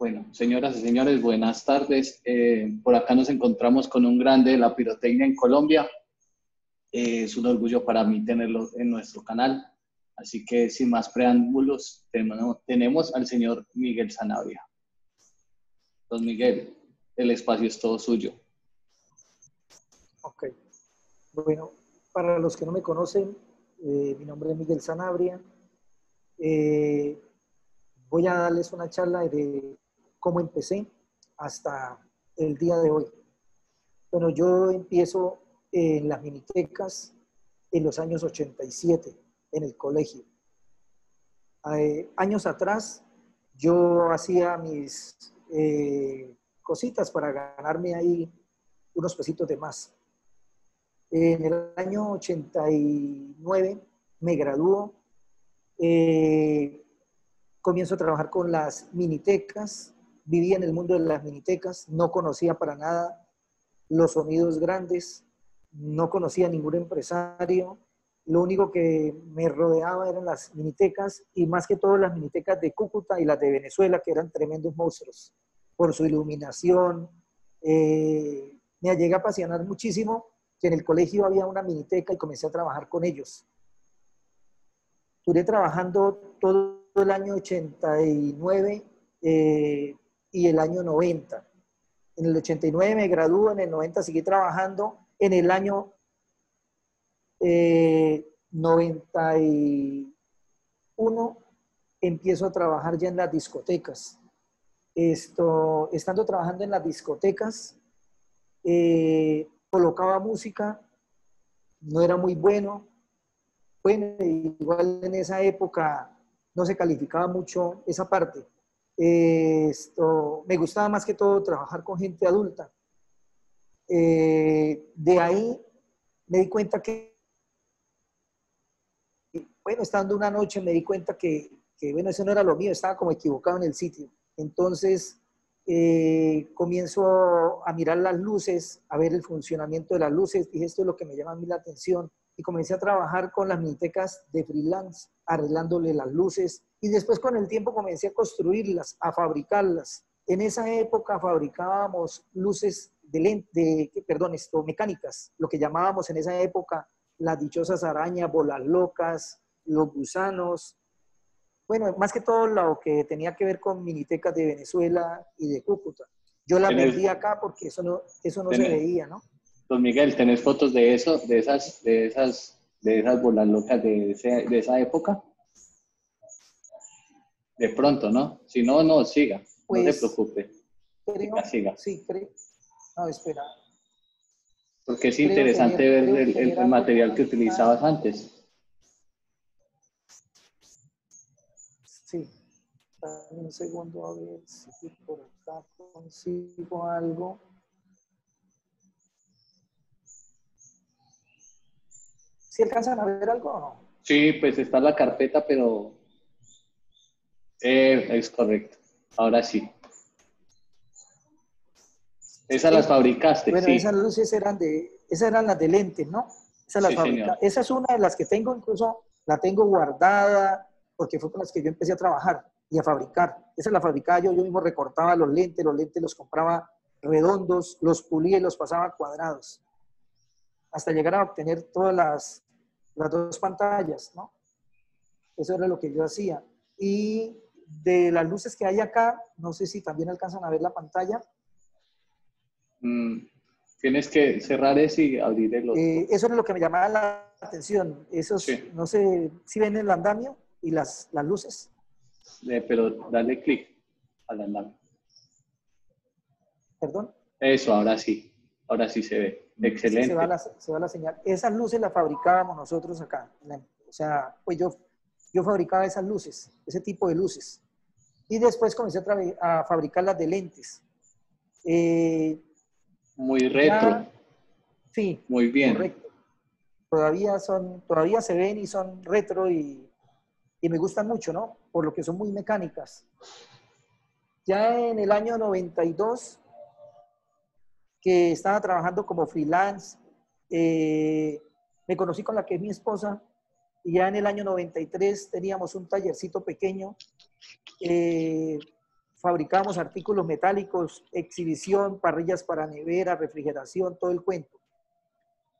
Bueno, señoras y señores, buenas tardes. Eh, por acá nos encontramos con un grande de la pirotecnia en Colombia. Eh, es un orgullo para mí tenerlo en nuestro canal. Así que sin más preámbulos, tenemos, al señor Miguel Sanabria. Don Miguel, el espacio es todo suyo. Ok. Bueno, para los que no me conocen, eh, mi nombre es Miguel Sanabria. voy a darles una charla de cómo empecé hasta el día de hoy. Bueno, yo empiezo en las minitecas en los años 87, en el colegio. Eh, años atrás, yo hacía mis eh, cositas para ganarme ahí unos pesitos de más. En el año 89 me graduó, eh, comienzo a trabajar con las minitecas, vivía en el mundo de las minitecas, no conocía para nada los sonidos grandes, no conocía ningún empresario, lo único que me rodeaba eran las minitecas y más que todo las minitecas de Cúcuta y las de Venezuela, que eran tremendos monstruos por su iluminación. Eh, me llega a apasionar muchísimo que en el colegio había una miniteca y comencé a trabajar con ellos. Estuve trabajando todo el año 89 eh, y el año 90. En el 89 me graduó, en el 90 seguí trabajando, en el año 91 eh, empiezo a trabajar ya en las discotecas. Esto, estando trabajando en las discotecas, eh, colocaba música, no era muy bueno. Bueno, igual en esa época no se calificaba mucho esa parte esto, me gustaba más que todo trabajar con gente adulta. Eh, de ahí me di cuenta que, bueno, estando una noche me di cuenta que, que bueno, eso no era lo mío, estaba como equivocado en el sitio. Entonces, eh, comienzo a mirar las luces, a ver el funcionamiento de las luces, dije, esto es lo que me llama a mí la atención y comencé a trabajar con las minitecas de freelance, arreglándole las luces y después con el tiempo comencé a construirlas, a fabricarlas. En esa época fabricábamos luces de, lente, perdón, esto, mecánicas, lo que llamábamos en esa época las dichosas arañas, bolas locas, los gusanos. Bueno, más que todo lo que tenía que ver con minitecas de Venezuela y de Cúcuta. Yo la vendí acá porque eso no, eso no se veía, ¿no? Don Miguel, ¿tenés fotos de eso, de esas, de esas, de esas bolas locas de, de esa época? De pronto, ¿no? Si no, no, siga. no se pues, preocupe. Creo, siga. Sí, creo. No, espera. Porque es interesante ver el, el, material que utilizabas antes. Sí. Un segundo, a ver si por acá consigo algo. ¿Sí alcanzan a ver algo o no? Sí, pues está la carpeta, pero eh, es correcto. Ahora sí. Esas las fabricaste. Bueno, esas luces eran de, esas eran las de lentes, ¿no? Esas las sí, Esa es una de las que tengo, incluso la tengo guardada, porque fue con las que yo empecé a trabajar y a fabricar. Esa la fabricaba yo, yo mismo recortaba los lentes, los lentes los compraba redondos, los pulía y los pasaba cuadrados hasta llegar a obtener todas las, las dos pantallas, ¿no? Eso era lo que yo hacía. Y de las luces que hay acá, no sé si también alcanzan a ver la pantalla. Mm, tienes que cerrar ese y abrir el otro. Eh, eso es lo que me llamaba la atención. Esos, no sé si ven el andamio y las, las luces. Eh, pero dale clic al andamio. ¿Perdón? Eso, ahora sí. Ahora sí se ve. Excelente. se, va la, se, va la, señal. Esas luces las fabricábamos nosotros acá. O sea, pues yo, yo fabricaba esas luces, ese tipo de luces. Y después comencé a, a fabricar las de lentes. Eh, Muy retro. sí. Muy bien. Correcto. Todavía, son, todavía se ven y son retro y, y me gustan mucho, ¿no? Por lo que son muy mecánicas. Ya en el año 92 que estaba trabajando como freelance. Eh, me conocí con la que es mi esposa y ya en el año 93 teníamos un tallercito pequeño. Eh, fabricábamos artículos metálicos, exhibición, parrillas para nevera, refrigeración, todo el cuento.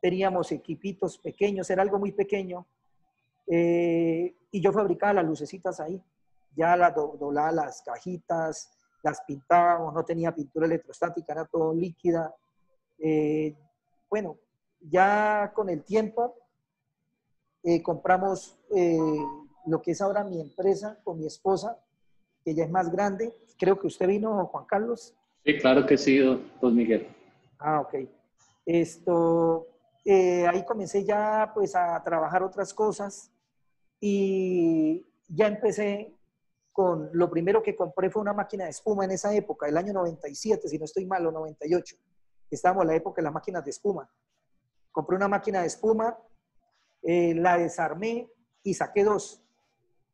Teníamos equipitos pequeños, era algo muy pequeño. Eh, y yo fabricaba las lucecitas ahí. Ya las doblaba las cajitas, las pintábamos, no tenía pintura electrostática, era todo líquida. Eh, bueno, ya con el tiempo eh, compramos lo que es ahora mi empresa con mi esposa, que ya es más grande. Creo que usted vino, Juan Carlos. Sí, claro que sí, don Miguel. Ah, ok. Esto, eh, ahí comencé ya pues a trabajar otras cosas y ya empecé con, lo primero que compré fue una máquina de espuma en esa época, el año 97, si no estoy mal, o 98. Estábamos en la época de las máquinas de espuma. Compré una máquina de espuma, eh, la desarmé y saqué dos.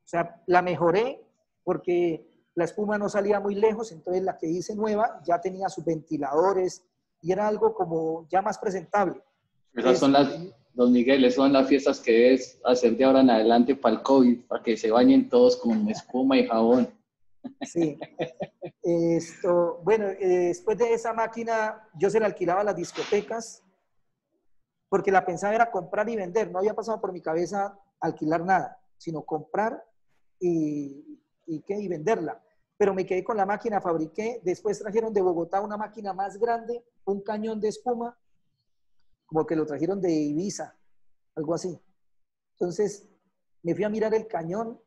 O sea, la mejoré porque la espuma no salía muy lejos, entonces la que hice nueva ya tenía sus ventiladores y era algo como ya más presentable. Esas son las, don Miguel, son las fiestas que es hacer de ahora en adelante para el COVID, para que se bañen todos con espuma y jabón. Sí. Esto, bueno, eh, después de esa máquina yo se la alquilaba a las discotecas porque la pensaba era comprar y vender. No había pasado por mi cabeza alquilar nada, sino comprar y, y, ¿qué? y venderla. Pero me quedé con la máquina, fabriqué, después trajeron de Bogotá una máquina más grande, un cañón de espuma, como que lo trajeron de Ibiza, algo así. Entonces me fui a mirar el cañón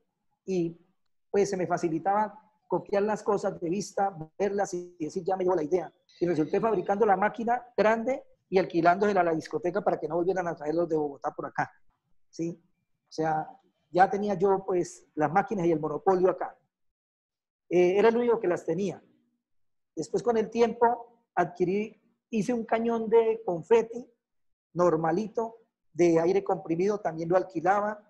y pues se me facilitaba copiar las cosas de vista, verlas y decir, ya me llevo la idea. Y resulté fabricando la máquina grande y alquilándosela a la discoteca para que no volvieran a traerlos de Bogotá por acá. ¿Sí? O sea, ya tenía yo pues las máquinas y el monopolio acá. Eh, era el único que las tenía. Después con el tiempo adquirí, hice un cañón de confeti normalito, de aire comprimido, también lo alquilaba.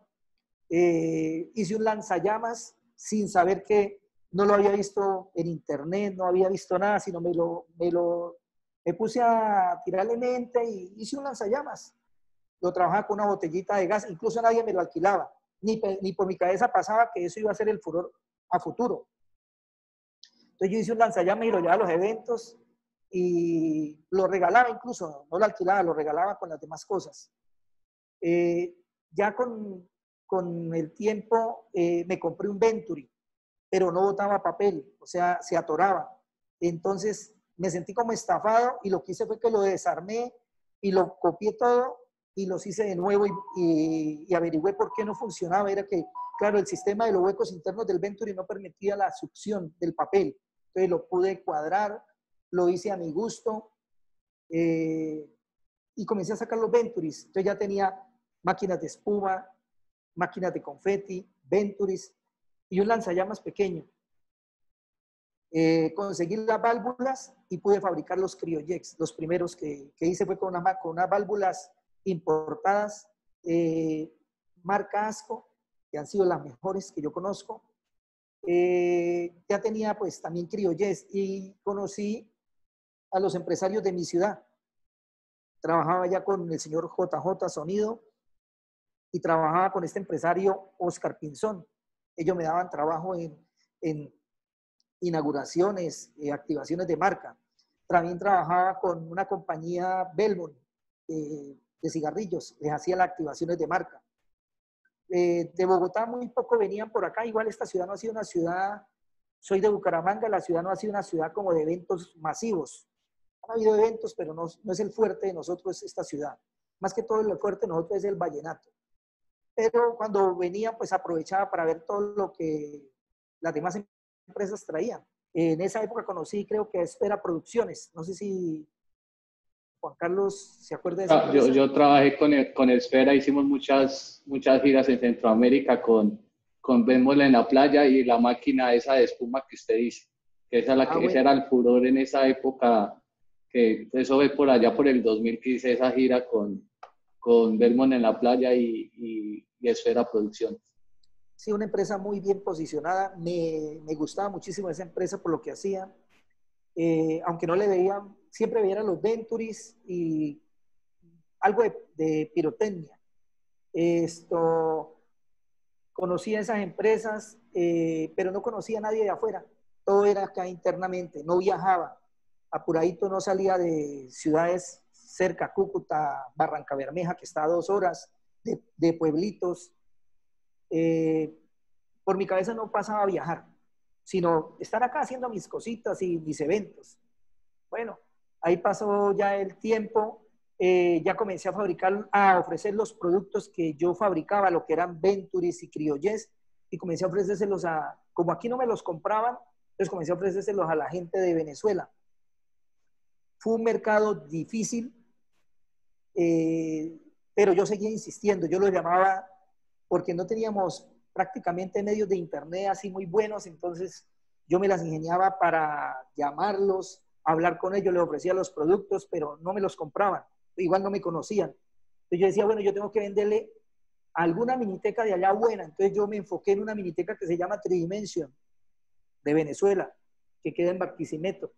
Eh, hice un lanzallamas sin saber que no lo había visto en internet, no había visto nada, sino me lo, me lo me puse a tirarle mente y hice un lanzallamas. Lo trabajaba con una botellita de gas, incluso nadie me lo alquilaba ni, por mi cabeza pasaba que eso iba a ser el furor a futuro. Entonces yo hice un lanzallamas y lo llevaba a los eventos y lo regalaba incluso, no lo alquilaba, lo regalaba con las demás cosas. Eh, ya con, con, el tiempo eh, me compré un Venturi, pero no botaba papel, o sea, se atoraba. Entonces me sentí como estafado y lo que hice fue que lo desarmé y lo copié todo y los hice de nuevo y, y, averigüé por qué no funcionaba. Era que, claro, el sistema de los huecos internos del Venturi no permitía la succión del papel. Entonces lo pude cuadrar, lo hice a mi gusto eh, y comencé a sacar los Venturis. Entonces ya tenía máquinas de espuma, máquinas de confeti, Venturis y un lanzallamas pequeño. Eh, conseguí las válvulas y pude fabricar los CryoJets. Los primeros que, que hice fue con, una, con unas válvulas importadas, eh, marca Asco, que han sido las mejores que yo conozco. Eh, ya tenía pues también Criollés y conocí a los empresarios de mi ciudad. Trabajaba ya con el señor JJ Sonido y trabajaba con este empresario Oscar Pinzón. Ellos me daban trabajo en, en inauguraciones, eh, activaciones de marca. También trabajaba con una compañía Belmont, eh, de cigarrillos, les hacía las activaciones de marca. Eh, de Bogotá muy poco venían por acá, igual esta ciudad no ha sido una ciudad, soy de Bucaramanga, la ciudad no ha sido una ciudad como de eventos masivos. Han habido eventos, pero no, no es el fuerte de nosotros esta ciudad. Más que todo el fuerte de nosotros es el vallenato. Pero cuando venían, pues aprovechaba para ver todo lo que las demás empresas traían. En esa época conocí, creo que Espera Producciones. No sé si Juan Carlos, ¿se acuerda de eso? Ah, yo, yo, trabajé con, con Esfera, hicimos muchas, muchas giras en Centroamérica con, con Vémosla en la playa y la máquina esa de espuma que usted dice, esa, la ah, que, ese era el furor en esa época, que eso fue por allá por el 2015, esa gira con, con en la playa y, y, Esfera Producciones. Sí, una empresa muy bien posicionada. Me, me, gustaba muchísimo esa empresa por lo que hacía. Eh, aunque no le veían siempre veían los Venturis y algo de, pirotecnia. Esto, conocía esas empresas, eh, pero no conocía a nadie de afuera. todo era acá internamente, no viajaba. Apuradito no salía de ciudades cerca, Cúcuta, Barranca Bermeja, que está a dos horas, de, pueblitos. Eh, por mi cabeza no pasaba a viajar, sino estar acá haciendo mis cositas y mis eventos. Bueno, ahí pasó ya el tiempo, eh, ya comencé a fabricar, a ofrecer los productos que yo fabricaba, lo que eran Venturis y Criollés, y comencé a ofrecérselos a, como aquí no me los compraban, entonces comencé a ofrecérselos a la gente de Venezuela. Fue un mercado difícil, eh, pero yo seguía insistiendo, yo lo llamaba porque no teníamos prácticamente medios de internet así muy buenos, entonces yo me las ingeniaba para llamarlos, hablar con ellos, les ofrecía los productos, pero no me los compraban, igual no me conocían. Entonces yo decía, bueno, yo tengo que venderle alguna miniteca de allá buena, entonces yo me enfoqué en una miniteca que se llama Tridimension, de Venezuela, que queda en Barquisimeto.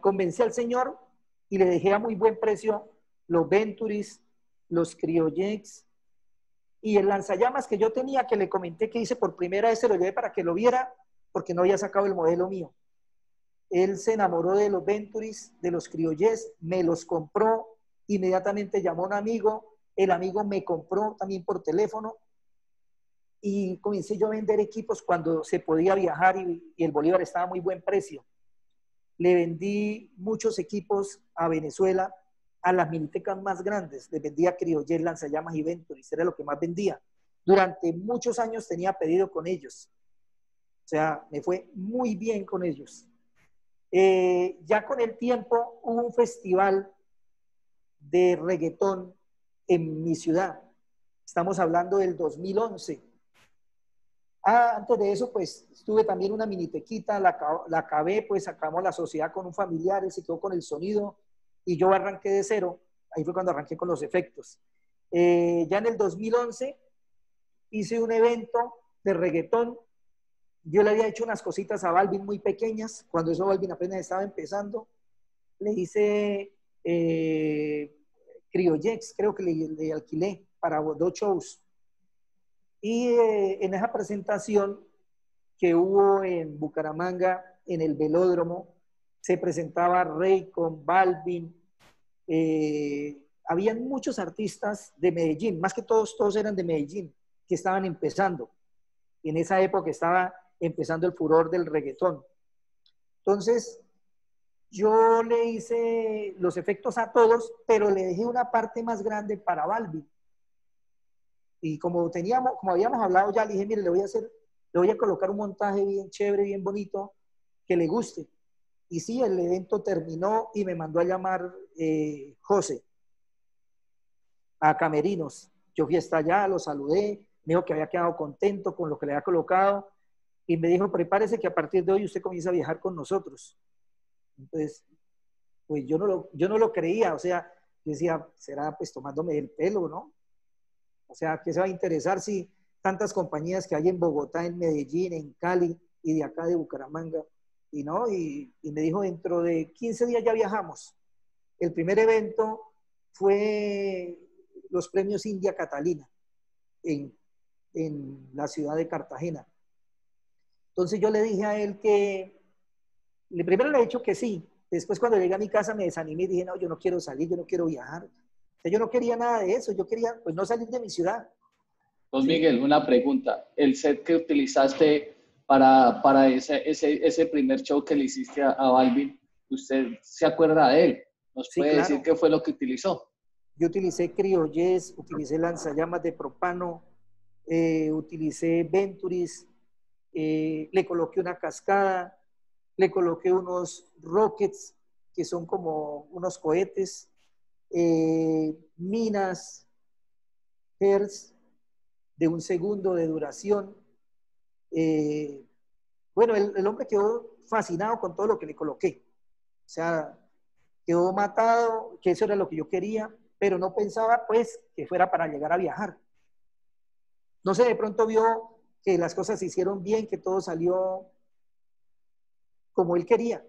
Convencí al señor y le dejé a muy buen precio los Venturis, los Criojex y el lanzallamas que yo tenía, que le comenté que hice por primera vez, se lo llevé para que lo viera, porque no había sacado el modelo mío. Él se enamoró de los Venturis, de los Criollés, me los compró, inmediatamente llamó a un amigo, el amigo me compró también por teléfono y comencé yo a vender equipos cuando se podía viajar y, y el Bolívar estaba a muy buen precio. Le vendí muchos equipos a Venezuela, a las minitecas más grandes. Le vendía Crioller, Lanzallamas y Venturis. Era lo que más vendía. Durante muchos años tenía pedido con ellos. O sea, me fue muy bien con ellos. Eh, ya con el tiempo hubo un festival de reggaetón en mi ciudad. Estamos hablando del 2011. Ah, antes de eso, pues tuve también una minitequita, la, la acabé, pues sacamos la sociedad con un familiar, él se quedó con el sonido y yo arranqué de cero. Ahí fue cuando arranqué con los efectos. Eh, ya en el 2011 hice un evento de reggaetón. Yo le había hecho unas cositas a Balvin muy pequeñas, cuando eso Balvin apenas estaba empezando. Le hice eh, Criojex, creo que le alquilé para dos shows y eh, en esa presentación que hubo en Bucaramanga, en el velódromo, se presentaba Rey con Balvin. Eh, habían muchos artistas de Medellín, más que todos, todos eran de Medellín, que estaban empezando. En esa época estaba empezando el furor del reggaetón. Entonces, yo le hice los efectos a todos, pero le dejé una parte más grande para Balvin. Y como teníamos, como habíamos hablado ya, le dije, mire, le voy a hacer, le voy a colocar un montaje bien chévere, bien bonito, que le guste. Y sí, el evento terminó y me mandó a llamar eh, José a Camerinos. Yo fui hasta allá, lo saludé, me dijo que había quedado contento con lo que le había colocado y me dijo, prepárese que a partir de hoy usted comienza a viajar con nosotros. Entonces, pues yo no lo, yo no lo creía, o sea, decía, será pues tomándome el pelo, ¿no? O sea, ¿qué se va a interesar si tantas compañías que hay en Bogotá, en Medellín, en Cali y de acá de Bucaramanga? Y no, y, me dijo, dentro de 15 días ya viajamos. El primer evento fue los premios India Catalina en, en la ciudad de Cartagena. Entonces yo le dije a él que, primero le he dicho que sí, después cuando llegué a mi casa me desanimé y dije, no, yo no quiero salir, yo no quiero viajar, yo no quería nada de eso, yo quería pues no salir de mi ciudad. Pues Miguel, una pregunta. El set que utilizaste para, para ese, ese, ese primer show que le hiciste a, Balvin, ¿usted se acuerda de él? ¿Nos puede decir qué fue lo que utilizó? Yo utilicé criollés, utilicé lanzallamas de propano, eh, utilicé Venturis, eh, le coloqué una cascada, le coloqué unos rockets, que son como unos cohetes, eh, minas hertz de un segundo de duración. Eh, bueno, el, hombre quedó fascinado con todo lo que le coloqué. O sea, quedó matado, que eso era lo que yo quería, pero no pensaba pues que fuera para llegar a viajar. No sé, de pronto vio que las cosas se hicieron bien, que todo salió como él quería.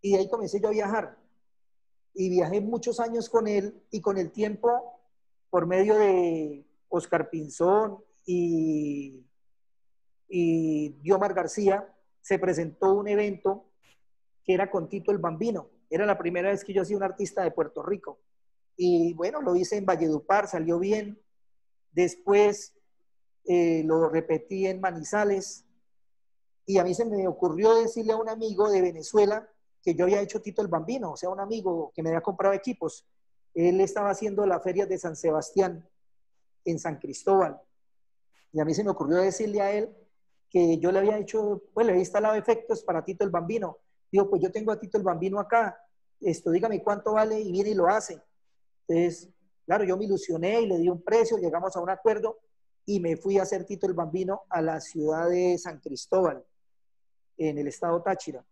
Y de ahí comencé yo a viajar y viajé muchos años con él y con el tiempo, por medio de Oscar Pinzón y, y Diomar García, se presentó un evento que era con Tito el Bambino. Era la primera vez que yo hacía un artista de Puerto Rico. Y bueno, lo hice en Valledupar, salió bien. Después eh, lo repetí en Manizales. Y a mí se me ocurrió decirle a un amigo de Venezuela que yo había hecho Tito el Bambino, o sea, un amigo que me había comprado equipos. Él estaba haciendo la feria de San Sebastián en San Cristóbal. Y a mí se me ocurrió decirle a él que yo le había hecho, pues le había instalado efectos para Tito el Bambino. Digo, pues yo tengo a Tito el Bambino acá, esto dígame cuánto vale y viene y lo hace. Entonces, claro, yo me ilusioné y le di un precio, llegamos a un acuerdo y me fui a hacer Tito el Bambino a la ciudad de San Cristóbal, en el estado Táchira.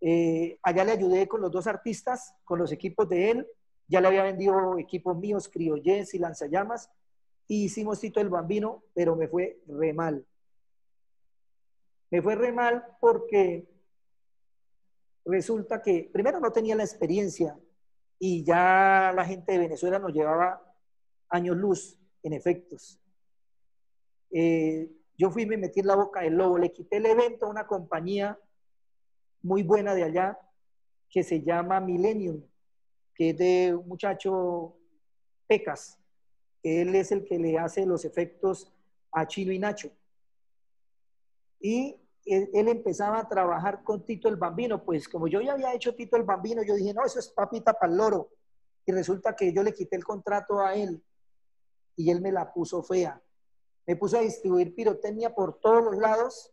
Eh, allá le ayudé con los dos artistas, con los equipos de él. Ya le había vendido equipos míos, criollés y lanzallamas. Y hicimos Tito el Bambino, pero me fue re mal. Me fue re mal porque resulta que primero no tenía la experiencia y ya la gente de Venezuela nos llevaba años luz en efectos. Eh, yo fui me metí en la boca del lobo, le quité el evento a una compañía muy buena de allá que se llama Millennium, que es de un muchacho Pecas, él es el que le hace los efectos a Chino y Nacho. Y él, empezaba a trabajar con Tito el Bambino, pues como yo ya había hecho Tito el Bambino, yo dije, no, eso es papita para el loro. Y resulta que yo le quité el contrato a él y él me la puso fea. Me puso a distribuir pirotecnia por todos los lados.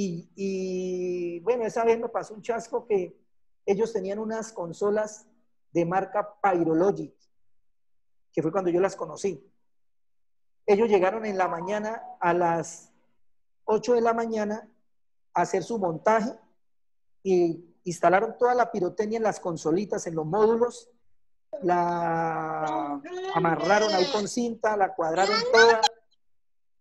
Y, y bueno, esa vez me pasó un chasco que ellos tenían unas consolas de marca Pyrologic, que fue cuando yo las conocí. Ellos llegaron en la mañana a las 8 de la mañana a hacer su montaje y instalaron toda la pirotecnia en las consolitas, en los módulos, la amarraron ahí con cinta, la cuadraron toda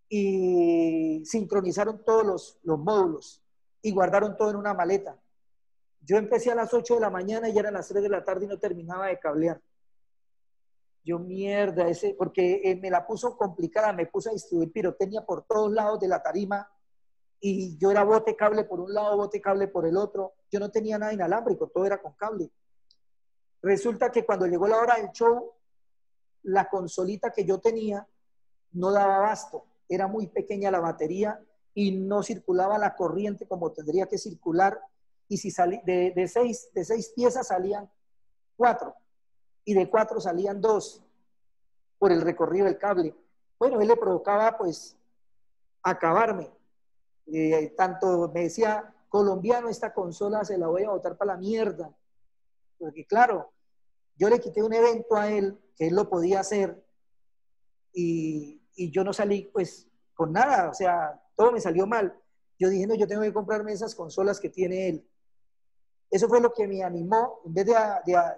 y sincronizaron todos los, los módulos y guardaron todo en una maleta. Yo empecé a las 8 de la mañana y ya eran las 3 de la tarde y no terminaba de cablear. Yo mierda, ese, porque eh, me la puso complicada, me puse a distribuir pirotecnia por todos lados de la tarima y yo era bote cable por un lado, bote cable por el otro. Yo no tenía nada inalámbrico, todo era con cable. Resulta que cuando llegó la hora del show, la consolita que yo tenía no daba abasto, era muy pequeña la batería y no circulaba la corriente como tendría que circular. Y si salí, de, seis, de seis piezas salían cuatro y de cuatro salían dos por el recorrido del cable. Bueno, él le provocaba pues acabarme. Eh, tanto me decía, colombiano, esta consola se la voy a botar para la mierda. Porque claro, yo le quité un evento a él, que él lo podía hacer, y, y yo no salí pues con nada, o sea, todo me salió mal. Yo dije, no, yo tengo que comprarme esas consolas que tiene él. Eso fue lo que me animó, en vez de,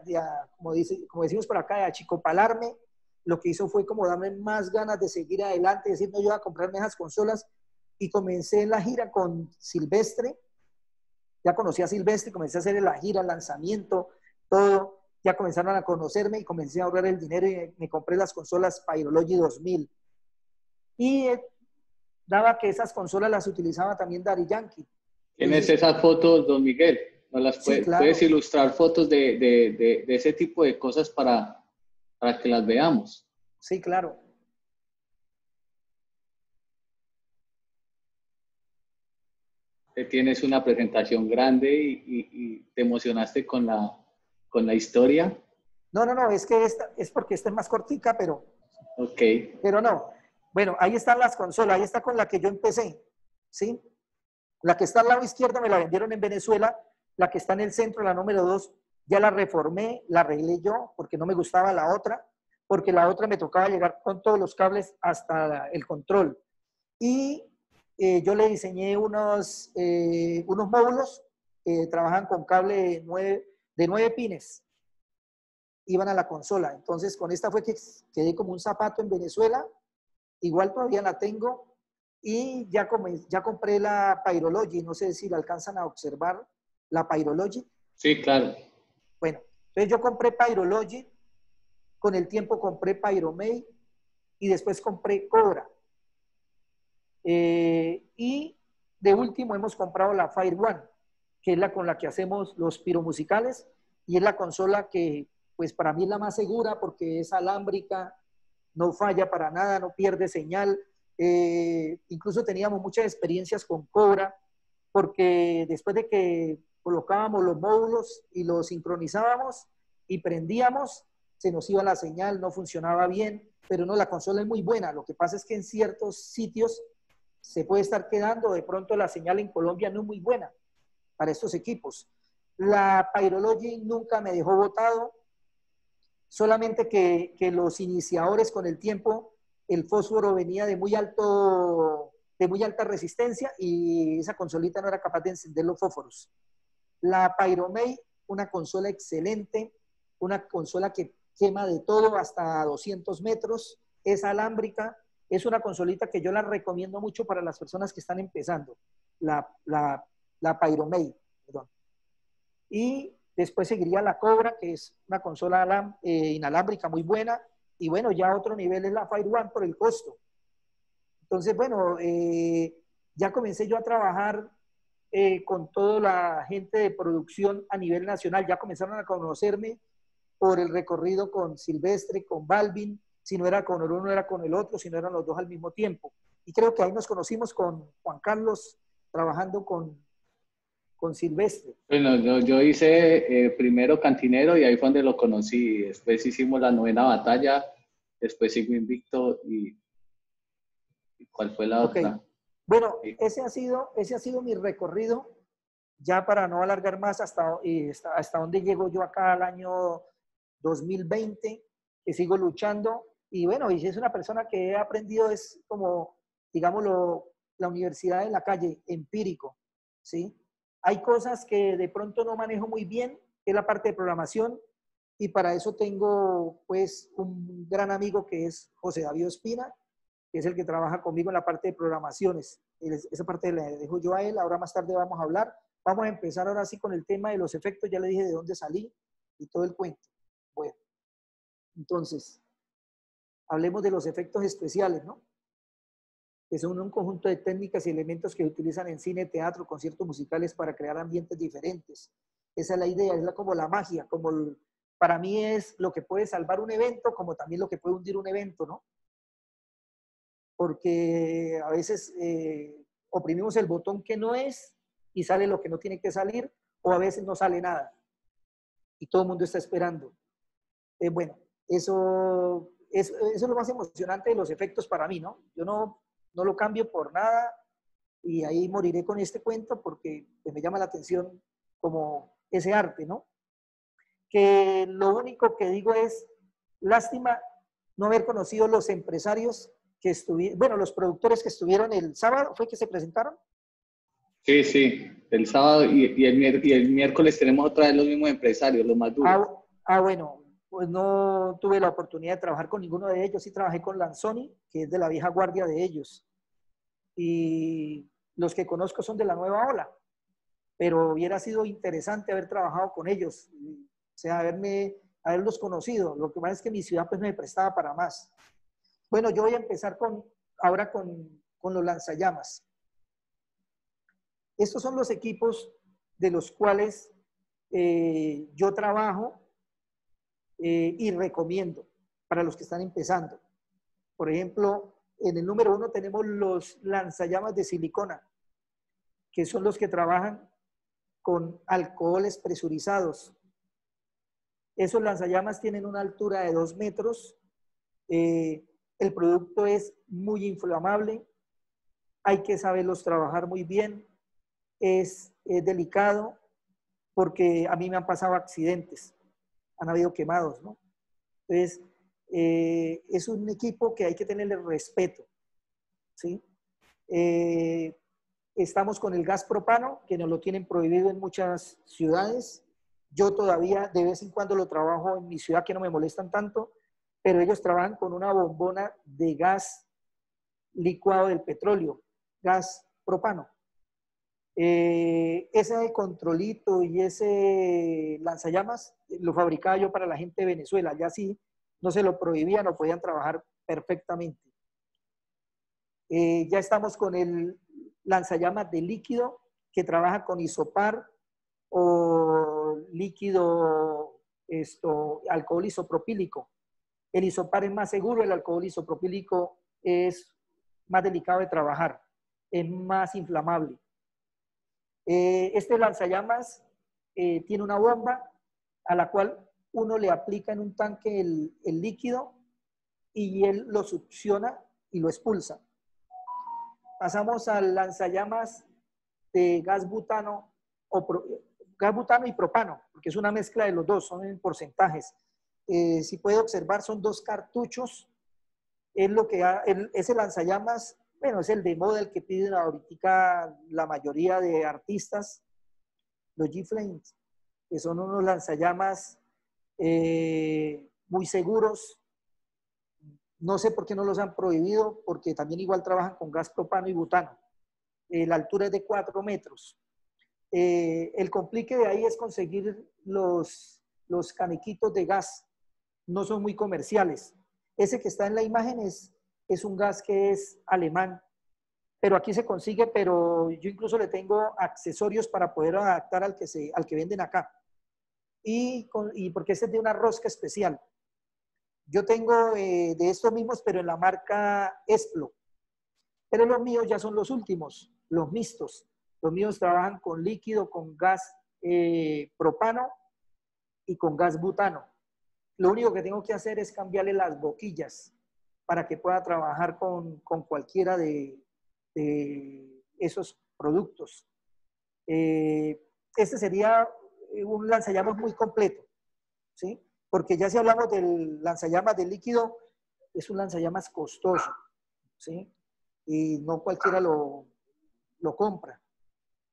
de, como, dice, como decimos por acá, de achicopalarme, lo que hizo fue como darme más ganas de seguir adelante, decir, no, yo voy a comprarme esas consolas y comencé la gira con Silvestre. Ya conocí a Silvestre, comencé a hacer la gira, el lanzamiento, todo. Ya comenzaron a conocerme y comencé a ahorrar el dinero y me compré las consolas Pyrology 2000. Y daba que esas consolas las utilizaba también Dari Yankee. ¿Tienes esas fotos, don Miguel? ¿No las puedes, ilustrar fotos de, de, de, ese tipo de cosas para, para que las veamos? Sí, claro. tienes una presentación grande y, te emocionaste con la, con la historia. No, no, no, es que esta, es porque esta es más cortica, pero... Ok. Pero no. Bueno, ahí están las consolas, ahí está con la que yo empecé, ¿sí? La que está al lado izquierdo me la vendieron en Venezuela, la que está en el centro, la número dos, ya la reformé, la arreglé yo, porque no me gustaba la otra, porque la otra me tocaba llegar con todos los cables hasta el control. Y eh, yo le diseñé unos, eh, unos módulos que trabajan con cable nueve, de nueve pines. Iban a la consola. Entonces, con esta fue que quedé como un zapato en Venezuela. Igual todavía la tengo. Y ya, ya compré la Pyrology. No sé si la alcanzan a observar, la Pyrology. Sí, claro. Bueno, entonces yo compré Pyrology. Con el tiempo compré Pyromay. Y después compré Cobra. Eh, y de último hemos comprado la Fire One, que es la con la que hacemos los piromusicales y es la consola que pues para mí es la más segura porque es alámbrica, no falla para nada, no pierde señal. Eh, incluso teníamos muchas experiencias con Cobra porque después de que colocábamos los módulos y los sincronizábamos y prendíamos, se nos iba la señal, no funcionaba bien, pero no, la consola es muy buena. Lo que pasa es que en ciertos sitios se puede estar quedando, de pronto la señal en Colombia no es muy buena para estos equipos. La Pyrology nunca me dejó votado, solamente que, los iniciadores con el tiempo, el fósforo venía de muy alto de muy alta resistencia y esa consolita no era capaz de encender los fósforos. La Pyromay, una consola excelente, una consola que quema de todo hasta 200 metros, es alámbrica, es una consolita que yo la recomiendo mucho para las personas que están empezando, la, la, Pyromay. Y después seguiría la Cobra, que es una consola eh, inalámbrica muy buena. Y bueno, ya otro nivel es la Fire One por el costo. Entonces, bueno, eh, ya comencé yo a trabajar eh, con toda la gente de producción a nivel nacional. Ya comenzaron a conocerme por el recorrido con Silvestre, con Balvin. Si no era con uno, era con el otro, si no eran los dos al mismo tiempo. Y creo que ahí nos conocimos con Juan Carlos trabajando con, con Silvestre. Bueno, yo, yo hice eh, primero Cantinero y ahí fue donde lo conocí. Después hicimos la novena batalla, después sigo invicto y ¿Cuál fue la otra? Bueno, ese ha, sido, ese ha sido mi recorrido, ya para no alargar más hasta, hasta, hasta donde llego yo acá al año 2020, que sigo luchando. Y bueno, y es una persona que he aprendido, es como, digámoslo, la universidad en la calle, empírico, ¿sí? Hay cosas que de pronto no manejo muy bien, que es la parte de programación, y para eso tengo pues un gran amigo que es José David Espina, que es el que trabaja conmigo en la parte de programaciones. Esa parte la dejo yo a él, ahora más tarde vamos a hablar. Vamos a empezar ahora sí con el tema de los efectos, ya le dije de dónde salí y todo el cuento. Bueno, entonces, hablemos de los efectos especiales, ¿no? Que son un conjunto de técnicas y elementos que se utilizan en cine, teatro, conciertos musicales para crear ambientes diferentes. Esa es la idea, es la, como la magia, como para mí es lo que puede salvar un evento, como también lo que puede hundir un evento, ¿no? porque a veces eh, oprimimos el botón que no es y sale lo que no tiene que salir, o a veces no sale nada y todo el mundo está esperando. Eh, bueno, eso es, eso es lo más emocionante de los efectos para mí, ¿no? Yo no, no lo cambio por nada y ahí moriré con este cuento porque pues, me llama la atención como ese arte, ¿no? Que lo único que digo es, lástima no haber conocido los empresarios que estuvieron, bueno, los productores que estuvieron el sábado, ¿fue que se presentaron? Sí, sí, el sábado y, el, y el miércoles tenemos otra vez los mismos empresarios, los más duros. Ah, ah, bueno, pues no tuve la oportunidad de trabajar con ninguno de ellos, sí trabajé con Lanzoni, que es de la vieja guardia de ellos. Y los que conozco son de la nueva ola, pero hubiera sido interesante haber trabajado con ellos, o sea, haberme, haberlos conocido. Lo que pasa es que mi ciudad pues me prestaba para más. Bueno, yo voy a empezar con, ahora con, con los lanzallamas. Estos son los equipos de los cuales eh, yo trabajo eh, y recomiendo para los que están empezando. Por ejemplo, en el número uno tenemos los lanzallamas de silicona, que son los que trabajan con alcoholes presurizados. Esos lanzallamas tienen una altura de dos metros, eh, el producto es muy inflamable, hay que saberlos trabajar muy bien, es, delicado porque a mí me han pasado accidentes, han habido quemados, ¿no? Entonces, eh, es un equipo que hay que tenerle respeto, ¿sí? Eh, estamos con el gas propano, que nos lo tienen prohibido en muchas ciudades. Yo todavía de vez en cuando lo trabajo en mi ciudad, que no me molestan tanto, pero ellos trabajan con una bombona de gas licuado del petróleo, gas propano. Eh, ese controlito y ese lanzallamas lo fabricaba yo para la gente de Venezuela, ya sí no se lo prohibían o podían trabajar perfectamente. Eh, ya estamos con el, lanzallamas de líquido que trabaja con isopar o líquido, esto, alcohol isopropílico. El isopar es más seguro, el alcohol isopropílico es más delicado de trabajar, es más inflamable. Eh, este lanzallamas eh, tiene una bomba a la cual uno le aplica en un tanque el, líquido y él lo succiona y lo expulsa. Pasamos al lanzallamas de gas butano o gas butano y propano, porque es una mezcla de los dos, son en porcentajes. Eh, si puede observar, son dos cartuchos. Es lo que ese lanzallamas, bueno, es el de moda, el que piden ahorita la mayoría de artistas, los G-Flames, que son unos lanzallamas eh, muy seguros. No sé por qué no los han prohibido, porque también igual trabajan con gas propano y butano. Eh, la altura es de 4 metros. Eh, el complique de ahí es conseguir los, los canequitos de gas. No son muy comerciales. Ese que está en la imagen es, es un gas que es alemán, pero aquí se consigue, pero yo incluso le tengo accesorios para poder adaptar al que, se, al que venden acá y, y porque este es de una rosca especial. Yo tengo eh, de estos mismos, pero en la marca Esplo. Pero los míos ya son los últimos, los mixtos. Los míos trabajan con líquido, con gas eh, propano y con gas butano. Lo único que tengo que hacer es cambiarle las boquillas para que pueda trabajar con, con cualquiera de, de, esos productos. Eh, este sería un lanzallamas muy completo, ¿sí? Porque ya si hablamos del lanzallamas de líquido, es un lanzallamas costoso, ¿sí? Y no cualquiera lo, lo compra.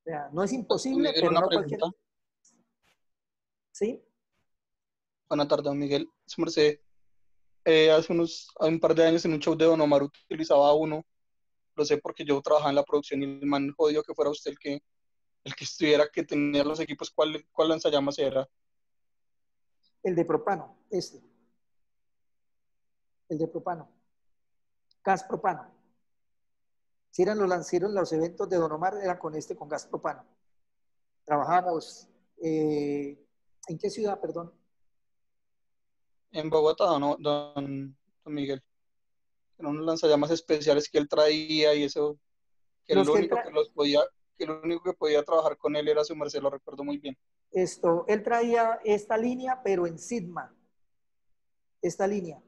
O sea, no es imposible, pero no cualquiera. ¿Sí? Buenas tardes, don Miguel. Merced. Eh, hace unos, un par de años en un show de Don Omar utilizaba uno. Lo sé porque yo trabajaba en la producción y el man jodió que fuera usted el que el que estuviera, que tenía los equipos, ¿cuál, cuál lanzallamas era? El de propano, este. El de propano. Gas propano. Si eran los lanceros, los eventos de Don Omar, eran con este, con gas propano. Trabajamos, eh, ¿en qué ciudad, perdón? En Bogotá, don, don, Miguel. Eran unos lanzallamas especiales que él traía y eso, que lo único que los podía, que el único que podía trabajar con él era su merced, lo recuerdo muy bien. Esto, él traía esta línea, pero en Sigma. Esta línea.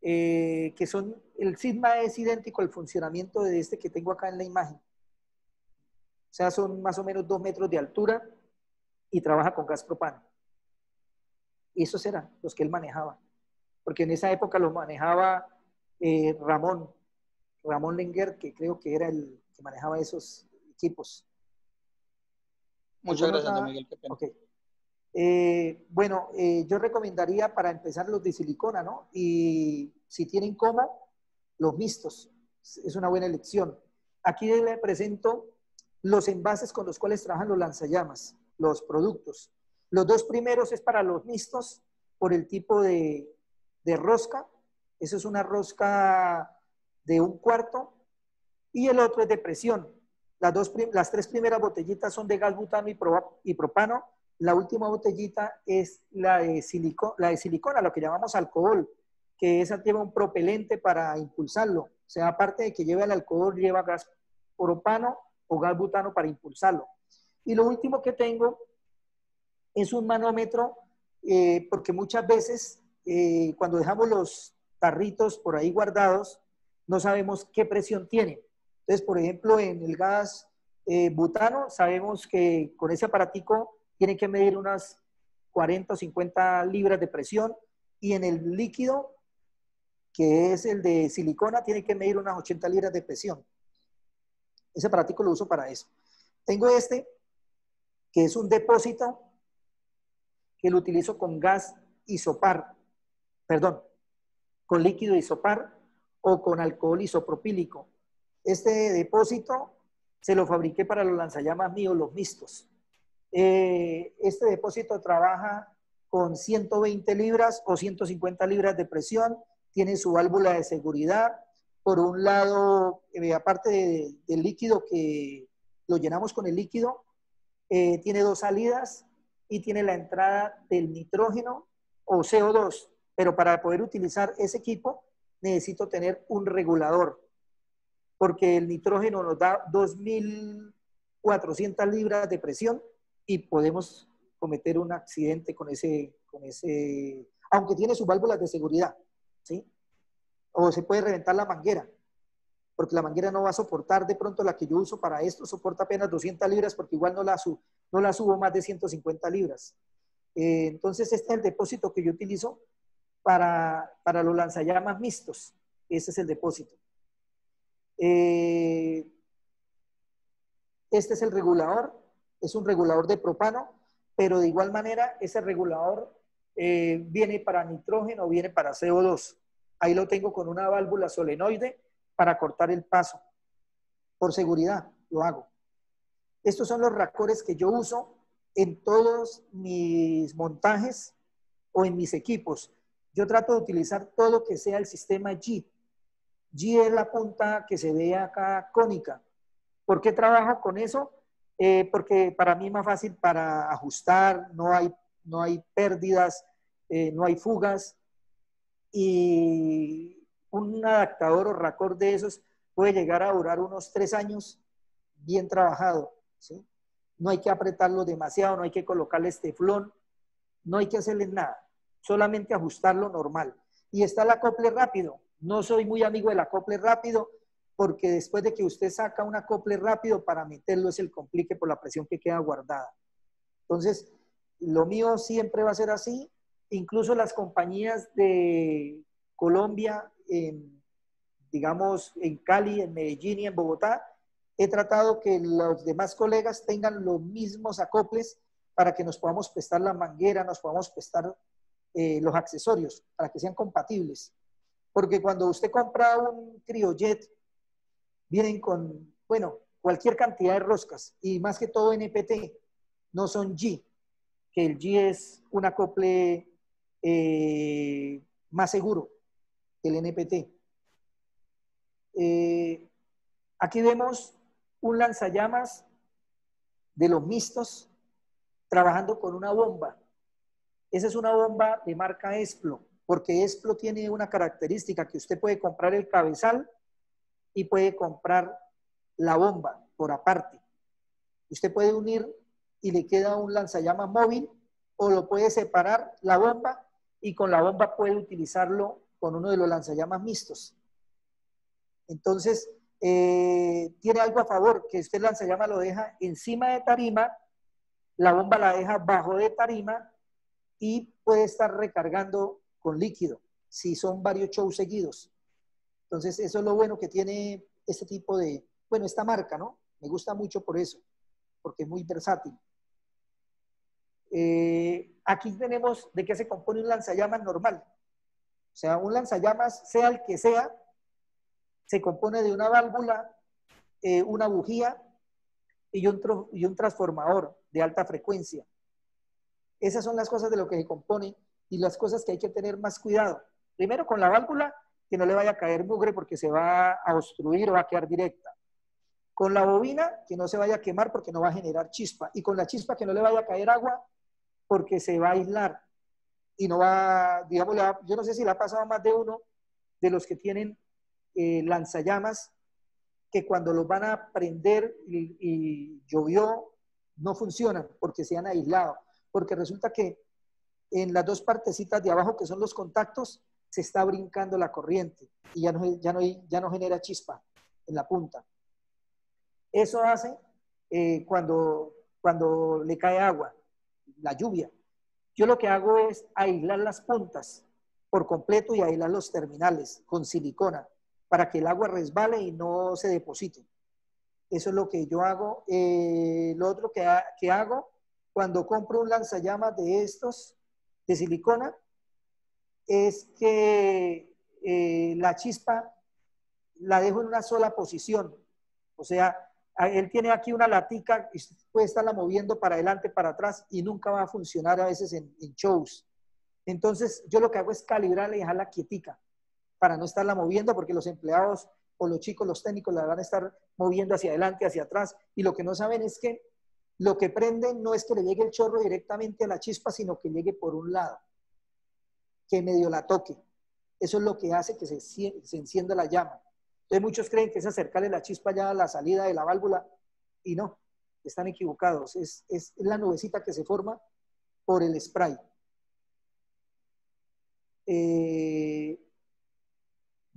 Eh, que son, el Sigma es idéntico al funcionamiento de este que tengo acá en la imagen. O sea, son más o menos dos metros de altura y trabaja con gas propano. Y esos eran los que él manejaba. Porque en esa época los manejaba eh, Ramón, Ramón Lenger, que creo que era el que manejaba esos, equipos. Muchas gracias, Miguel. Eh, bueno, eh, yo recomendaría para empezar los de silicona, ¿no? Y si tienen como, los mixtos. Es una buena elección. Aquí le presento los envases con los cuales trabajan los lanzallamas, los productos. Los dos primeros es para los mixtos por el tipo de, de rosca. Eso es una rosca de un cuarto. Y el otro es de presión. Las, dos, las tres primeras botellitas son de gas butano y, propano. La última botellita es la de, la de silicona, lo que llamamos alcohol, que esa lleva un propelente para impulsarlo. O sea, aparte de que lleva el alcohol, lleva gas propano o gas butano para impulsarlo. Y lo último que tengo es un manómetro, eh, porque muchas veces eh, cuando dejamos los tarritos por ahí guardados, no sabemos qué presión tienen. Entonces, por ejemplo, en el gas eh, butano, sabemos que con ese aparatico tiene que medir unas 40 o 50 libras de presión y en el líquido, que es el de silicona, tiene que medir unas 80 libras de presión. Ese aparatico lo uso para eso. Tengo este, que es un depósito que lo utilizo con gas isopar, perdón, con líquido isopar o con alcohol isopropílico. Este depósito se lo fabriqué para los lanzallamas míos, los mixtos. Eh, este depósito trabaja con 120 libras o 150 libras de presión, tiene su válvula de seguridad, por un lado, eh, aparte del líquido que lo llenamos con el líquido, eh, tiene dos salidas y tiene la entrada del nitrógeno o CO2. Pero para poder utilizar ese equipo necesito tener un regulador, porque el nitrógeno nos da 2.400 libras de presión y podemos cometer un accidente con ese, con ese, aunque tiene sus válvulas de seguridad, ¿sí? O se puede reventar la manguera, porque la manguera no va a soportar de pronto la que yo uso para esto, soporta apenas 200 libras, porque igual no la, subo, no la subo más de 150 libras. Eh, entonces, este es el depósito que yo utilizo para, para los lanzallamas mixtos. Ese es el depósito. Eh, este es el regulador, es un regulador de propano, pero de igual manera ese regulador eh, viene para nitrógeno, viene para CO2. Ahí lo tengo con una válvula solenoide para cortar el paso. Por seguridad, lo hago. Estos son los racores que yo uso en todos mis montajes o en mis equipos. Yo trato de utilizar todo que sea el sistema G. G es la punta que se ve acá cónica. ¿Por qué trabajo con eso? Eh, porque para mí es más fácil para ajustar, no hay, no hay pérdidas, eh, no hay fugas. Y un adaptador o raccord de esos puede llegar a durar unos tres años bien trabajado. No hay que apretarlo demasiado, no hay que colocarle esteflón, no hay que hacerle nada, solamente ajustarlo normal. Y está el acople rápido. No soy muy amigo del acople rápido porque después de que usted saca un acople rápido para meterlo es el complique por la presión que queda guardada. Entonces, lo mío siempre va a ser así. Incluso las compañías de Colombia, digamos, en Cali, en Medellín y en Bogotá, he tratado que los demás colegas tengan los mismos acoples para que nos podamos prestar la manguera, nos podamos prestar eh, los accesorios, para que sean compatibles. Porque cuando usted compra un criojet, vienen con, bueno, cualquier cantidad de roscas y más que todo NPT, no son G, que el G es un acople eh, más seguro que el NPT. Eh, aquí vemos un lanzallamas de los mixtos trabajando con una bomba. Esa es una bomba de marca Esplo, porque Esplo tiene una característica que usted puede comprar el cabezal y puede comprar la bomba por aparte. Usted puede unir y le queda un lanzallamas móvil o lo puede separar la bomba y con la bomba puede utilizarlo con uno de los lanzallamas mixtos. Entonces, eh, tiene algo a favor, que usted lanzallamas lo deja encima de tarima, la bomba la deja bajo de tarima y puede estar recargando con líquido si son varios shows seguidos. Entonces, eso es lo bueno que tiene este tipo de, bueno, esta marca, ¿no? Me gusta mucho por eso, porque es muy versátil. Eh, aquí tenemos de qué se compone un lanzallamas normal. O sea, un lanzallamas, sea el que sea, se compone de una válvula, eh, una bujía y un, transformador de alta frecuencia. Esas son las cosas de lo que se compone y las cosas que hay que tener más cuidado. Primero con la válvula que no le vaya a caer mugre porque se va a obstruir o va a quedar directa. Con la bobina, que no se vaya a quemar porque no va a generar chispa. Y con la chispa, que no le vaya a caer agua porque se va a aislar. Y no va, digamos, yo no sé si le ha pasado más de uno de los que tienen eh, lanzallamas, que cuando los van a prender y, y llovió, no funcionan porque se han aislado. Porque resulta que en las dos partecitas de abajo, que son los contactos, se está brincando la corriente y ya no, ya no, ya no genera chispa en la punta. Eso hace eh, cuando, cuando le cae agua, la lluvia. Yo lo que hago es aislar las puntas por completo y aislar los terminales con silicona para que el agua resbale y no se deposite. Eso es lo que yo hago. Eh, lo otro que, que hago, cuando compro un lanzallamas de estos, de silicona, es que eh, la chispa la dejo en una sola posición. O sea, él tiene aquí una latica y puede estarla moviendo para adelante, para atrás y nunca va a funcionar a veces en, shows. Entonces, yo lo que hago es calibrarla y dejarla quietica para no estarla moviendo porque los empleados o los chicos, los técnicos la van a estar moviendo hacia adelante, hacia atrás, y lo que no saben es que lo que prenden no es que le llegue el chorro directamente a la chispa, sino que llegue por un lado, que medio la toque. Eso es lo que hace que se, encienda la llama. Entonces muchos creen que es acercarle la chispa ya a la salida de la válvula y no, están equivocados. Es, es la nubecita que se forma por el spray. Eh,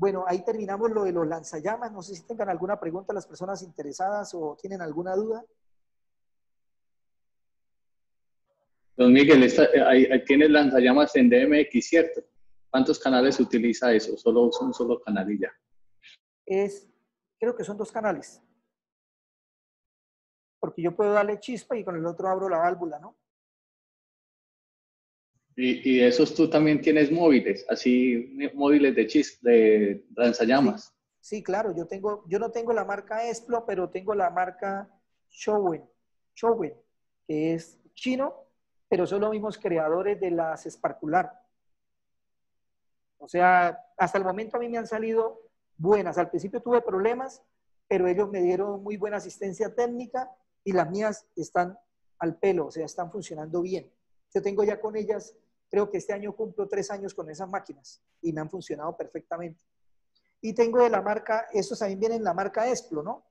bueno, ahí terminamos lo de los lanzallamas. No sé si tengan alguna pregunta las personas interesadas o tienen alguna duda. Don Miguel, eh, ahí, tienes lanzallamas en DMX, ¿cierto? ¿Cuántos canales utiliza eso? ¿Solo un solo canal y ya? Es, creo que son dos canales. Porque yo puedo darle chispa y con el otro abro la válvula, ¿no? Y, esos tú también tienes móviles, así móviles de chis, de lanzallamas. Sí, claro, yo tengo, yo no tengo la marca Esplo, pero tengo la marca Showen, Showen, que es chino, pero son los mismos creadores de las Sparkular. O sea, hasta el momento a mí me han salido buenas. Al principio tuve problemas, pero ellos me dieron muy buena asistencia técnica y las mías están al pelo, o sea, están funcionando bien. Yo tengo ya con ellas, creo que este año cumplo tres años con esas máquinas y me han funcionado perfectamente. Y tengo de la marca, estos también vienen en la marca Esplo, ¿no?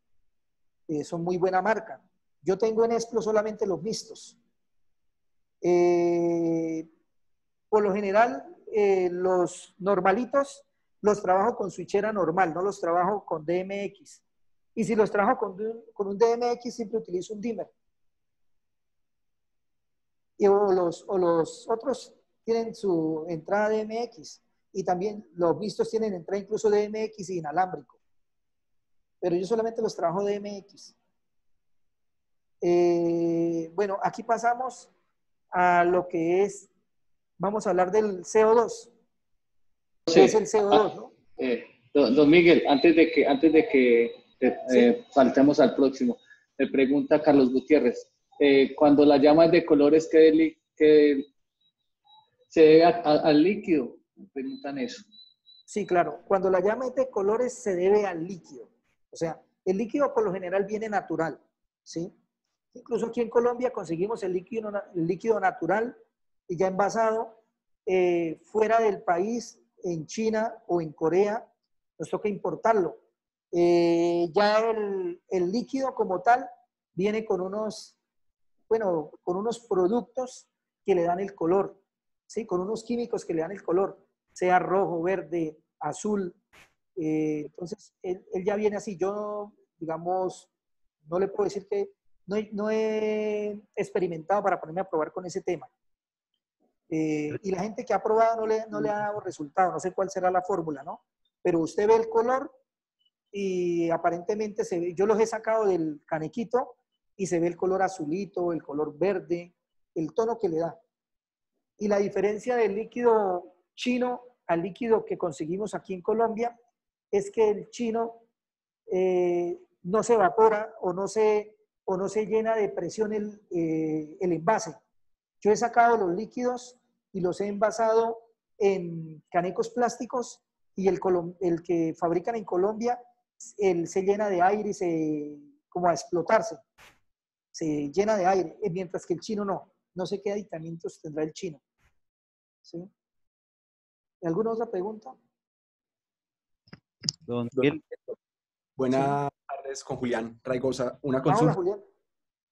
Eh, son muy buena marca. Yo tengo en Esplo solamente los mixtos. Eh, por lo general, eh, los normalitos los trabajo con switchera normal, no los trabajo con DMX. Y si los trabajo con, con un DMX, siempre utilizo un dimmer o, los, o los otros tienen su entrada DMX y también los vistos tienen entrada incluso DMX y inalámbrico. Pero yo solamente los trabajo DMX. Eh, bueno, aquí pasamos a lo que es, vamos a hablar del CO2. ¿Qué es el CO2, no? Eh, don, Miguel, antes de que, antes de que eh, saltemos al próximo, me pregunta Carlos Gutiérrez, cuando la llama es de colores que, que se debe al líquido. Me preguntan eso. Sí, claro. Cuando la llama es de colores se debe al líquido. O sea, el líquido por lo general viene natural, ¿sí? Incluso aquí en Colombia conseguimos el líquido, líquido natural y ya envasado eh, fuera del país, en China o en Corea, nos toca importarlo. Eh, ya el, el líquido como tal viene con unos bueno, con unos productos que le dan el color, ¿sí? Con unos químicos que le dan el color, sea rojo, verde, azul. Eh, entonces, él, ya viene así. Yo, digamos, no le puedo decir que no, he experimentado para ponerme a probar con ese tema. Eh, y la gente que ha probado no le, no le ha dado resultado, no sé cuál será la fórmula, ¿no? Pero usted ve el color y aparentemente yo los he sacado del canequito y se ve el color azulito, el color verde, el tono que le da. Y la diferencia del líquido chino al líquido que conseguimos aquí en Colombia es que el chino eh, no se evapora o no se, o no se llena de presión el, eh, el envase. Yo he sacado los líquidos y los he envasado en canecos plásticos y el, el que fabrican en Colombia el, se llena de aire y se como a explotarse se llena de aire, eh, mientras que el chino no. No sé qué aditamientos tendrá el chino. ¿Sí? ¿Alguna otra pregunta? Don Buenas tardes con Julián Raigosa. Una consulta. Julián.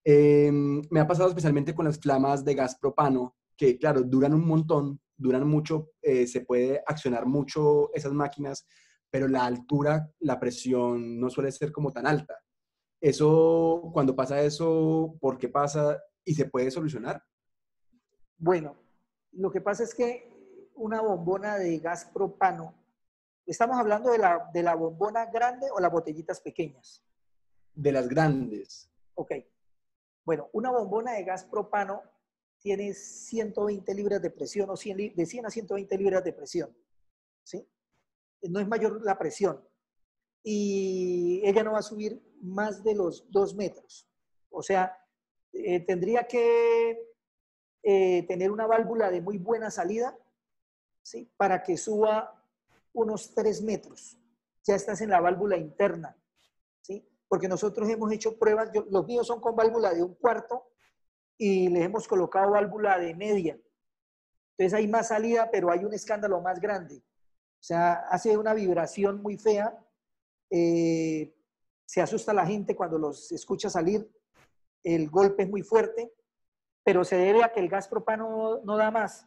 Em, me ha pasado especialmente con las flamas de gas propano, que claro, duran un montón, duran mucho, eh, se puede accionar mucho esas máquinas, pero la altura, la presión no suele ser como tan alta. Eso, cuando pasa eso, ¿por qué pasa y se puede solucionar? Bueno, lo que pasa es que una bombona de gas propano, estamos hablando de la, de la bombona grande o las botellitas pequeñas. De las grandes. Ok. Bueno, una bombona de gas propano tiene 120 libras de presión o 100, de 100 a 120 libras de presión. ¿Sí? No es mayor la presión. Y ella no va a subir más de los dos metros. O sea, eh, tendría que eh, tener una válvula de muy buena salida ¿sí? para que suba unos tres metros. ya estás en la válvula interna, ¿sí? Porque nosotros hemos hecho pruebas, los míos son con válvula de un cuarto y les hemos colocado válvula de media. Entonces hay más salida, pero hay un escándalo más grande. O sea, hace una vibración muy fea. Eh, se asusta la gente cuando los escucha salir. El golpe es muy fuerte, pero se debe a que el gas propano no, da más.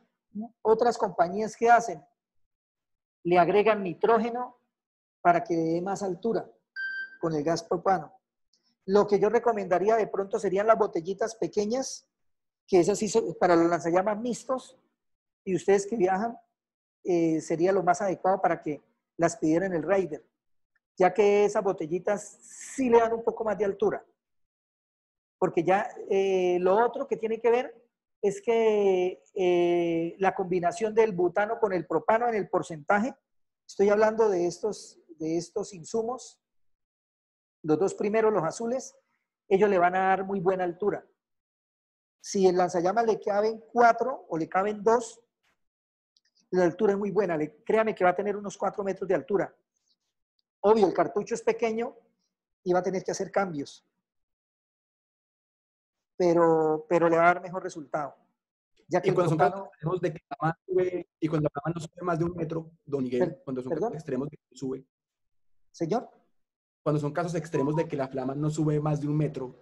Otras compañías que hacen, le agregan nitrógeno para que dé más altura con el gas propano. Lo que yo recomendaría de pronto serían las botellitas pequeñas, que esas sí son para los lanzallamas mixtos, y ustedes que viajan, eh, sería lo más adecuado para que las pidieran el rider, ya que esas botellitas sí le dan un poco más de altura. Porque ya eh, lo otro que tiene que ver es que eh, la combinación del butano con el propano en el porcentaje, estoy hablando de estos, de estos insumos, los dos primeros, los azules, ellos le van a dar muy buena altura. Si el lanzallamas le caben cuatro o le caben dos, la altura es muy buena. créame que va a tener unos 4 metros de altura. Obvio, el cartucho es pequeño y va a tener que hacer cambios. Pero, pero le va a dar mejor resultado. Ya que y, cuando son de que la sube, y cuando la mano sube más de un metro, don Miguel, cuando son casos extremos de que sube. Señor. Cuando son casos extremos de que la flama no sube más de un metro.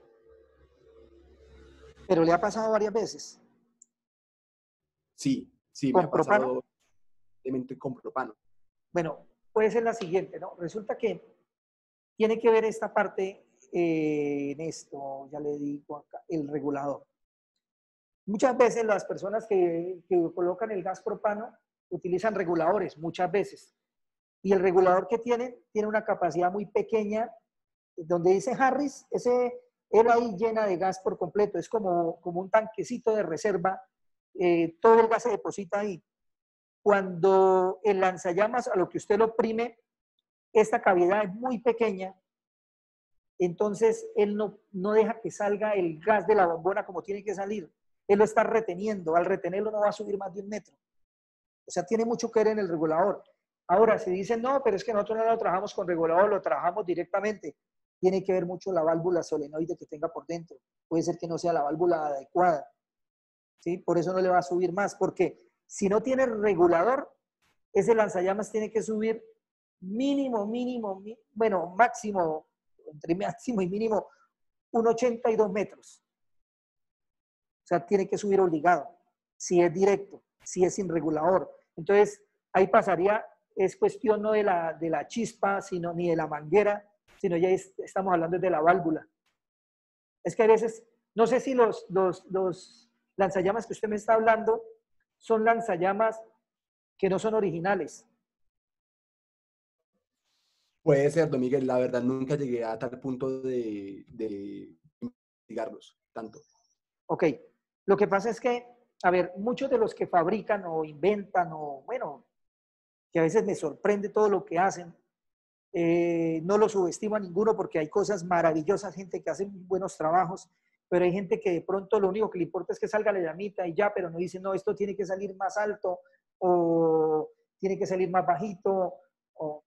Pero le ha pasado varias veces. Sí, sí, me ha pasado con propano. Bueno, puede ser la siguiente, ¿no? Resulta que tiene que ver esta parte eh, en esto, ya le digo acá, el regulador. Muchas veces las personas que, colocan el gas propano utilizan reguladores, muchas veces. Y el regulador que tienen tiene una capacidad muy pequeña, donde dice Harris, ese era ahí llena de gas por completo, es como, como un tanquecito de reserva, eh, todo el gas se deposita ahí. Cuando el lanzallamas a lo que usted lo oprime, esta cavidad es muy pequeña, entonces él no, no deja que salga el gas de la bombona como tiene que salir. Él lo está reteniendo. Al retenerlo no va a subir más de un metro. O sea, tiene mucho que ver en el regulador. Ahora, si dicen, no, pero es que nosotros no lo trabajamos con regulador, lo trabajamos directamente, tiene que ver mucho la válvula solenoide que tenga por dentro. Puede ser que no sea la válvula adecuada. ¿sí? Por eso no le va a subir más, porque si no tiene regulador, ese lanzallamas tiene que subir mínimo, mínimo, bueno, máximo, entre máximo y mínimo, un 82 metros. O sea, tiene que subir obligado, si es directo, si es sin regulador. Entonces, ahí pasaría, es cuestión no de la, de la chispa, sino ni de la manguera, sino ya estamos hablando de la válvula. Es que a veces, no sé si los, los, los lanzallamas que usted me está hablando son lanzallamas que no son originales. Puede ser, don Miguel, la verdad nunca llegué a tal punto de, investigarlos tanto. Ok, lo que pasa es que, a ver, muchos de los que fabrican o inventan o, bueno, que a veces me sorprende todo lo que hacen, eh, no lo subestimo a ninguno porque hay cosas maravillosas, gente que hace buenos trabajos, pero hay gente que de pronto lo único que le importa es que salga la llamita y ya, pero no dice, no, esto tiene que salir más alto o tiene que salir más bajito, o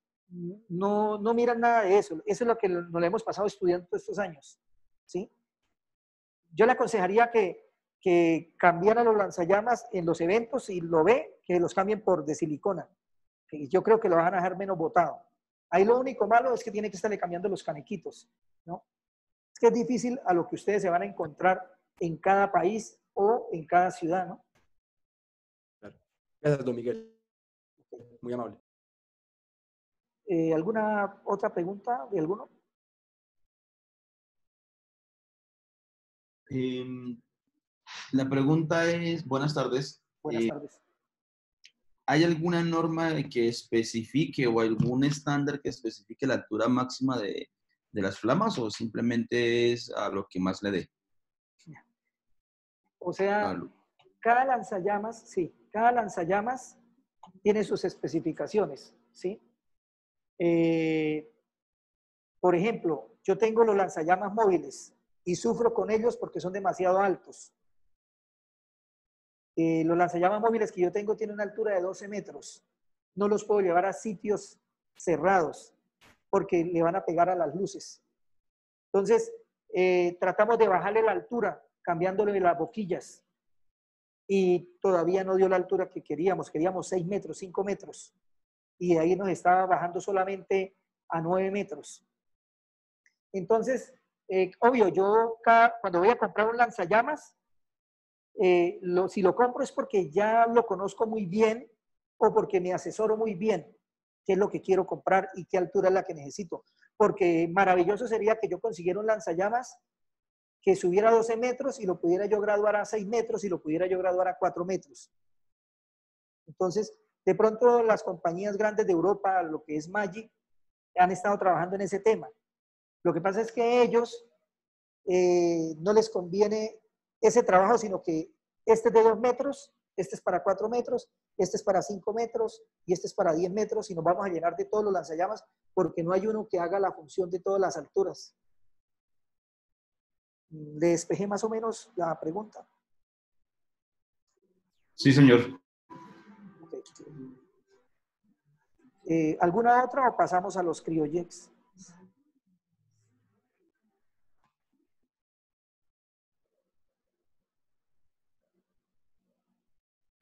no, no miran nada de eso. Eso es lo que nos le hemos pasado estudiando estos años, ¿sí? Yo le aconsejaría que, que cambiaran los lanzallamas en los eventos, y lo ve, que los cambien por de silicona. Yo creo que lo van a dejar menos botado. Ahí lo único malo es que tiene que estarle cambiando los canequitos, ¿no? que es difícil a lo que ustedes se van a encontrar en cada país o en cada ciudad, ¿no? Gracias, don Miguel. Muy amable. Eh, ¿Alguna otra pregunta de alguno? Em, la pregunta es, buenas tardes. Buenas eh, tardes. ¿Hay alguna norma que especifique o algún estándar que especifique la altura máxima de, de las flamas o simplemente es a lo que más le dé? O sea, cada lanzallamas, sí, cada lanzallamas tiene sus especificaciones, ¿sí? Eh, por ejemplo, yo tengo los lanzallamas móviles y sufro con ellos porque son demasiado altos. Eh, los lanzallamas móviles que yo tengo tienen una altura de 12 metros. No los puedo llevar a sitios cerrados porque le van a pegar a las luces. Entonces, eh, tratamos de bajarle la altura, cambiándole las boquillas. Y todavía no dio la altura que queríamos. Queríamos 6 metros, 5 metros. Y ahí nos estaba bajando solamente a 9 metros. Entonces, eh, obvio, yo cuando voy a comprar un lanzallamas, eh, si lo compro es porque ya lo conozco muy bien o porque me asesoro muy bien qué es lo que quiero comprar y qué altura es la que necesito. Porque maravilloso sería que yo consiguiera un lanzallamas que subiera 12 metros y lo pudiera yo graduar a 6 metros y lo pudiera yo graduar a 4 metros. Entonces, de pronto las compañías grandes de Europa, lo que es Magic, han estado trabajando en ese tema. Lo que pasa es que ellos eh, no les conviene ese trabajo, sino que este es de 2 metros, este es para 4 metros, este es para 5 metros y este es para 10 metros y nos vamos a llenar de todos los lanzallamas porque no hay uno que haga la función de todas las alturas. ¿Le despejé más o menos la pregunta? Sí, señor. Eh, ¿Alguna otra o pasamos a los criojex?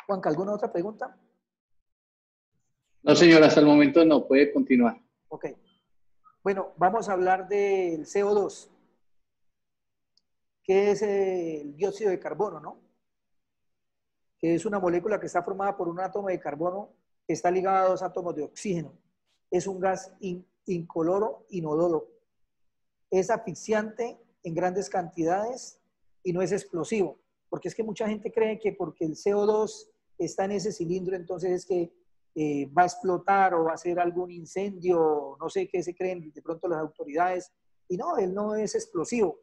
Juanca, ¿alguna otra pregunta? No, señor, hasta el momento no, puede continuar. Ok. Bueno, vamos a hablar del CO2, que es el dióxido de carbono, ¿no? Que es una molécula que está formada por un átomo de carbono está ligado a dos átomos de oxígeno. Es un gas incoloro, inodoro. Es asfixiante en grandes cantidades y no es explosivo, porque es que mucha gente cree que porque el CO2 está en ese cilindro, entonces es que eh, va a explotar o va a hacer algún incendio, no sé qué se creen de pronto las autoridades. Y no, él no es explosivo.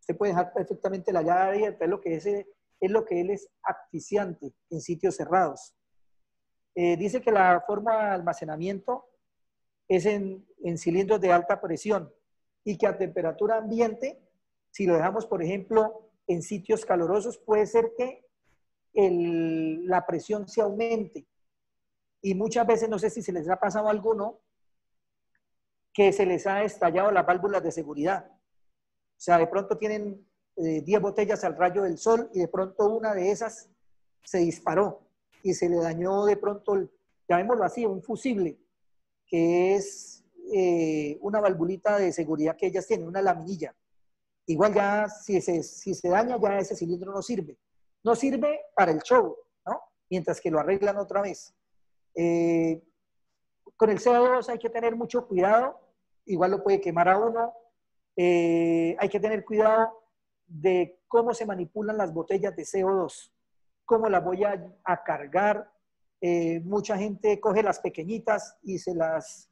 Usted puede dejar perfectamente la llave abierta, es lo que es, es, lo que él es asfixiante en sitios cerrados. Eh, dice que la forma de almacenamiento es en, cilindros de alta presión y que a temperatura ambiente, si lo dejamos, por ejemplo, en sitios calorosos, puede ser que la presión se aumente. Y muchas veces, no sé si se les ha pasado a alguno, que se les ha estallado las válvulas de seguridad. O sea, de pronto tienen 10 eh, botellas al rayo del sol y de pronto una de esas se disparó y se le dañó de pronto, el, llamémoslo así, un fusible, que es eh, una valvulita de seguridad que ellas tienen, una laminilla. Igual ya si si se daña, ya ese cilindro no sirve no sirve para el show, ¿no? Mientras que lo arreglan otra vez. Eh, con el CO2 hay que tener mucho cuidado, igual lo puede quemar a uno. Eh, hay que tener cuidado de cómo se manipulan las botellas de CO2, cómo las voy a, cargar. Eh, mucha gente coge las pequeñitas y se las,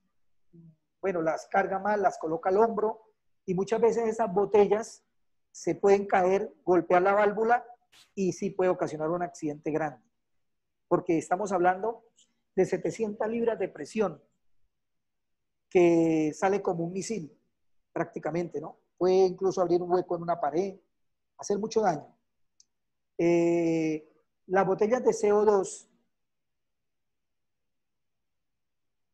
bueno, las carga mal, las coloca al hombro y muchas veces esas botellas se pueden caer, golpear la válvula y sí puede ocasionar un accidente grande, porque estamos hablando de 700 libras de presión que sale como un misil prácticamente, ¿no? Puede incluso abrir un hueco en una pared, hacer mucho daño. Eh, las botellas de CO2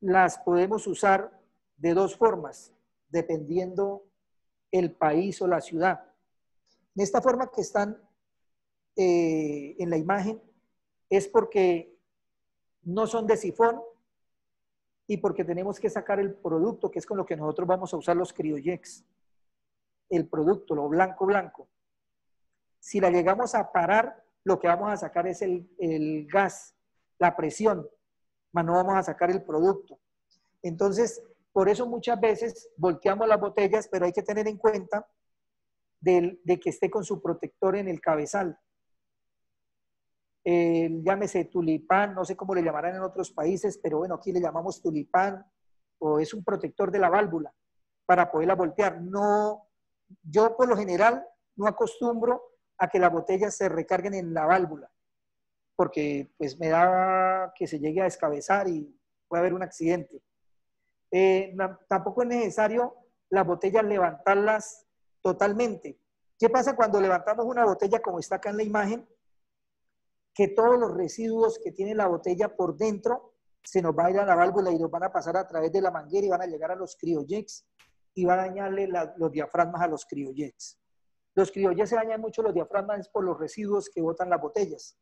las podemos usar de dos formas, dependiendo el país o la ciudad. De esta forma que están eh, en la imagen es porque no son de sifón y porque tenemos que sacar el producto, que es con lo que nosotros vamos a usar los criojex. El producto, lo blanco, blanco. Si la llegamos a parar, lo que vamos a sacar es el, el gas, la presión, mas no vamos a sacar el producto. Entonces, por eso muchas veces volteamos las botellas, pero hay que tener en cuenta de que esté con su protector en el cabezal eh, llámese tulipán, no sé cómo le llamarán en otros países, pero bueno, aquí le llamamos tulipán, o es un protector de la válvula para poderla voltear. No, yo por lo general no acostumbro a que las botellas se recarguen en la válvula, porque pues me da que se llegue a descabezar y puede haber un accidente. Eh, tampoco es necesario las botellas levantarlas totalmente. ¿Qué pasa cuando levantamos una botella como está acá en la imagen? que todos los residuos que tiene la botella por dentro se nos va a ir a la válvula y nos van a pasar a través de la manguera y van a llegar a los criojets y va a dañarle los diafragmas a los criojets. Los criojets se dañan mucho los diafragmas por los residuos que botan las botellas.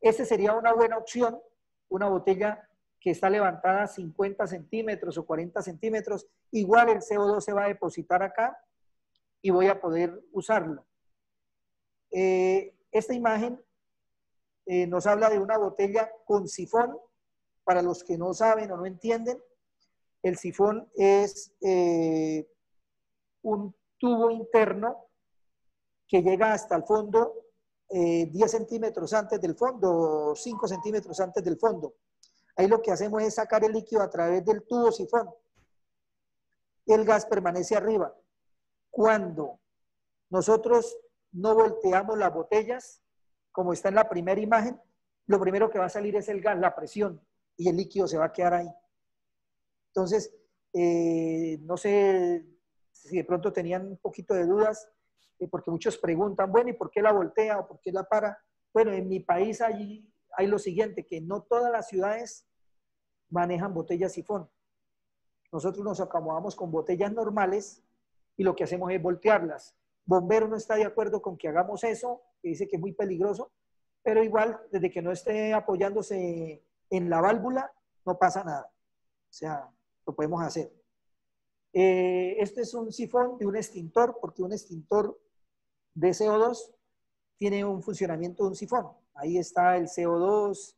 Esta sería una buena opción, una botella que está levantada 50 centímetros o 40 centímetros. Igual el CO2 se va a depositar acá y voy a poder usarlo. Eh, esta imagen eh, nos habla de una botella con sifón. Para los que no saben o no entienden, el sifón es eh, un tubo interno que llega hasta el fondo 10 centímetros antes del fondo, 5 centímetros antes del fondo. Ahí lo que hacemos es sacar el líquido a través del tubo sifón. El gas permanece arriba. Cuando nosotros no volteamos las botellas, como está en la primera imagen, lo primero que va a salir es el gas, la presión, y el líquido se va a quedar ahí. Entonces, eh, no sé si de pronto tenían un poquito de dudas, eh, porque muchos preguntan, bueno, ¿y por qué la voltea o por qué la para? Bueno, en mi país hay, hay lo siguiente, que no todas las ciudades manejan botellas sifón. Nosotros nos acomodamos con botellas normales y lo que hacemos es voltearlas. Bombero no está de acuerdo con que hagamos eso, que dice que es muy peligroso, pero igual, desde que no esté apoyándose en la válvula, no pasa nada. O sea, lo podemos hacer. Eh, este es un sifón de un extintor, porque un extintor de CO2 tiene un funcionamiento de un sifón. Ahí está el CO2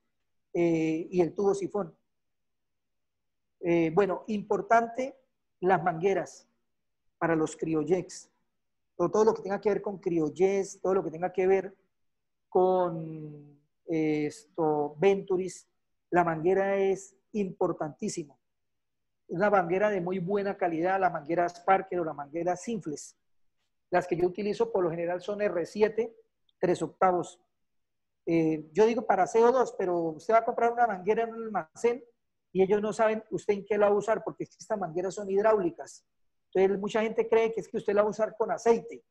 eh, y el tubo sifón. Eh, bueno, importante las mangueras para los criojets todo, lo que tenga que ver con criollés, todo lo que tenga que ver con esto, Venturis, la manguera es importantísimo. Es una manguera de muy buena calidad, la manguera Sparker o la manguera Simfles. Las que yo utilizo por lo general son R7, 3 octavos. Eh, yo digo para CO2, pero usted va a comprar una manguera en un almacén y ellos no saben usted en qué la va a usar porque estas mangueras son hidráulicas. Entonces, mucha gente cree que es que usted la va a usar con aceite.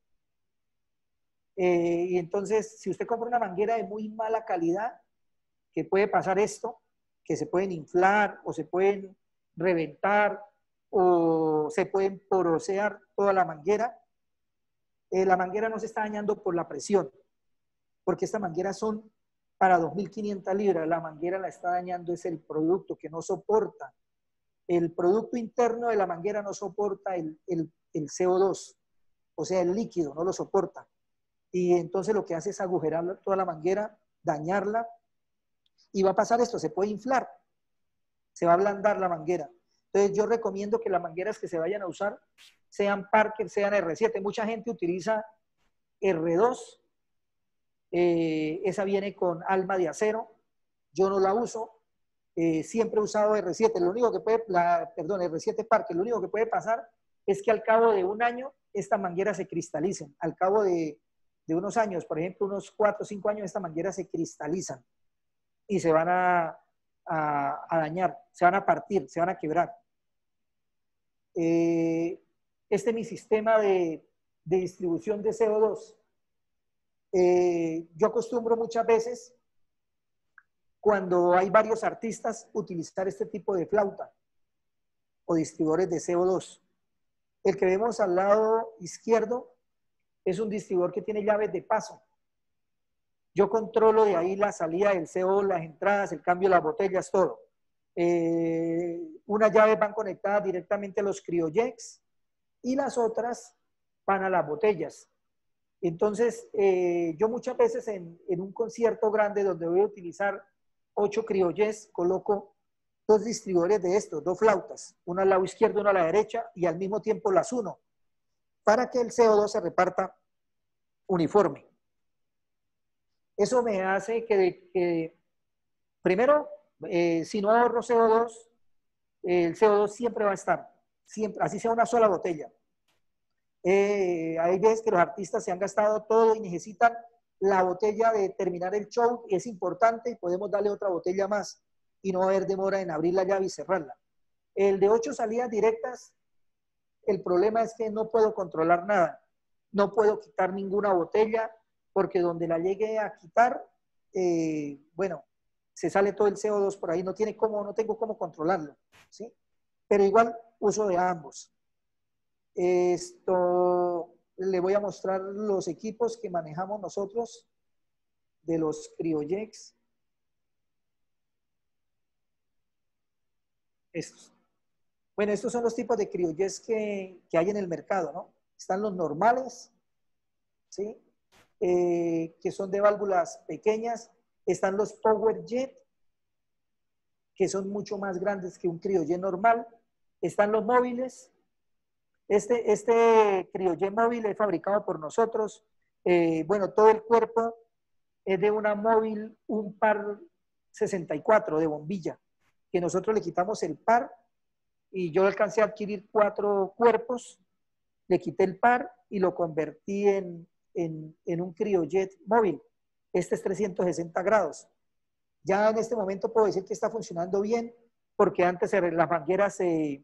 Eh, y entonces, si usted compra una manguera de muy mala calidad, que puede pasar esto, que se pueden inflar o se pueden reventar o se pueden porosear toda la manguera, eh, la manguera no se está dañando por la presión, porque estas mangueras son para 2.500 libras. La manguera la está dañando es el producto que no soporta el producto interno de la manguera no soporta el, CO2, o sea, el líquido, no lo soporta. Y entonces lo que hace es agujerar toda la manguera, dañarla, y va a pasar esto, se puede inflar, se va a ablandar la manguera. Entonces yo recomiendo que las mangueras que se vayan a usar sean Parker, sean R7. Mucha gente utiliza R2, eh, esa viene con alma de acero, yo no la uso, eh, siempre he usado R7. Lo único que puede, perdón, R7 Parque, lo único que puede pasar es que al cabo de un año estas mangueras se cristalicen. Al cabo de, unos años, por ejemplo, unos 4 o 5 años, estas mangueras se cristalizan y se van a, a, dañar, se van a partir, se van a quebrar. Eh, este es mi sistema de, distribución de CO2. Eh, yo acostumbro muchas veces cuando hay varios artistas utilizar este tipo de flauta o distribuidores de CO2. El que vemos al lado izquierdo es un distribuidor que tiene llaves de paso. Yo controlo de ahí la salida del CO, las entradas, el cambio de las botellas, todo. Eh, unas llaves van conectadas directamente a los criojets y las otras van a las botellas. Entonces, eh, yo muchas veces en, un concierto grande donde voy a utilizar ocho criollés, coloco dos distribuidores de estos, dos flautas, una al lado izquierdo, una a la derecha, y al mismo tiempo las uno, para que el CO2 se reparta uniforme. Eso me hace que, primero, eh, si no ahorro CO2, el CO2 siempre va a estar, siempre, así sea una sola botella. Eh, hay veces que los artistas se han gastado todo y necesitan la botella de terminar el show es importante y podemos darle otra botella más y no haber demora en abrir la llave y cerrarla. El de ocho salidas directas, el problema es que no puedo controlar nada. No puedo quitar ninguna botella porque donde la llegue a quitar, eh, bueno, se sale todo el CO2 por ahí, no, tiene cómo, no tengo cómo controlarlo, ¿sí? Pero igual uso de ambos. Esto, le voy a mostrar los equipos que manejamos nosotros de los CryoJets. Estos. Bueno, estos son los tipos de CryoJets que, que hay en el mercado, ¿no? Están los normales, ¿sí? Eh, que son de válvulas pequeñas. Están los Power Jet, que son mucho más grandes que un criojet normal. Están los móviles. Este, este criojet móvil es fabricado por nosotros. Eh, bueno, todo el cuerpo es de una móvil, un par 64 de bombilla, que nosotros le quitamos el par y yo alcancé a adquirir cuatro cuerpos, le quité el par y lo convertí en, en, un criojet móvil. Este es 360 grados. Ya en este momento puedo decir que está funcionando bien porque antes las mangueras se,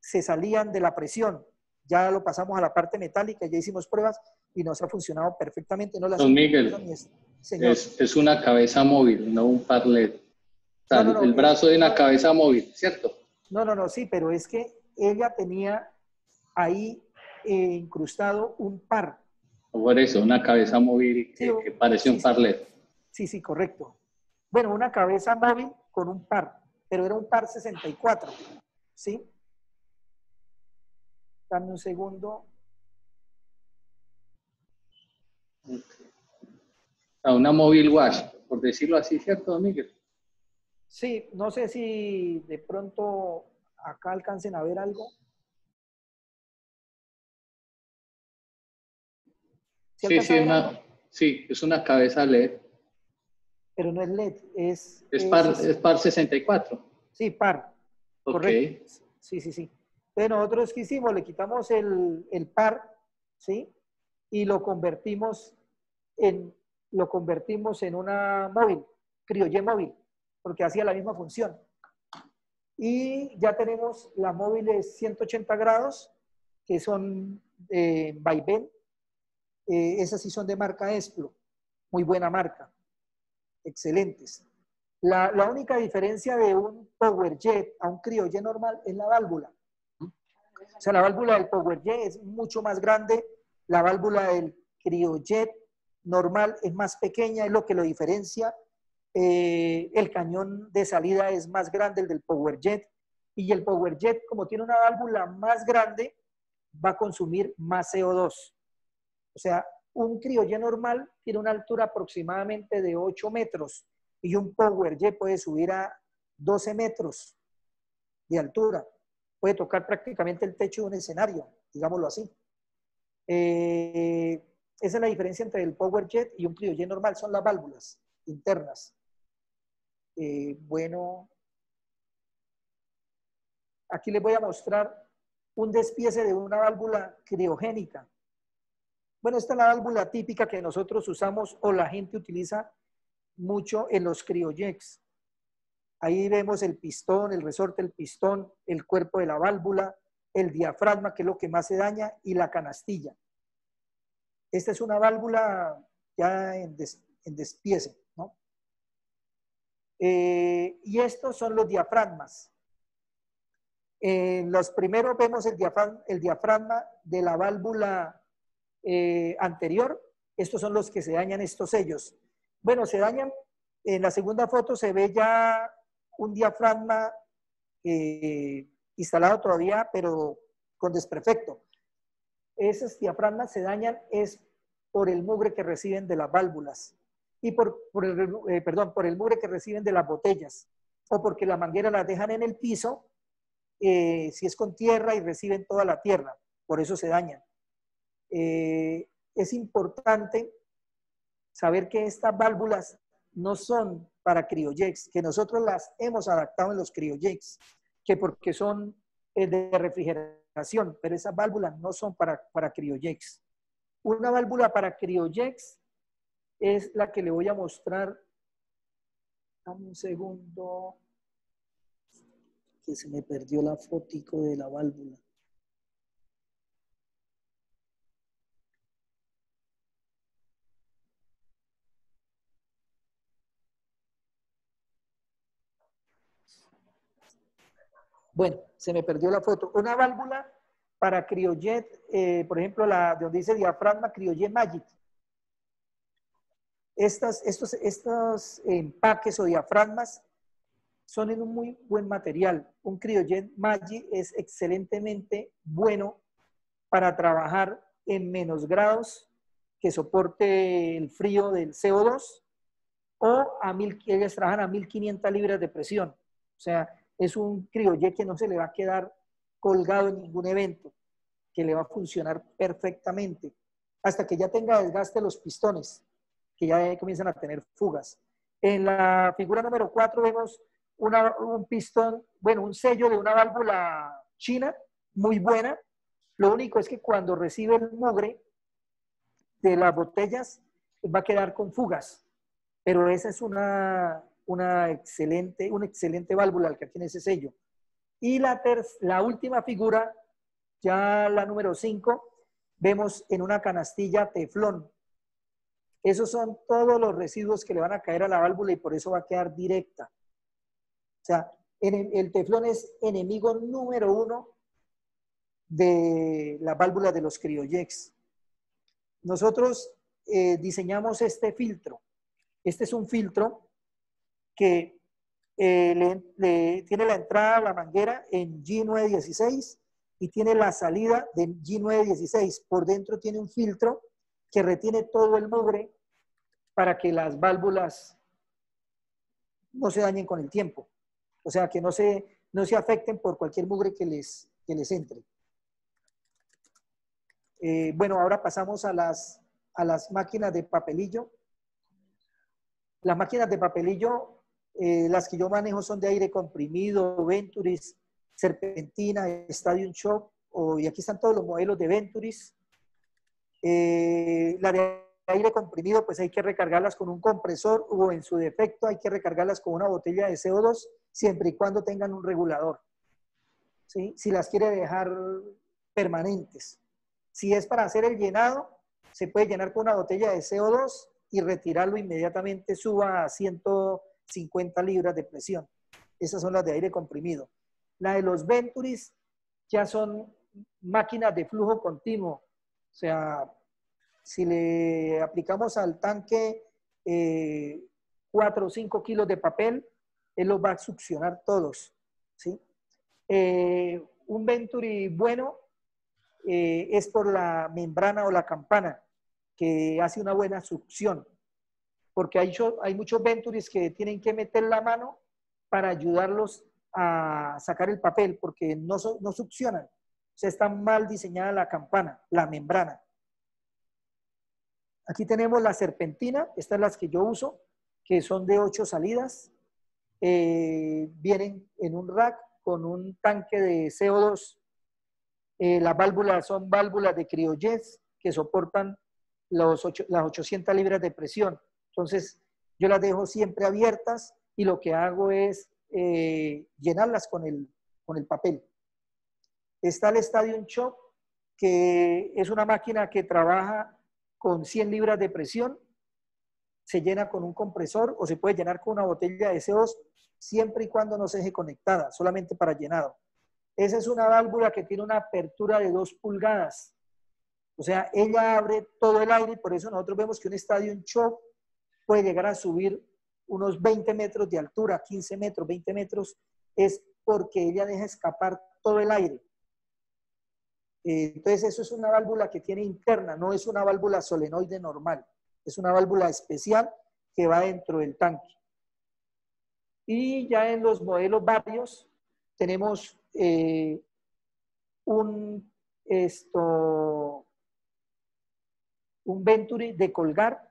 se salían de la presión. Ya lo pasamos a la parte metálica, ya hicimos pruebas y nos ha funcionado perfectamente. No Don Miguel, es, es, una cabeza móvil, no un parlet. el brazo de una cabeza móvil, ¿cierto? No, no, no, sí, pero es que ella tenía ahí eh, incrustado un par. Por eso, una cabeza móvil que, parece un parlet. Sí, sí, correcto. Bueno, una cabeza móvil con un par, pero era un par 64. ¿Sí? Dame un segundo. A una móvil wash, por decirlo así, ¿cierto, Miguel? Sí, no sé si de pronto acá alcancen a ver algo. Sí, sí, sí, es una cabeza LED. Pero no es LED, es... Es, par, es par 64. Sí, par. Correcto. Sí, sí, sí. Entonces nosotros que hicimos, le quitamos el, el par, ¿sí? Y lo convertimos en, lo convertimos en una móvil, criolle móvil, porque hacía la misma función. Y ya tenemos las móviles 180 grados, que son eh, vaivén, eh, esas sí son de marca Esplo, muy buena marca, excelentes. La, única diferencia de un Power Jet a un Cryojet normal es la válvula. O sea, la válvula del Power Jet es mucho más grande, la válvula del Cryojet normal es más pequeña, es lo que lo diferencia. Eh, el cañón de salida es más grande, el del Power Jet. Y el Power Jet, como tiene una válvula más grande, va a consumir más CO2. O sea, un criojet normal tiene una altura aproximadamente de 8 metros y un Power Jet puede subir a 12 metros de altura. Puede tocar prácticamente el techo de un escenario, digámoslo así. Eh, esa es la diferencia entre el Power Jet y un criojet normal, son las válvulas internas. Eh, bueno, aquí les voy a mostrar un despiece de una válvula criogénica. Bueno, esta es la válvula típica que nosotros usamos o la gente utiliza mucho en los criojets. Ahí vemos el pistón, el resorte del pistón, el cuerpo de la válvula, el diafragma, que es lo que más se daña, y la canastilla. Esta es una válvula ya en, despiece, ¿no? Eh, y estos son los diafragmas. En los primeros vemos el diafragma de la válvula eh, anterior, estos son los que se dañan estos sellos. Bueno, se dañan, en la segunda foto se ve ya un diafragma eh, instalado todavía, pero con desperfecto. Esos diafragmas se dañan es por el mugre que reciben de las válvulas y por, el, eh, perdón, por el mugre que reciben de las botellas o porque la manguera las dejan en el piso, si es con tierra y reciben toda la tierra, por eso se dañan. Eh, es importante saber que estas válvulas no son para criojets, que nosotros las hemos adaptado en los criojets, que porque son eh, de refrigeración, pero esas válvulas no son para, para criojets. Una válvula para criojets es la que le voy a mostrar. Dame un segundo, que se me perdió la fotico de la válvula. Bueno, se me perdió la foto. Una válvula para criojet, eh, por ejemplo, la de donde dice diafragma criojet magic. Estas, estos, empaques o diafragmas son en un muy buen material. Un criojet magic es excelentemente bueno para trabajar en menos grados que soporte el frío del CO2 o a mil, ellas trabajan a 1500 libras de presión. O sea, es un criojet que no se le va a quedar colgado en ningún evento, que le va a funcionar perfectamente hasta que ya tenga desgaste los pistones, que ya comienzan a tener fugas. En la figura número 4 vemos un pistón, bueno, un sello de una válvula china muy buena. Lo único es que cuando recibe el mugre de las botellas, va a quedar con fugas. Pero esa es una, una excelente, una excelente válvula que tiene ese sello. Y la, la última figura, ya la número 5, vemos en una canastilla teflón. Esos son todos los residuos que le van a caer a la válvula y por eso va a quedar directa. O sea, el, teflón es enemigo número uno de la válvula de los criojex. Nosotros eh, diseñamos este filtro. Este es un filtro que eh, tiene la entrada la manguera en G916 y tiene la salida de G916. Por dentro tiene un filtro que retiene todo el mugre para que las válvulas no se dañen con el tiempo. O sea, que no se, no se afecten por cualquier mugre que les, que les entre. Eh, bueno, ahora pasamos a las, a las máquinas de papelillo. Las máquinas de papelillo eh, las que yo manejo son de aire comprimido, Venturis, Serpentina, Stadium Shock, y aquí están todos los modelos de Venturis. Eh, la de aire comprimido, pues hay que recargarlas con un compresor o en su defecto hay que recargarlas con una botella de CO2 siempre y cuando tengan un regulador. ¿sí? Si las quiere dejar permanentes. Si es para hacer el llenado, se puede llenar con una botella de CO2 y retirarlo inmediatamente, suba a 100 50 libras de presión. Esas son las de aire comprimido. La de los Venturis ya son máquinas de flujo continuo. O sea, si le aplicamos al tanque 4 eh, o 5 kilos de papel, él los va a succionar todos. ¿sí? Eh, un Venturi bueno eh, es por la membrana o la campana, que hace una buena succión porque hay, hay muchos Venturis que tienen que meter la mano para ayudarlos a sacar el papel, porque no, no succionan. O sea, está mal diseñada la campana, la membrana. Aquí tenemos la serpentina, estas son las que yo uso, que son de ocho salidas. Eh, vienen en un rack con un tanque de CO2. Eh, las válvulas son válvulas de criojets que soportan los las 800 libras de presión. Entonces, yo las dejo siempre abiertas y lo que hago es eh, llenarlas con el, con el papel. Está el Stadium Shock, que es una máquina que trabaja con 100 libras de presión, se llena con un compresor o se puede llenar con una botella de CO2 siempre y cuando no se deje conectada, solamente para llenado. Esa es una válvula que tiene una apertura de 2 pulgadas. O sea, ella abre todo el aire y por eso nosotros vemos que un Stadium Shock puede llegar a subir unos 20 metros de altura, 15 metros, 20 metros, es porque ella deja escapar todo el aire. Eh, entonces, eso es una válvula que tiene interna, no es una válvula solenoide normal, es una válvula especial que va dentro del tanque. Y ya en los modelos varios tenemos eh, un, esto, un Venturi de colgar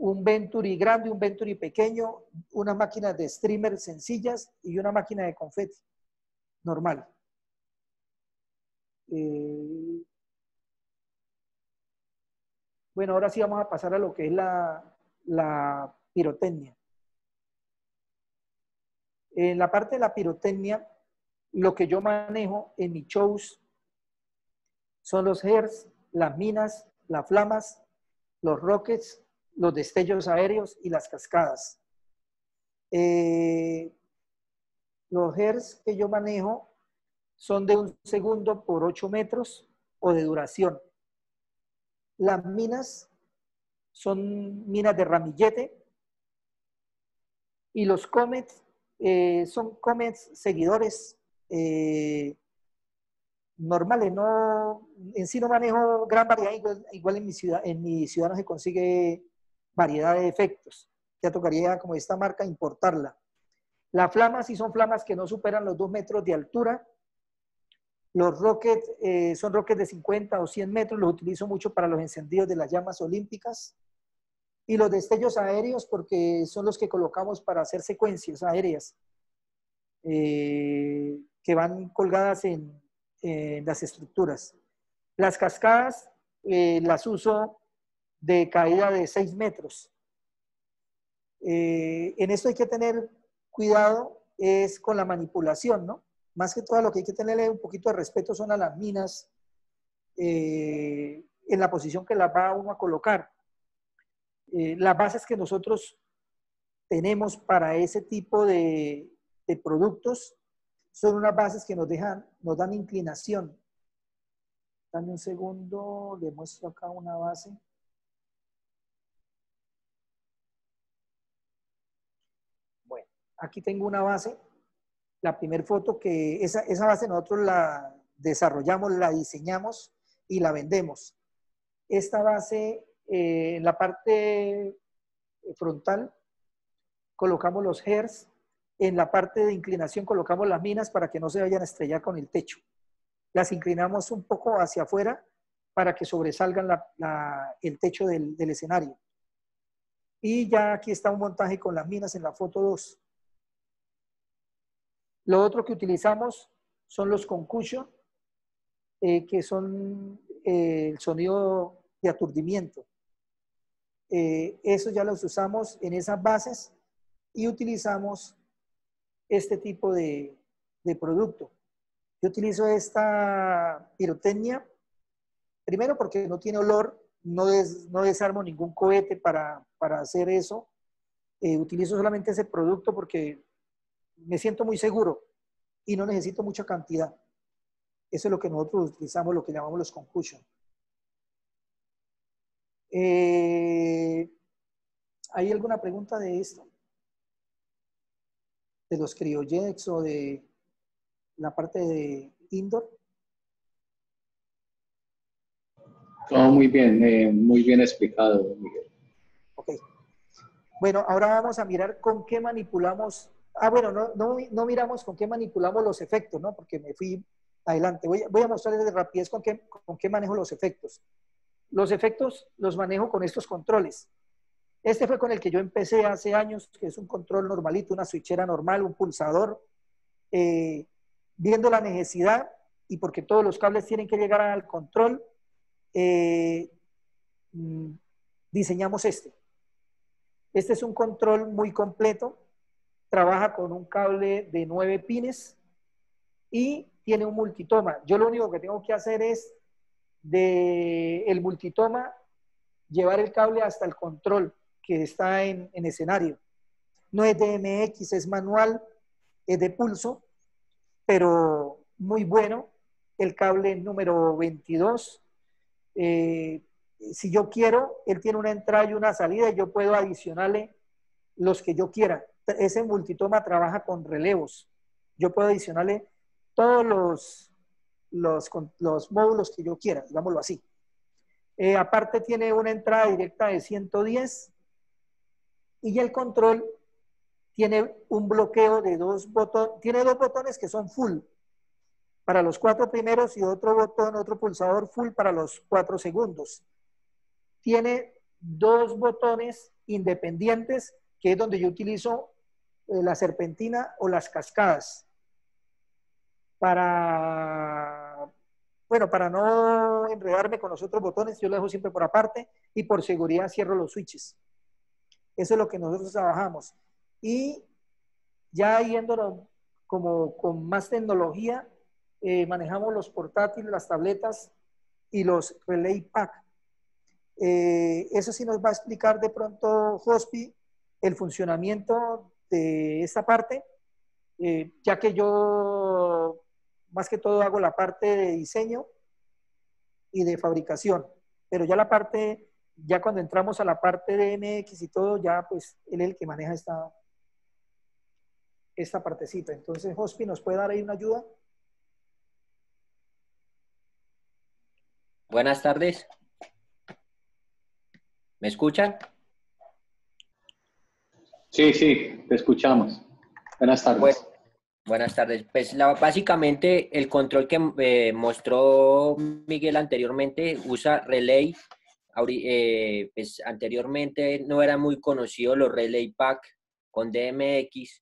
un Venturi grande, un Venturi pequeño, una máquina de streamer sencillas y una máquina de confeti normal. Eh, bueno, ahora sí vamos a pasar a lo que es la, la pirotecnia. En la parte de la pirotecnia, lo que yo manejo en mis shows son los hairs, las minas, las flamas, los rockets los destellos aéreos y las cascadas. Eh, Los hertz que yo manejo son de un segundo por 8 metros o de duración. Las minas son minas de ramillete y los comets eh, son comets seguidores eh, normales. No, en sí no manejo gran variedad, igual, en, mi ciudad, en mi ciudad no se consigue variedad de efectos. Ya tocaría, como esta marca, importarla. Las flamas sí son flamas que no superan los 2 metros de altura. Los rockets eh, son rockets de 50 o 100 metros, los utilizo mucho para los encendidos de las llamas olímpicas. Y los destellos aéreos porque son los que colocamos para hacer secuencias aéreas eh, que van colgadas en, las estructuras. Las cascadas eh, las uso de caída de 6 metros. en esto hay que tener cuidado es con la manipulación, ¿no? Más que todo lo que hay que tenerle un poquito de respeto son a las minas eh, en la posición que las va uno a colocar. Eh, las bases que nosotros tenemos para ese tipo de, de productos son unas bases que nos dejan, nos dan inclinación. Dame un segundo, le muestro acá una base. Aquí tengo una base. La primera foto que esa, esa base nosotros la desarrollamos, la diseñamos y la vendemos. Esta base, eh, en la parte frontal, colocamos los hertz. En la parte de inclinación colocamos las minas para que no se vayan a estrellar con el techo. Las inclinamos un poco hacia afuera para que sobresalgan el techo del, del escenario. Y ya aquí está un montaje con las minas en la foto 2. Lo otro que utilizamos son los concussion, eh, que son eh, el sonido de aturdimiento. Eh, eso ya los usamos en esas bases y utilizamos este tipo de, producto. Yo utilizo esta pirotecnia, primero porque no tiene olor, no, no desarmo ningún cohete para, para hacer eso. utilizo solamente ese producto porque me siento muy seguro y no necesito mucha cantidad. Eso es lo que nosotros utilizamos, lo que llamamos los concussion. Eh, ¿Hay alguna pregunta de esto? ¿De los criojets o de la parte de indoor? Todo muy bien, eh, muy bien explicado, Miguel. Ok. Bueno, ahora vamos a mirar con qué manipulamos Ah, bueno, no, no, no, miramos con qué manipulamos los efectos, ¿no? Porque me fui adelante. Voy, voy a mostrarles de rapidez con qué, con qué manejo los efectos. Los efectos los manejo con estos controles. Este fue con el que yo empecé hace años, que es un control normalito, una switchera normal, un pulsador. Eh, viendo la necesidad y porque todos los cables tienen que llegar al control, eh, mm, diseñamos este. Este es un control muy completo trabaja con un cable de 9 pines y tiene un multitoma. Yo lo único que tengo que hacer es de el multitoma llevar el cable hasta el control que está en, en escenario. No es DMX, es manual, es de pulso, pero muy bueno. El cable número 22. Eh, si yo quiero, él tiene una entrada y una salida y yo puedo adicionarle los que yo quiera ese multitoma trabaja con relevos. Yo puedo adicionarle todos los, los, los módulos que yo quiera, digámoslo así. Eh, aparte tiene una entrada directa de 110 y el control tiene un bloqueo de dos botones, tiene dos botones que son full para los cuatro primeros y otro botón, otro pulsador full para los cuatro segundos. Tiene dos botones independientes que es donde yo utilizo la serpentina o las cascadas. Para, bueno, para no enredarme con los otros botones, yo lo dejo siempre por aparte y por seguridad cierro los switches. Eso es lo que nosotros trabajamos. Y ya yéndonos como con más tecnología, eh, manejamos los portátiles, las tabletas y los relay pack. Eh, eso sí nos va a explicar de pronto Hospi el funcionamiento de esta parte. eh, ya que yo más que todo hago la parte de diseño y de fabricación, pero ya la parte, ya cuando entramos a la parte de MX y todo, ya pues él es el que maneja esta, esta partecita. Entonces, Hospi, ¿nos puede dar ahí una ayuda? Buenas tardes. ¿Me escuchan? Sí, sí, te escuchamos. Buenas tardes. buenas tardes. Pues básicamente el control que eh, mostró Miguel anteriormente usa relay. Eh, pues anteriormente no era muy conocido los relay pack con DMX.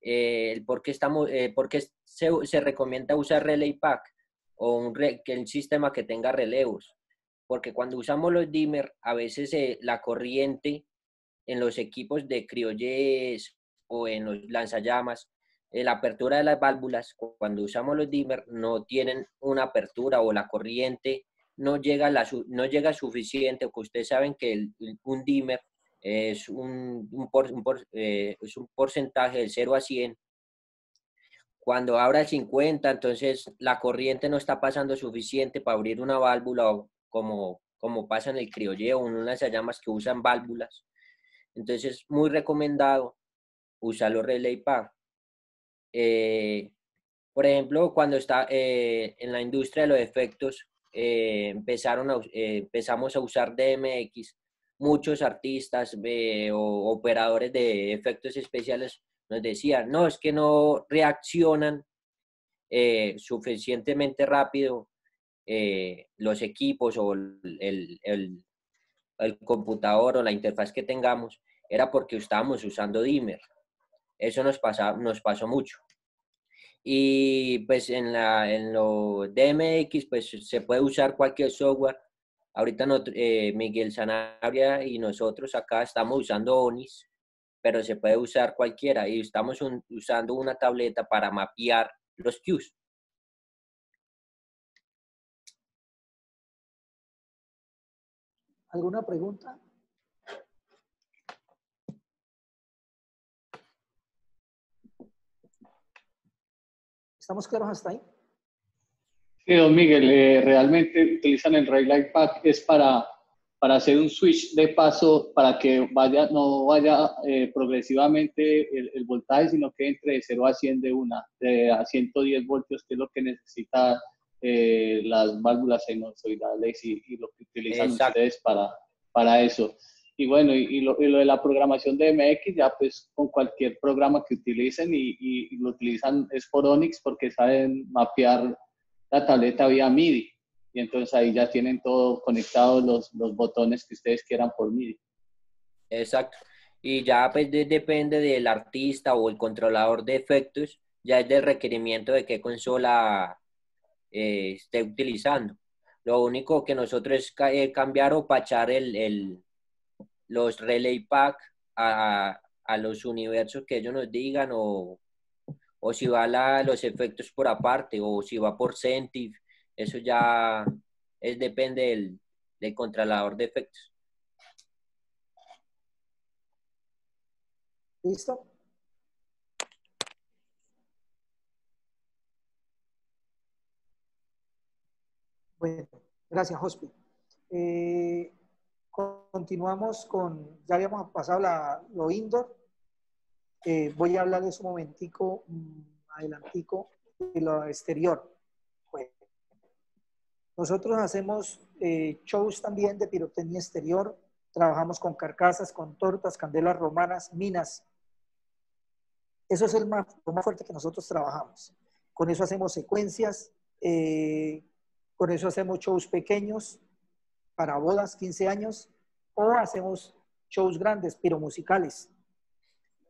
Eh, ¿Por qué, estamos, porque se, se, recomienda usar relay pack o un que el sistema que tenga relevos? Porque cuando usamos los dimmer, a veces la corriente en los equipos de criollés o en los lanzallamas, eh, la apertura de las válvulas, cuando usamos los dimmer, no tienen una apertura o la corriente no llega, la, no llega suficiente, porque ustedes saben que un dimmer es un, un, eh, es un porcentaje del 0 a 100. Cuando abra el 50, entonces la corriente no está pasando suficiente para abrir una válvula como, como pasa en el criolleo o en unas lanzallamas que usan válvulas. Entonces, muy recomendado usar los relay pack. Eh, por ejemplo, cuando está eh, en la industria de los efectos, eh, empezaron empezamos a usar DMX. Muchos artistas o operadores de efectos especiales nos decían, no, es que no reaccionan suficientemente rápido los equipos o el, el computador o la interfaz que tengamos era porque estábamos usando dimmer. Eso nos, pasa, nos pasó mucho. Y pues en, la, en lo DMX pues se puede usar cualquier software. Ahorita no, eh, Miguel Sanabria y nosotros acá estamos usando ONIS, pero se puede usar cualquiera y estamos usando una tableta para mapear los queues. ¿Alguna pregunta? ¿Estamos claros hasta ahí? Sí, don Miguel, eh, realmente utilizan el Light Pack es para, para hacer un switch de paso para que vaya, no vaya eh, progresivamente el, voltaje, sino que entre de 0 a 100 de una, de a 110 voltios, que es lo que necesita eh, las válvulas sinusoidales y, y, lo que utilizan ustedes para, para eso. Y bueno, y, lo, de la programación de MX, ya pues con cualquier programa que utilicen y, lo utilizan es por Onyx porque saben mapear la tableta vía MIDI. Y entonces ahí ya tienen todo conectado los, los botones que ustedes quieran por MIDI. Exacto. Y ya pues depende del artista o el controlador de efectos, ya es del requerimiento de qué consola eh, esté utilizando. Lo único que nosotros es eh, cambiar o pachar el, el los relay pack a, los universos que ellos nos digan o, si va a los efectos por aparte o si va por Centif, eso ya es, depende del, del controlador de efectos. ¿Listo? Bueno, gracias, Hospi. Eh, Continuamos con, ya habíamos pasado la, lo indoor. Eh, voy a hablarles un momentico, adelantico, de lo exterior. nosotros hacemos eh, shows también de pirotecnia exterior. Trabajamos con carcasas, con tortas, candelas romanas, minas. Eso es el más, lo más fuerte que nosotros trabajamos. Con eso hacemos secuencias, con eso hacemos shows pequeños, para bodas, 15 años, o hacemos shows grandes, pero musicales.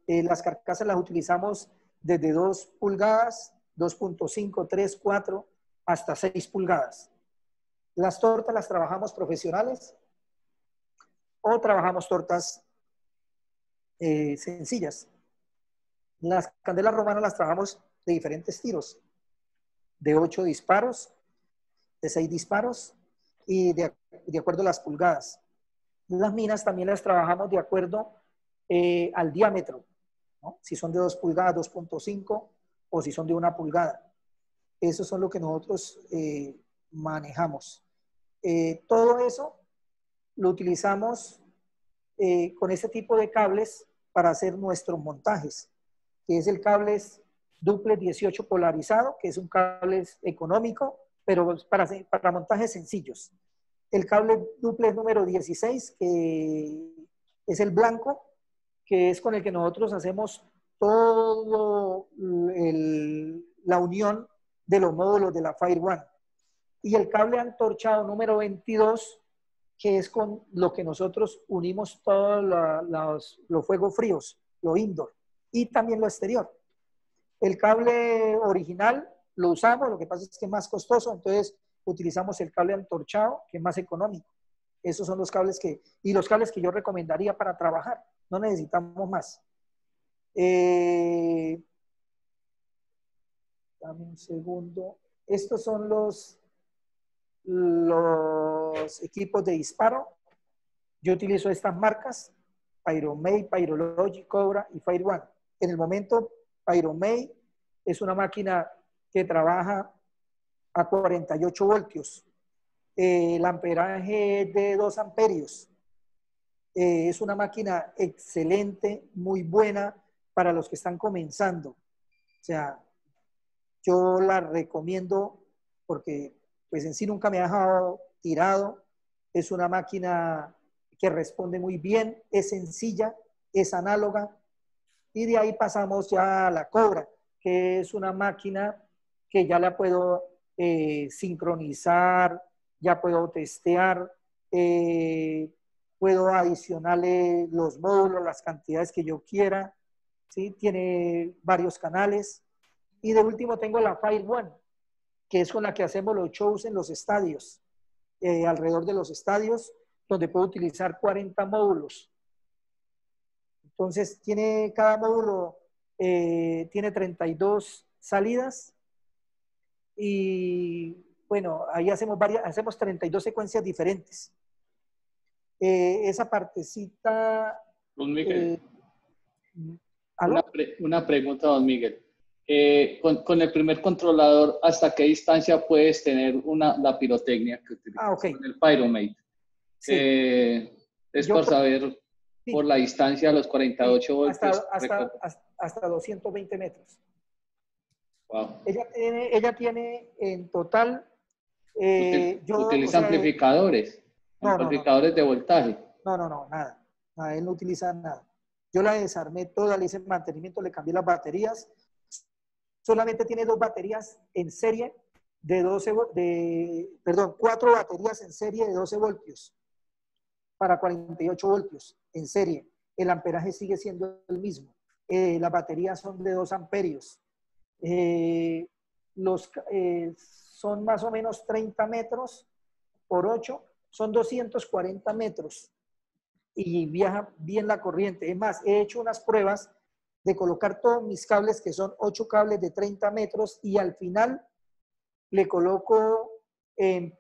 Eh, las carcasas las utilizamos desde 2 pulgadas, 2.5, 3, 4, hasta 6 pulgadas. Las tortas las trabajamos profesionales o trabajamos tortas eh, sencillas. Las candelas romanas las trabajamos de diferentes tiros, de 8 disparos, de 6 disparos y de, acuerdo a las pulgadas. Las minas también las trabajamos de acuerdo eh, al diámetro. si son de 2 pulgadas, 2.5 o si son de una pulgada. Eso son lo que nosotros eh, manejamos. Eh, todo eso lo utilizamos con este tipo de cables para hacer nuestros montajes, que es el cable duple 18 polarizado, que es un cable económico, pero para, para montajes sencillos. El cable duple número 16, que es el blanco, que es con el que nosotros hacemos todo la unión de los módulos de la Fire One. Y el cable antorchado número 22, que es con lo que nosotros unimos todos los, los fuegos fríos, lo indoor y también lo exterior. El cable original lo usamos, lo que pasa es que es más costoso, entonces utilizamos el cable antorchado, que es más económico. Esos son los cables que, y los cables que yo recomendaría para trabajar. No necesitamos más. Eh, dame un segundo. Estos son los, los equipos de disparo. Yo utilizo estas marcas, Pyromay, Pyrologic, Cobra y Fire One. En el momento, Pyromay es una máquina que trabaja a 48 voltios. Eh, el amperaje es de 2 amperios. Eh, es una máquina excelente, muy buena para los que están comenzando. O sea, yo la recomiendo porque pues en sí nunca me ha dejado tirado. Es una máquina que responde muy bien, es sencilla, es análoga. Y de ahí pasamos ya a la Cobra, que es una máquina que ya la puedo eh, sincronizar, ya puedo testear, eh, puedo adicionarle los módulos, las cantidades que yo quiera, ¿sí? Tiene varios canales. Y de último tengo la Fire One, que es con la que hacemos los shows en los estadios, eh, alrededor de los estadios, donde puedo utilizar 40 módulos. Entonces, tiene cada módulo, tiene 32 salidas y bueno, ahí hacemos, varias, hacemos 32 secuencias diferentes. Eh, esa partecita... Don Miguel. Eh, una, una, pregunta, don Miguel. Eh, con, con, el primer controlador, ¿hasta qué distancia puedes tener una, la pirotecnia que utilizas ah, okay. con el Pyromate? Sí. es Yo por saber sí. por la distancia, los 48 voltios. Hasta, hasta, hasta, hasta 220 metros. Ella, tiene, ella tiene en total... Eh, yo, ¿Utiliza o sea, amplificadores? No, amplificadores no, no. de voltaje. No, no, no, nada. nada. Él no utiliza nada. Yo la desarmé toda, le hice mantenimiento, le cambié las baterías. Solamente tiene dos baterías en serie de 12, de, perdón, cuatro baterías en serie de 12 voltios para 48 voltios en serie. El amperaje sigue siendo el mismo. Eh, las baterías son de 2 amperios. Eh, los, eh, son más o menos 30 metros por 8, son 240 metros y viaja bien la corriente. Es más, he hecho unas pruebas de colocar todos mis cables, que son 8 cables de 30 metros, y al final le coloco en,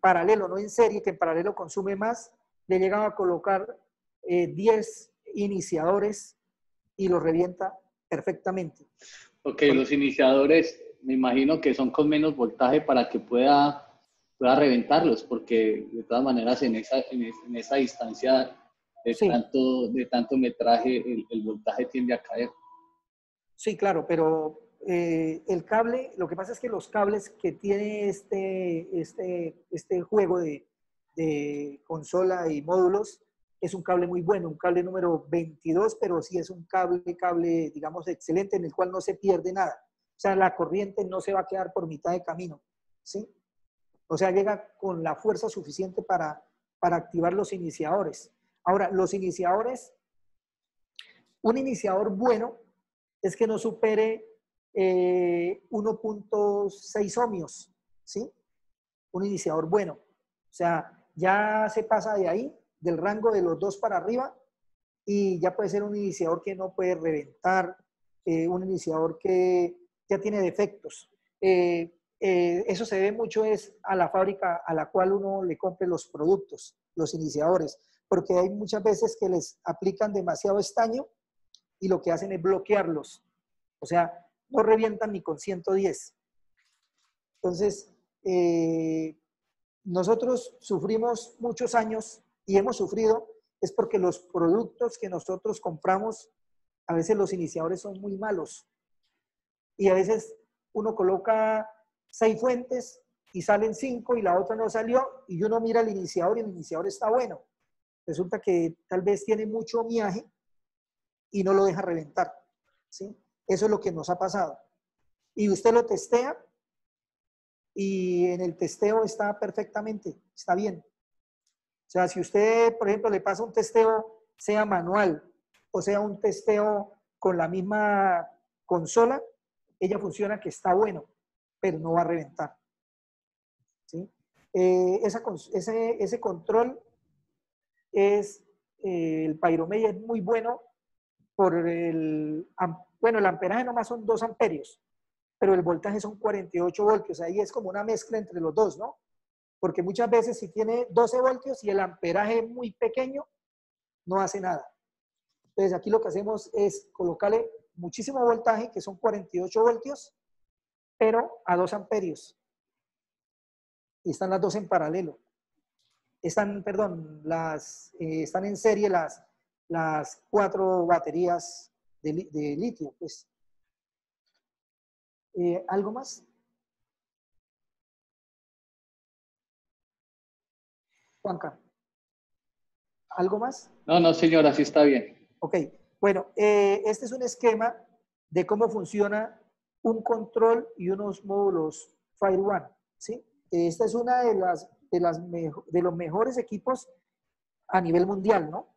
paralelo, no en serie, que en paralelo consume más, le llegan a colocar eh, 10 iniciadores y lo revienta perfectamente. Ok, los iniciadores me imagino que son con menos voltaje para que pueda, pueda reventarlos, porque de todas maneras en esa, en, esa distancia de, sí. tanto, de tanto metraje el, el, voltaje tiende a caer. Sí, claro, pero eh, el cable, lo que pasa es que los cables que tiene este, este, este juego de, de consola y módulos es un cable muy bueno, un cable número 22, pero sí es un cable, cable, digamos, excelente en el cual no se pierde nada. O sea, la corriente no se va a quedar por mitad de camino, ¿sí? O sea, llega con la fuerza suficiente para, para activar los iniciadores. Ahora, los iniciadores, un iniciador bueno es que no supere eh, 1.6 ohmios, ¿sí? Un iniciador bueno. O sea, ya se pasa de ahí del rango de los dos para arriba y ya puede ser un iniciador que no puede reventar, eh, un iniciador que ya tiene defectos. Eh, eh, eso se ve mucho es a la fábrica a la cual uno le compre los productos, los iniciadores, porque hay muchas veces que les aplican demasiado estaño y lo que hacen es bloquearlos. O sea, no revientan ni con 110. Entonces, nosotros sufrimos muchos años y hemos sufrido es porque los productos que nosotros compramos, a veces los iniciadores son muy malos. Y a veces uno coloca seis fuentes y salen cinco y la otra no salió y uno mira el iniciador y el iniciador está bueno. Resulta que tal vez tiene mucho miaje y no lo deja reventar. ¿sí? Eso es lo que nos ha pasado. Y usted lo testea y en el testeo está perfectamente, está bien. O sea, si usted, por ejemplo, le pasa un testeo, sea manual o sea un testeo con la misma consola, ella funciona que está bueno, pero no va a reventar. ¿sí? Eh, ese, ese, control es, eh, el Pyromey es muy bueno por el, bueno, el amperaje nomás son 2 amperios, pero el voltaje son 48 voltios, ahí es como una mezcla entre los dos, ¿no? Porque muchas veces si tiene 12 voltios y el amperaje es muy pequeño, no hace nada. Entonces aquí lo que hacemos es colocarle muchísimo voltaje, que son 48 voltios, pero a 2 amperios. Y están las dos en paralelo. Están, perdón, las, eh, están en serie las, las cuatro baterías de, litio. Pues. Eh, ¿Algo más? Juanca. ¿Algo más? No, no, señora, sí está bien. Ok, bueno, eh, este es un esquema de cómo funciona un control y unos módulos Fire One, ¿sí? Esta es una de las, de las de los mejores equipos a nivel mundial, ¿no?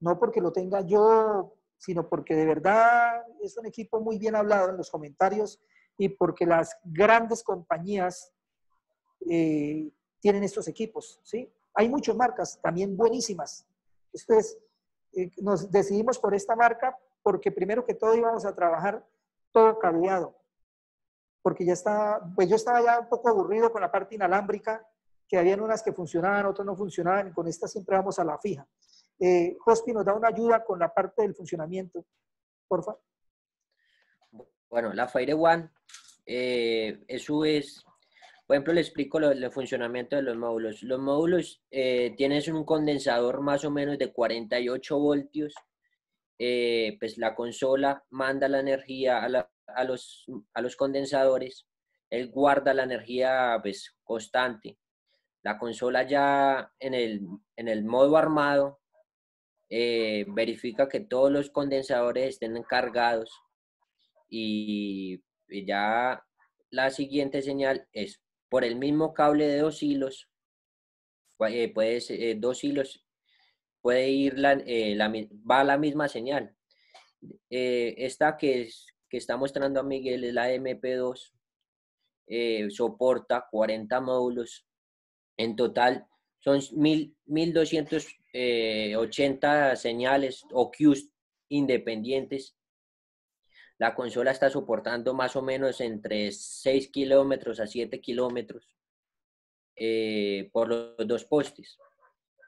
No porque lo tenga yo, sino porque de verdad es un equipo muy bien hablado en los comentarios y porque las grandes compañías eh, tienen estos equipos, ¿sí? Hay muchas marcas también buenísimas. Esto es, eh, nos decidimos por esta marca porque primero que todo íbamos a trabajar todo cableado, porque ya estaba, pues yo estaba ya un poco aburrido con la parte inalámbrica, que habían unas que funcionaban, otras no funcionaban, y con esta siempre vamos a la fija. Eh, Hospi nos da una ayuda con la parte del funcionamiento, por favor. Bueno, la Fire One, eh, eso es, por ejemplo, le explico el funcionamiento de los módulos. Los módulos eh, tienes un condensador más o menos de 48 voltios, eh, pues la consola manda la energía a, los, a los condensadores, él guarda la energía pues constante. La consola ya en el, en el modo armado eh, verifica que todos los condensadores estén cargados y, ya la siguiente señal es por el mismo cable de dos hilos, eh, puede eh, dos hilos, puede ir la, va la misma señal. esta que, que está mostrando a Miguel es la MP2, soporta 40 módulos. En total son 1200 80 eh, señales o cues independientes. La consola está soportando más o menos entre 6 kilómetros a 7 kilómetros eh, por los dos postes.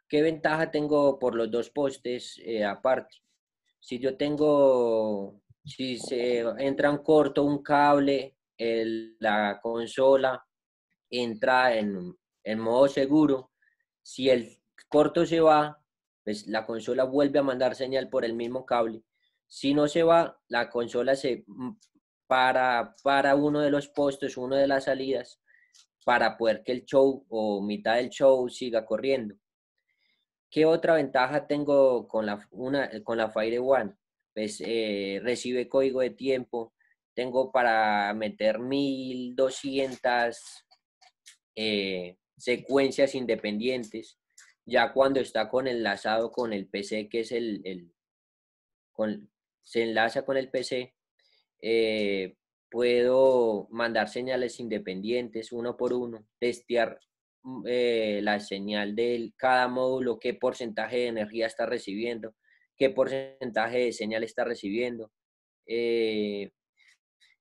¿Qué ventaja tengo por los dos postes eh, aparte? Si yo tengo, si se entra un corto un cable, la consola entra en, en modo seguro. Si el corto se va, pues la consola vuelve a mandar señal por el mismo cable. Si no se va, la consola se mm, para, para uno de los postes, uno de las salidas, para poder que el show o mitad del show siga corriendo. ¿Qué otra ventaja tengo con la, una, con la Fire One? Pues eh, recibe código de tiempo. Tengo para meter 1200 eh, secuencias independientes ya cuando está con enlazado con el PC, que es el, se enlaza con el PC, eh, puedo mandar señales independientes uno por uno, testear mm, eh, la señal de cada módulo, qué porcentaje de energía está recibiendo, qué porcentaje de señal está recibiendo. Eh,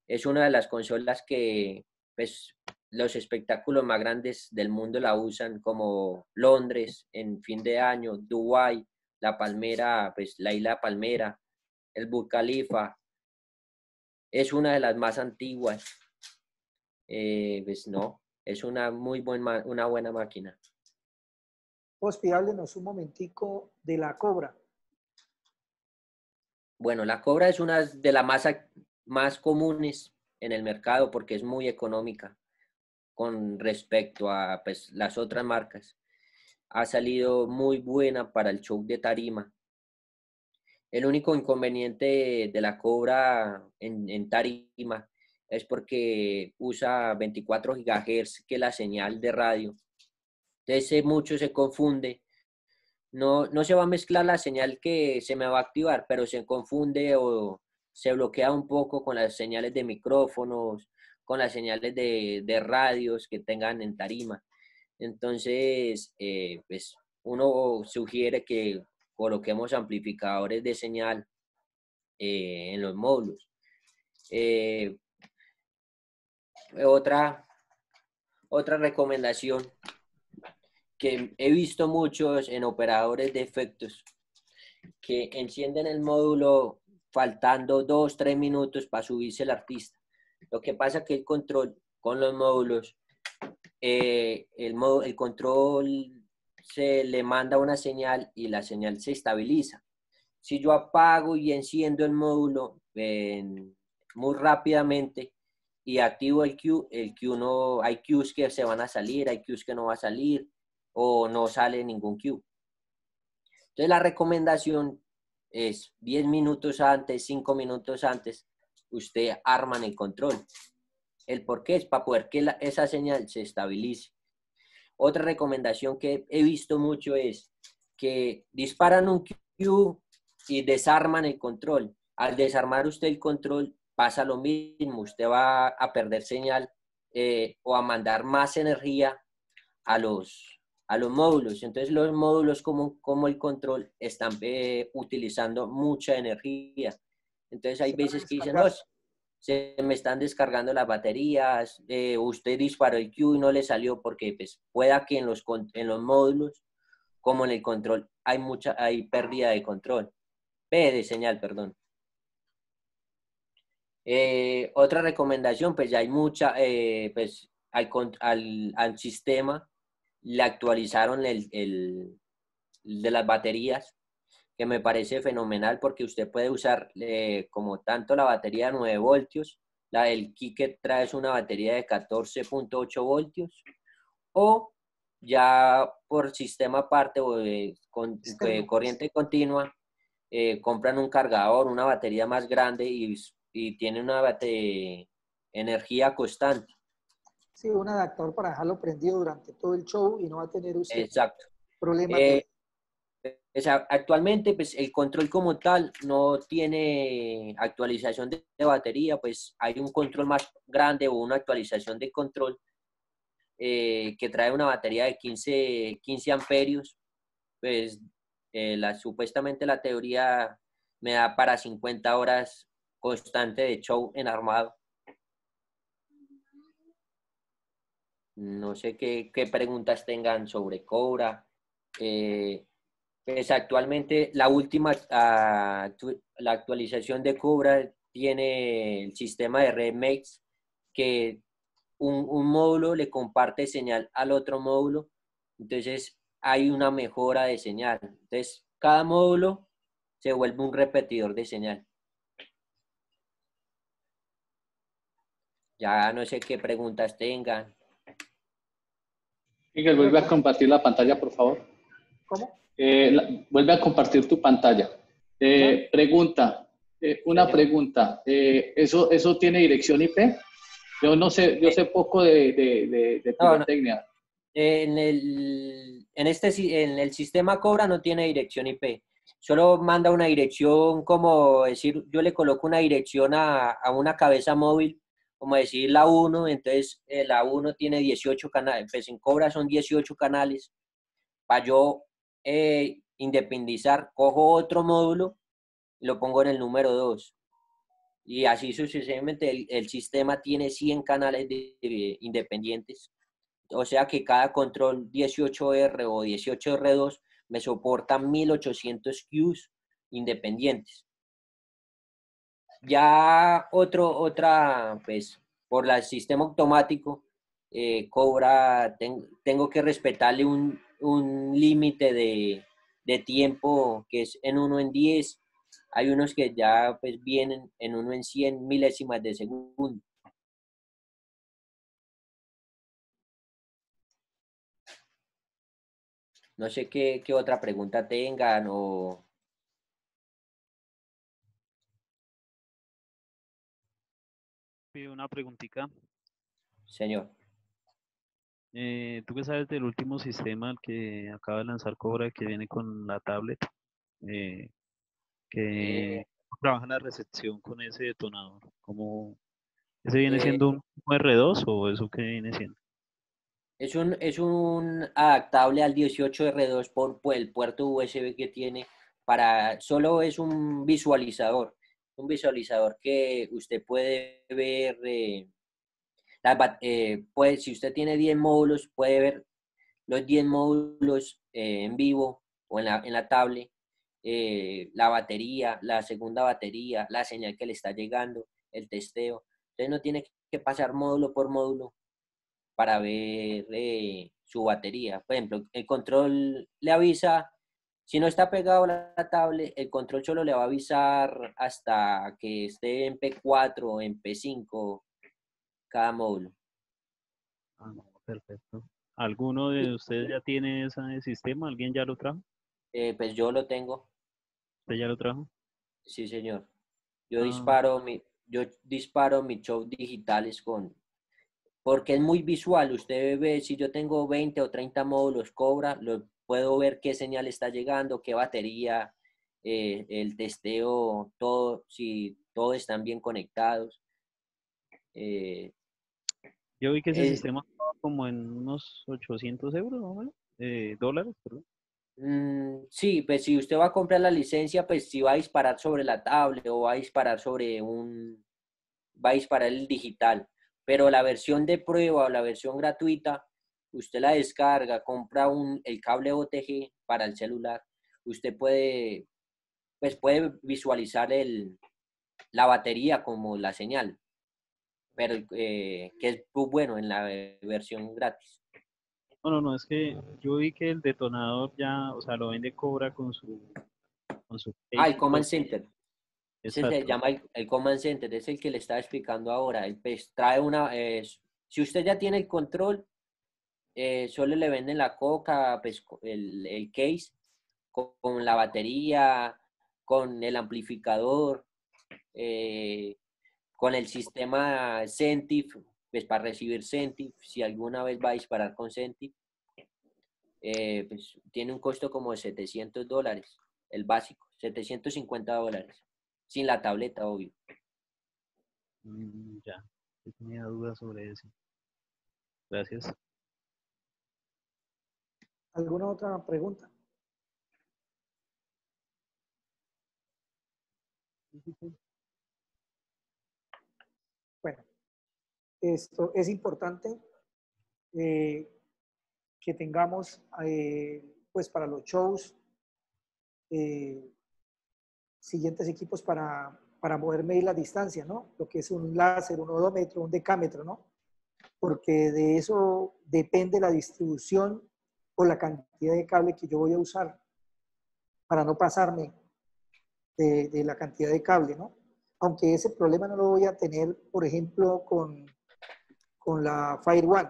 es una de las consolas que pues, los espectáculos más grandes del mundo la usan, como Londres en fin de año, Dubái, La Palmera, pues la isla Palmera, el Burj Khalifa. Es una de las más antiguas. Eh, pues no, es una muy buena, una buena máquina. Hospi, háblenos un momentico de la cobra. Bueno, la cobra es una de las más, más comunes en el mercado porque es muy económica con respecto a pues, las otras marcas. Ha salido muy buena para el show de tarima. El único inconveniente de la cobra en, tarima es porque usa 24 GHz, que es la señal de radio. Entonces mucho se confunde. No, no se va a mezclar la señal que se me va a activar, pero se confunde o se bloquea un poco con las señales de micrófonos, con las señales de, radios que tengan en tarima. Entonces, eh, pues uno sugiere que coloquemos amplificadores de señal eh, en los módulos. Eh, otra, otra recomendación que he visto muchos en operadores de efectos que encienden el módulo faltando dos, tres minutos para subirse el artista. Lo que pasa es que el control con los módulos, eh, el, el control se le manda una señal y la señal se estabiliza. Si yo apago y enciendo el módulo muy rápidamente y activo el Q, el Q no, hay Qs que se van a salir, hay Qs que no va a salir o no sale ningún Q. Entonces la recomendación es 10 minutos antes, 5 minutos antes, usted arman el control. El por qué es para poder que esa señal se estabilice. Otra recomendación que he visto mucho es que disparan un Q y desarman el control. Al desarmar usted el control pasa lo mismo, usted va a perder señal eh, o a mandar más energía a los, a los módulos. Entonces los módulos como, como el control están eh, utilizando mucha energía. Entonces hay veces que dicen, no, se me están descargando las baterías, eh, usted disparó el Q y no le salió porque pues, pueda que en los, en los módulos, como en el control, hay mucha, hay pérdida de control, P de señal, perdón. Eh, otra recomendación, pues ya hay mucha, eh, pues al, al, al, sistema le actualizaron el, el de las baterías que me parece fenomenal porque usted puede usar eh, como tanto la batería de 9 voltios, la del Kicker trae una batería de 14.8 voltios, o ya por sistema aparte o de, con, corriente continua, eh, compran un cargador, una batería más grande y, y tiene una batería, energía constante. Sí, un adaptador para dejarlo prendido durante todo el show y no va a tener usted Exacto. problemas. Eh, actualmente, pues el control como tal no tiene actualización de, batería, pues hay un control más grande o una actualización de control eh, que trae una batería de 15, 15 amperios. Pues eh, la, supuestamente la teoría me da para 50 horas constante de show en armado. No sé qué, qué preguntas tengan sobre Cobra. Eh, pues actualmente la última, ah, la actualización de Cobra tiene el sistema de RedMax que un, un, módulo le comparte señal al otro módulo, entonces hay una mejora de señal. Entonces cada módulo se vuelve un repetidor de señal. Ya no sé qué preguntas tengan. Miguel, vuelve a compartir la pantalla, por favor. ¿Cómo? Eh, vuelve a compartir tu pantalla. Eh, pregunta, eh, una pregunta. ¿eso, ¿Eso tiene dirección IP? Yo no sé, yo sé poco de, de, de, En, el, en, este, en el sistema Cobra no tiene dirección IP. Solo manda una dirección, como decir, yo le coloco una dirección a, a una cabeza móvil, como decir la 1, entonces la 1 tiene 18 canales, pues en Cobra son 18 canales. Para yo eh, independizar, cojo otro módulo y lo pongo en el número 2. Y así sucesivamente el, sistema tiene 100 canales independientes. O sea que cada control 18R o 18R2 me soporta 1800 Qs independientes. ya otro, otra, pues, por el sistema automático, eh, cobra, tengo que respetarle un, límite de, de, tiempo que es en 1 en 10. Hay unos que ya pues vienen en 1 en 100 milésimas de segundo. No sé qué, qué otra pregunta tengan o... Una preguntita. Señor. Eh, ¿Tú qué sabes del último sistema que acaba de lanzar Cobra que viene con la tablet? Eh, que eh. trabaja en la recepción con ese detonador. ¿Cómo, ¿Ese viene siendo un R2 o eso qué viene siendo? Es un, es un adaptable al 18R2 por, el puerto USB que tiene para, solo es un visualizador, un visualizador que usted puede ver, eh, eh, si usted tiene 10 módulos, puede ver los 10 módulos eh, en vivo o en la, en la tablet, la batería, la segunda batería, la señal que le está llegando, el testeo. Entonces no tiene que pasar módulo por módulo para ver eh, su batería. Por ejemplo, el control le avisa, si no está pegado a la tablet, el control solo le va a avisar hasta que esté en P4 o en P5 cada módulo. Ah, perfecto. ¿Alguno de ustedes ya tiene ese sistema? ¿Alguien ya lo trajo? Eh, pues yo lo tengo. ¿Usted ya lo trajo? Sí, señor. Yo ah. disparo mi, yo disparo mis shows digitales con, porque es muy visual. Usted ve, si yo tengo 20 o 30 módulos Cobra, lo, puedo ver qué señal está llegando, qué batería, eh, el testeo, todo, si todos están bien conectados. Eh, yo vi que ese sistema estaba como en unos 800 euros, ¿no? Eh, dólares, perdón. Mm, sí, pues si usted va a comprar la licencia, pues si va a disparar sobre la tablet o va a disparar sobre un, va a disparar el digital pero la versión de prueba o la versión gratuita, usted la descarga, compra un, el cable OTG para el celular, usted puede, pues puede visualizar el, la batería como la señal, pero eh, que es bueno en la versión gratis. No, no, no, es que yo vi que el detonador ya, o sea, lo vende Cobra con su... Con su ah, el Command Center. Ese se llama el, Command Center, es el que le estaba explicando ahora. El pues, trae una, si usted ya tiene el control, eh, solo le venden la coca, pues, el, case con, la batería, con el amplificador, eh, con el sistema Centif, pues para recibir Centif, si alguna vez va a disparar con Centif, eh, pues tiene un costo como de 700 dólares, el básico, 750 dólares. Sin la tableta, obvio. Mm, ya, tenía dudas sobre eso. Gracias. ¿Alguna otra pregunta? Esto es importante eh, que tengamos, eh, pues para los shows, eh, siguientes equipos para, para poder medir la distancia, ¿no? Lo que es un láser, un odómetro, un decámetro, ¿no? Porque de eso depende la distribución o la cantidad de cable que yo voy a usar para no pasarme de, de la cantidad de cable, ¿no? Aunque ese problema no lo voy a tener, por ejemplo, con, con la Fire One,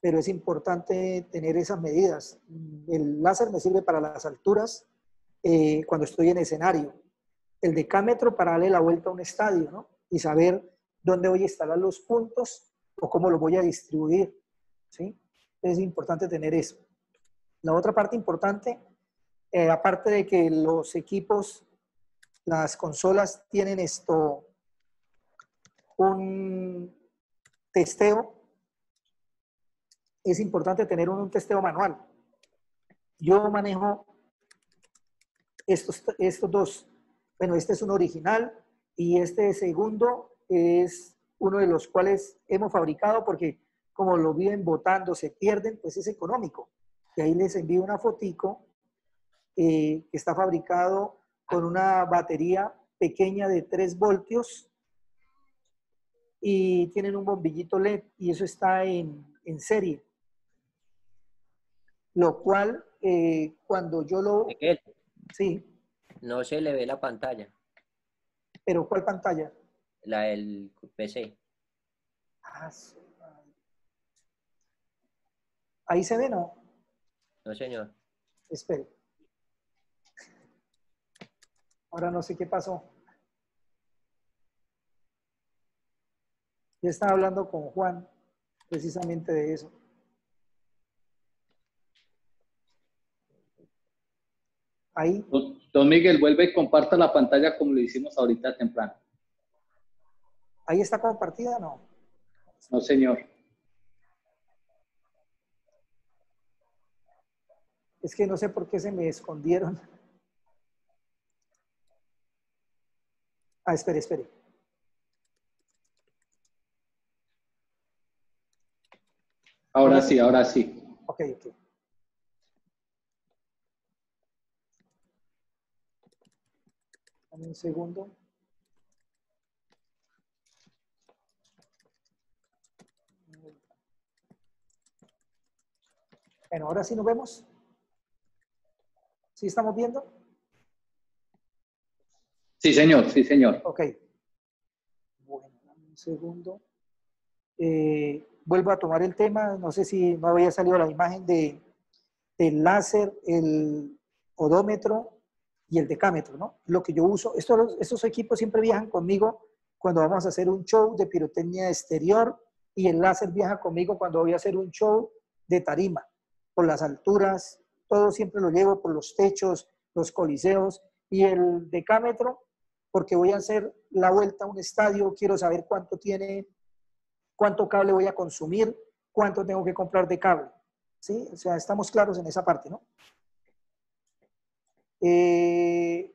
pero es importante tener esas medidas. El láser me sirve para las alturas, eh, cuando estoy en escenario. El decámetro para darle la vuelta a un estadio, ¿no? Y saber dónde voy a instalar los puntos o cómo los voy a distribuir, ¿sí? Es importante tener eso. La otra parte importante, eh, aparte de que los equipos, las consolas tienen esto, un testeo, es importante tener un testeo manual. Yo manejo estos, estos dos. Bueno, este es un original y este segundo es uno de los cuales hemos fabricado porque como lo viven botando, se pierden, pues es económico. Y ahí les envío una fotico eh, que está fabricado con una batería pequeña de 3 voltios y tienen un bombillito LED y eso está en, en serie. Lo cual, eh, cuando yo lo... Sí. No se le ve la pantalla. ¿Pero cuál pantalla? La del PC. Ah, Ahí se ve, ¿no? No, señor. Espere. Ahora no sé qué pasó. Yo estaba hablando con Juan precisamente de eso. Ahí. Don Miguel, vuelve y comparta la pantalla como lo hicimos ahorita temprano. ¿Ahí está compartida no? No, señor. Es que no sé por qué se me escondieron. Ah, espere, espere. Ahora sí, ahora sí. Ok, ok. Dame un segundo. Bueno, ahora sí nos vemos. ¿Sí estamos viendo? Sí, señor, sí, señor. Ok. Bueno, un segundo. Eh, vuelvo a tomar el tema. No sé si no había salido la imagen de, del láser, el odómetro y el decámetro, ¿no? Lo que yo uso. Estos, estos equipos siempre viajan conmigo cuando vamos a hacer un show de pirotecnia exterior y el láser viaja conmigo cuando voy a hacer un show de tarima, por las alturas, todo siempre lo llevo por los techos, los coliseos y el decámetro, porque voy a hacer la vuelta a un estadio, quiero saber cuánto tiene, cuánto cable voy a consumir, cuánto tengo que comprar de cable. ¿Sí? O sea, estamos claros en esa parte, ¿no? Eh,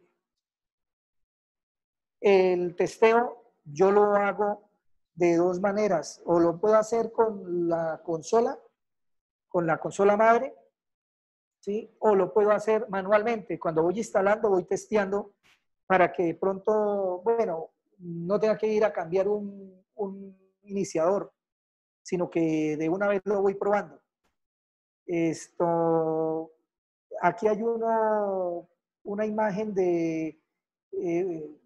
el testeo yo lo hago de dos maneras, o lo puedo hacer con la consola, con la consola madre, o lo puedo hacer manualmente. Cuando voy instalando, voy testeando para que de pronto, bueno, no tenga que ir a cambiar un, iniciador, sino que de una vez lo voy probando. Esto, aquí hay una, una imagen de eh,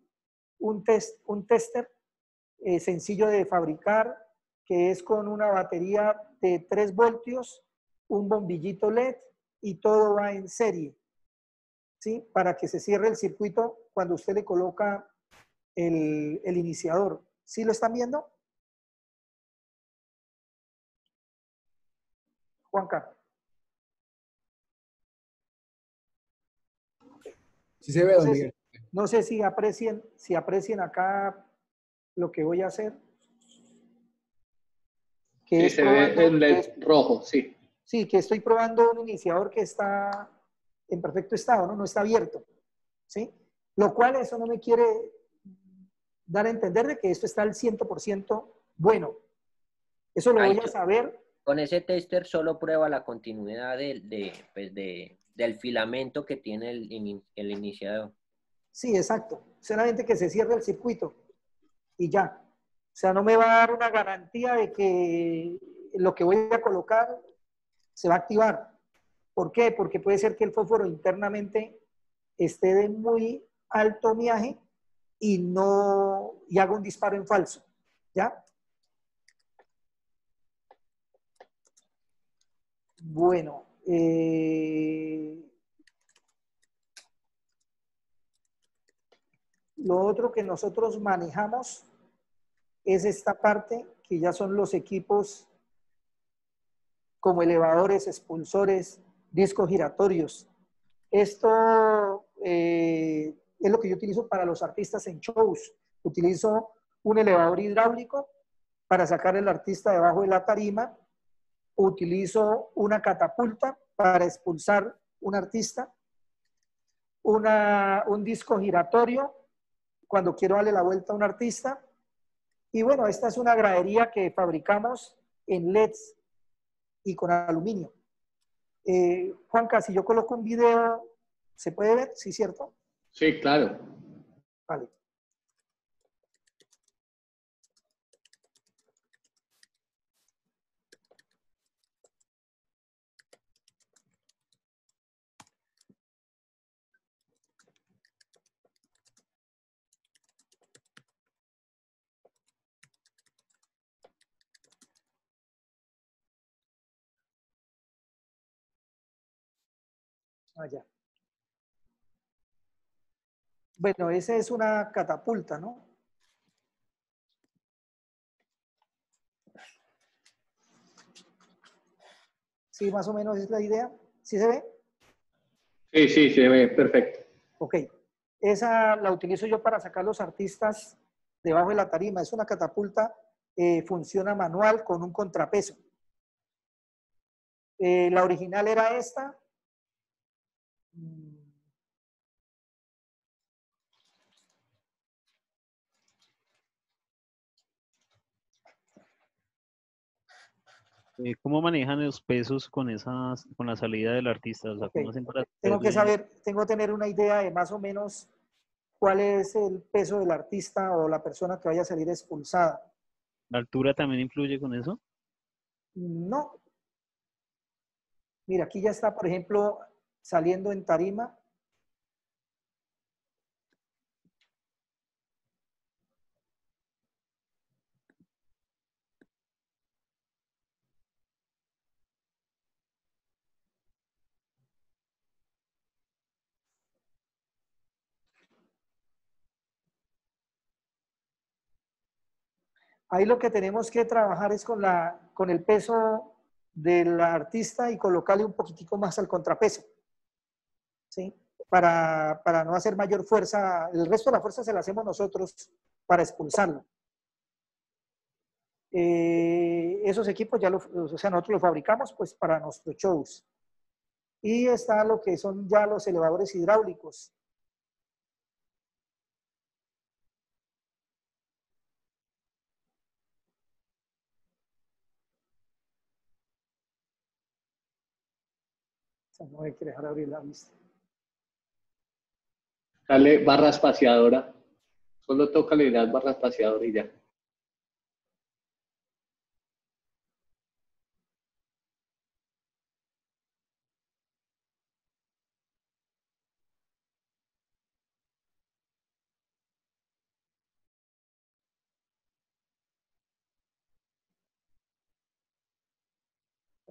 un, test, un tester eh, sencillo de fabricar, que es con una batería de 3 voltios, un bombillito LED y todo va en serie, ¿sí? Para que se cierre el circuito cuando usted le coloca el, iniciador. ¿Sí lo están viendo? Juanca. Sí se ve, don Miguel. No sé si aprecien, si aprecien acá lo que voy a hacer. sí, se ve el LED rojo, sí. Sí, que estoy probando un iniciador que está en perfecto estado, ¿no? No está abierto, ¿sí? Lo cual eso no me quiere dar a entender de que esto está al 100% bueno. Eso lo voy a saber. Con ese tester solo prueba la continuidad pues, del filamento que tiene el, el iniciador. Sí, exacto. Solamente que se cierre el circuito y ya. O sea, no me va a dar una garantía de que lo que voy a colocar se va a activar. ¿Por qué? Porque puede ser que el fósforo internamente esté de muy alto miaje y no y haga un disparo en falso. ¿Ya? Bueno, eh, lo otro que nosotros manejamos es esta parte que ya son los equipos como elevadores, expulsores, discos giratorios. Esto eh, es lo que yo utilizo para los artistas en shows. Utilizo un elevador hidráulico para sacar el artista debajo de la tarima. Utilizo una catapulta para expulsar un artista. un disco giratorio cuando quiero darle la vuelta a un artista. Y bueno, esta es una gradería que fabricamos en LEDs y con aluminio. Eh, Juanca, si yo coloco un video, ¿se puede ver? ¿Sí, cierto? Sí, claro. Vale. Allá. Bueno, esa es una catapulta, ¿no? Sí, más o menos es la idea. ¿Sí se ve? Sí, sí, se ve perfecto. Ok. Esa la utilizo yo para sacar los artistas debajo de la tarima. Es una catapulta, eh, funciona manual con un contrapeso. Eh, la original era esta. Eh, ¿Cómo manejan los pesos con esas, con la salida del artista? tengo que saber, tengo que tener una idea de más o menos cuál es el peso del artista o la persona que vaya a salir expulsada. ¿La altura también influye con eso? No. Mira, aquí ya está, por ejemplo, saliendo en tarima, Ahí lo que tenemos que trabajar es con, la, con el peso del artista y colocarle un poquitico más al contrapeso. ¿Sí? Para, no hacer mayor fuerza. El resto de la fuerza se la hacemos nosotros para expulsarlo. Eh, esos equipos ya los, o sea, nosotros los fabricamos pues para nuestros shows. Y está lo que son ya los elevadores hidráulicos. No hay que dejar abrir la vista. Dale barra espaciadora. Solo toca la barra espaciadora y ya.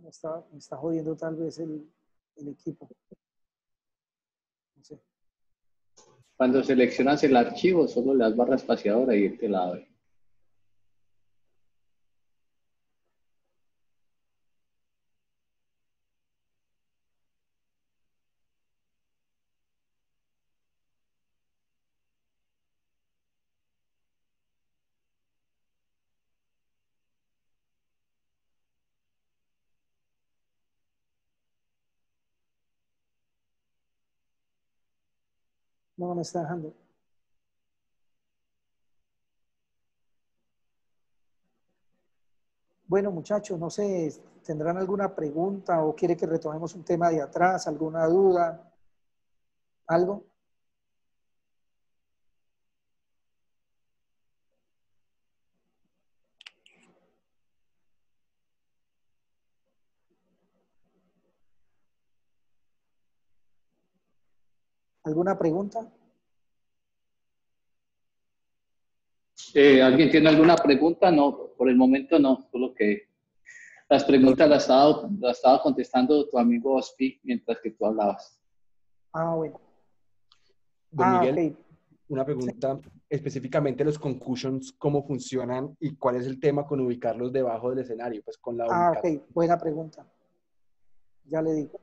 Me está, me está jodiendo tal vez el, el equipo. Cuando seleccionas el archivo, solo le das barra espaciadora y te la abre. No me está dejando. Bueno, muchachos, no sé, ¿tendrán alguna pregunta o quiere que retomemos un tema de atrás, alguna duda? ¿Algo? ¿Alguna pregunta? Eh, ¿Alguien tiene alguna pregunta? No, por el momento no, solo que las preguntas las estaba, las estaba contestando tu amigo Ospi mientras que tú hablabas. Ah, bueno. Don ah, Miguel, una pregunta específicamente los concussions, cómo funcionan y cuál es el tema con ubicarlos debajo del escenario, pues con la Ah, ok, buena pregunta. Ya le digo.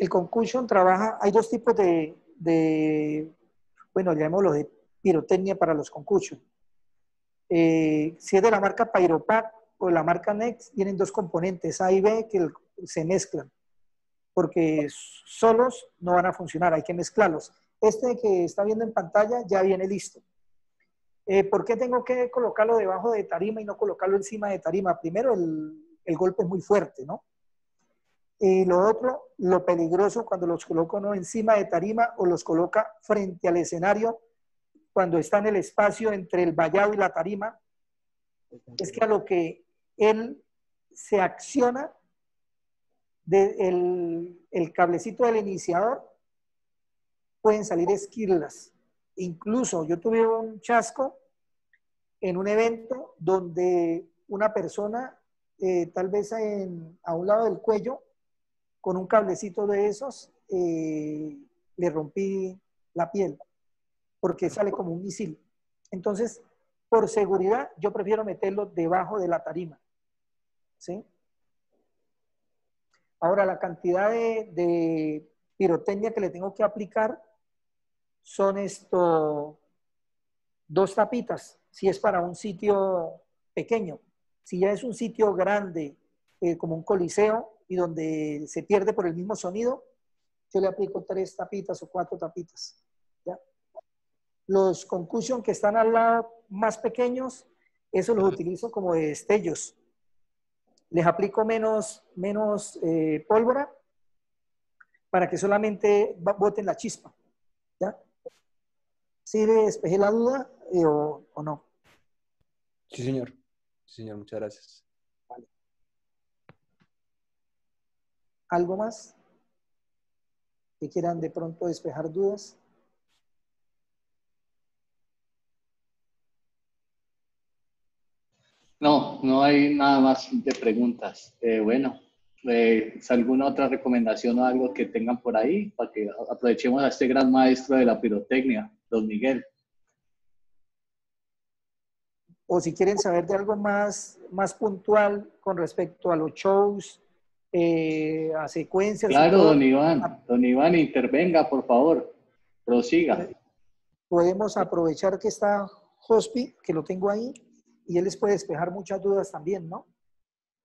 El concussion trabaja, hay dos tipos de, de bueno, llamémoslo de pirotecnia para los concussion. Eh, si es de la marca Pyropack o la marca Next, tienen dos componentes, A y B, que se mezclan, porque solos no van a funcionar, hay que mezclarlos. Este que está viendo en pantalla ya viene listo. Eh, ¿Por qué tengo que colocarlo debajo de tarima y no colocarlo encima de tarima? Primero, el, el golpe es muy fuerte, ¿no? Y lo otro, lo peligroso cuando los coloca uno encima de tarima o los coloca frente al escenario, cuando está en el espacio entre el vallado y la tarima, es que a lo que él se acciona del el cablecito del iniciador, pueden salir esquirlas. Incluso yo tuve un chasco en un evento donde una persona eh, tal vez a un lado del cuello, con un cablecito de esos, eh, le rompí la piel, porque sale como un misil. Entonces, por seguridad, yo prefiero meterlo debajo de la tarima. ¿Sí? Ahora, la cantidad de, de pirotecnia que le tengo que aplicar son esto, dos tapitas, si es para un sitio pequeño. Si ya es un sitio grande, eh, como un coliseo, y donde se pierde por el mismo sonido, yo le aplico tres tapitas o cuatro tapitas. Los concussion que están al lado más pequeños, eso los utilizo como de destellos. Les aplico menos, menos eh, pólvora para que solamente boten la chispa. ¿ya? ¿Sí le despejé la duda eh, o, o no? Sí, señor. Sí, señor, muchas gracias. ¿Algo más? ¿Que quieran de pronto despejar dudas? No, no hay nada más de preguntas. Eh, bueno, eh, ¿alguna otra recomendación o algo que tengan por ahí para que aprovechemos a este gran maestro de la pirotecnia, don Miguel? o si quieren saber de algo más, más puntual con respecto a los shows, eh, a secuencias. Claro, don Iván, don Iván, intervenga, por favor, prosiga. Podemos aprovechar que está Hospi, que lo tengo ahí, y él les puede despejar muchas dudas también, ¿no?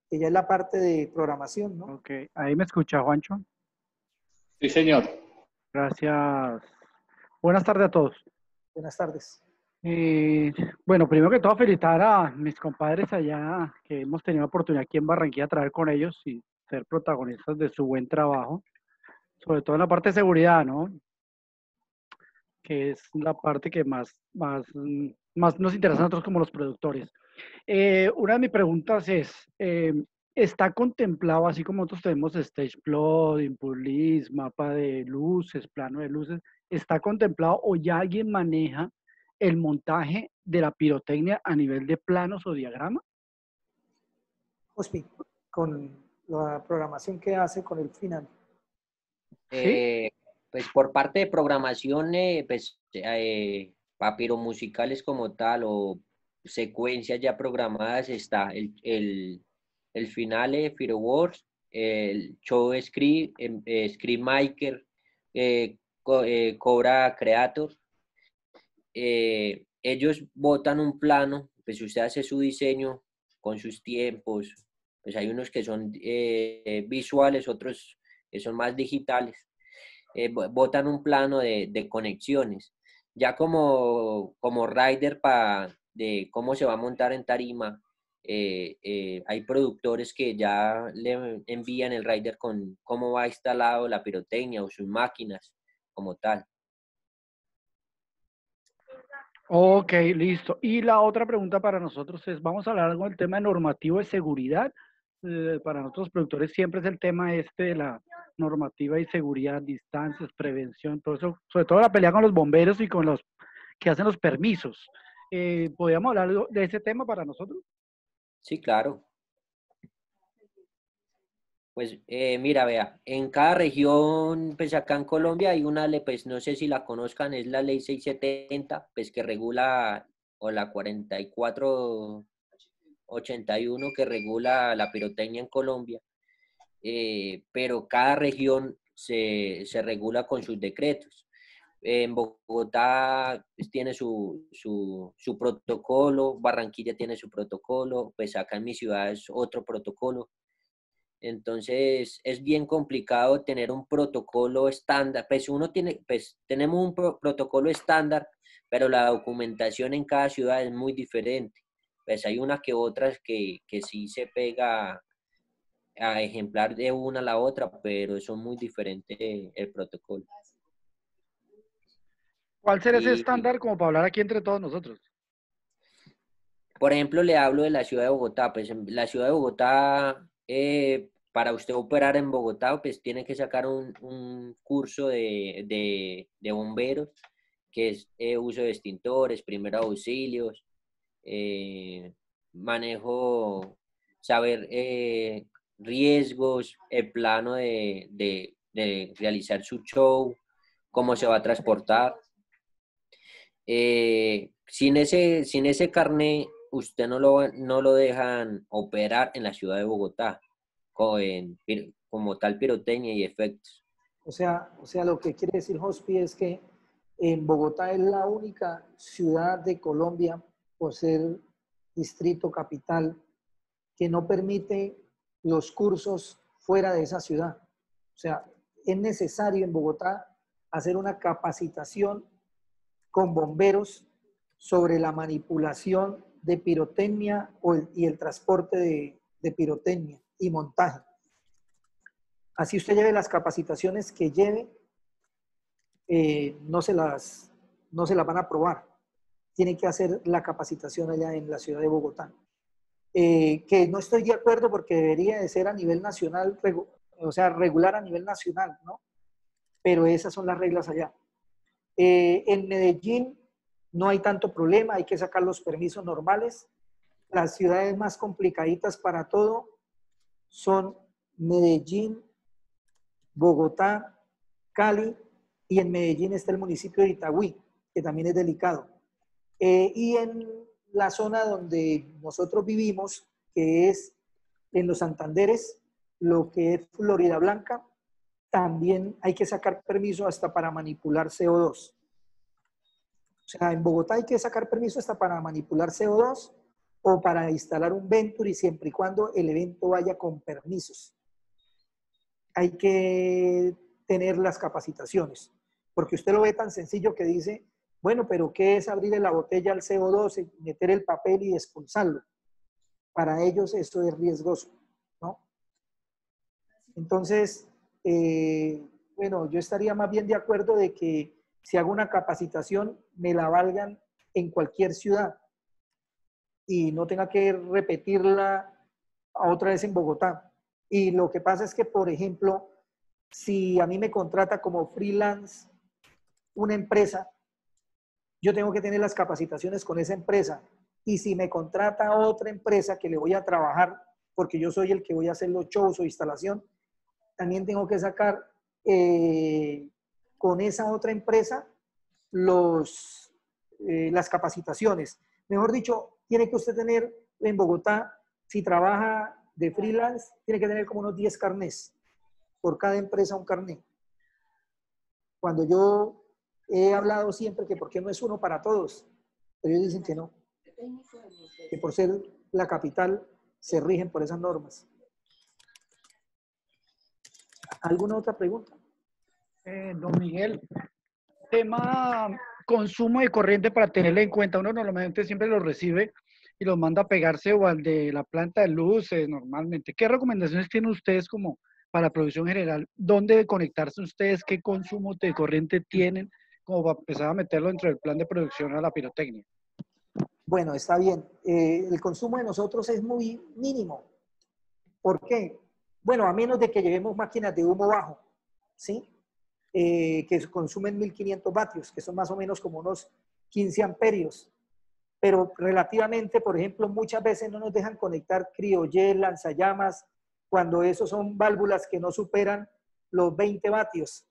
Que ya es la parte de programación, ¿no? Ok, ahí me escucha, Juancho. Sí, señor. Gracias. Buenas tardes a todos. Buenas tardes. Eh, bueno, primero que todo, felicitar a mis compadres allá que hemos tenido la oportunidad aquí en Barranquilla de trabajar con ellos y ser protagonistas de su buen trabajo, sobre todo en la parte de seguridad, ¿no? Que es la parte que más, más, más nos interesa a nosotros como los productores. Eh, una de mis preguntas es, eh, ¿está contemplado, así como nosotros tenemos Stage Plot, Impulse, mapa de luces, plano de luces, ¿está contemplado o ya alguien maneja el montaje de la pirotecnia a nivel de planos o diagrama? Hospi, con la programación que hace con el final. Eh, pues por parte de programación, eh, pues eh, musicales como tal o secuencias ya programadas está el, el, el finale, Firo Wars, el show script, script maker, Cobra Creator, eh, ellos votan un plano, pues usted hace su diseño con sus tiempos, pues hay unos que son eh, visuales, otros que son más digitales, eh, votan un plano de, conexiones. Ya como, como rider para de cómo se va a montar en tarima, hay productores que ya le envían el rider con cómo va instalado la pirotecnia o sus máquinas como tal. Ok, listo. Y la otra pregunta para nosotros es, vamos a hablar algo del tema normativo de seguridad. Eh, para nosotros productores siempre es el tema este de la normativa y seguridad, distancias, prevención, todo eso, sobre todo la pelea con los bomberos y con los que hacen los permisos. Eh, ¿Podríamos hablar de ese tema para nosotros? Sí, claro. Pues eh, mira, vea, en cada región, pues acá en Colombia hay una ley, pues no sé si la conozcan, es la ley 670, pues que regula, o la 4481 que regula la pirotecnia en Colombia, eh, pero cada región se, regula con sus decretos. En Bogotá pues, tiene su, su, su protocolo, Barranquilla tiene su protocolo, pues acá en mi ciudad es otro protocolo entonces es bien complicado tener un protocolo estándar. Pues uno tiene, pues tenemos un protocolo estándar, pero la documentación en cada ciudad es muy diferente. Pues hay unas que otras que, que sí se pega a ejemplar de una a la otra, pero son muy diferentes el protocolo. ¿Cuál será ese estándar como para hablar aquí entre todos nosotros? Por ejemplo, le hablo de la ciudad de Bogotá. Pues en la ciudad de Bogotá eh, para usted operar en Bogotá, pues tiene que sacar un, curso de, bomberos, que es eh, uso de extintores, primeros auxilios, eh, manejo saber eh, riesgos, el plano de, de, realizar su show, cómo se va a transportar. Eh, sin, ese, sin ese carnet, usted no lo, no lo dejan operar en la ciudad de Bogotá como tal pirotecnia y efectos. O sea, o sea, lo que quiere decir Hospi es que en Bogotá es la única ciudad de Colombia, por ser distrito capital, que no permite los cursos fuera de esa ciudad. O sea, es necesario en Bogotá hacer una capacitación con bomberos sobre la manipulación de pirotecnia y el transporte de, pirotecnia y montaje. Así usted lleve las capacitaciones que lleve, eh, no, se las, no se las van a aprobar. Tiene que hacer la capacitación allá en la ciudad de Bogotá. Eh, que no estoy de acuerdo porque debería de ser a nivel nacional, o sea, regular a nivel nacional, ¿no? Pero esas son las reglas allá. Eh, en Medellín no hay tanto problema, hay que sacar los permisos normales. Las ciudades más complicaditas para todo son Medellín, Bogotá, Cali y en Medellín está el municipio de Itagüí, que también es delicado. Eh, y en la zona donde nosotros vivimos, que es en los Santanderes, lo que es Florida Blanca, también hay que sacar permiso hasta para manipular CO2. O sea, en Bogotá hay que sacar permiso hasta para manipular CO2 o para instalar un Venturi siempre y cuando el evento vaya con permisos hay que tener las capacitaciones, porque usted lo ve tan sencillo que dice, bueno, pero ¿qué es abrir la botella al CO2, meter el papel y expulsarlo? Para ellos esto es riesgoso, ¿no? Entonces, eh, bueno, yo estaría más bien de acuerdo de que si hago una capacitación, me la valgan en cualquier ciudad y no tenga que repetirla otra vez en Bogotá. Y lo que pasa es que, por ejemplo, si a mí me contrata como freelance una empresa, yo tengo que tener las capacitaciones con esa empresa. Y si me contrata otra empresa que le voy a trabajar, porque yo soy el que voy a hacer los shows o instalación, también tengo que sacar eh, con esa otra empresa los, eh, las capacitaciones. Mejor dicho, tiene que usted tener en Bogotá, si trabaja de freelance tiene que tener como unos 10 carnés. Por cada empresa un carné. Cuando yo he hablado siempre que por qué no es uno para todos, pero ellos dicen que no. Que por ser la capital se rigen por esas normas. ¿Alguna otra pregunta? Eh, don Miguel, tema consumo de corriente para tenerlo en cuenta. Uno normalmente siempre lo recibe y los manda a pegarse o al de la planta de luces normalmente. ¿Qué recomendaciones tienen ustedes como para producción general? ¿Dónde conectarse ustedes? ¿Qué consumo de corriente tienen como para empezar a meterlo dentro del plan de producción a la pirotecnia? Bueno, está bien. Eh, el consumo de nosotros es muy mínimo. ¿Por qué? Bueno, a menos de que llevemos máquinas de humo bajo, ¿sí? Eh, que consumen 1500 vatios, que son más o menos como unos 15 amperios pero relativamente, por ejemplo, muchas veces no nos dejan conectar criogel, lanzallamas, cuando esos son válvulas que no superan los 20 vatios.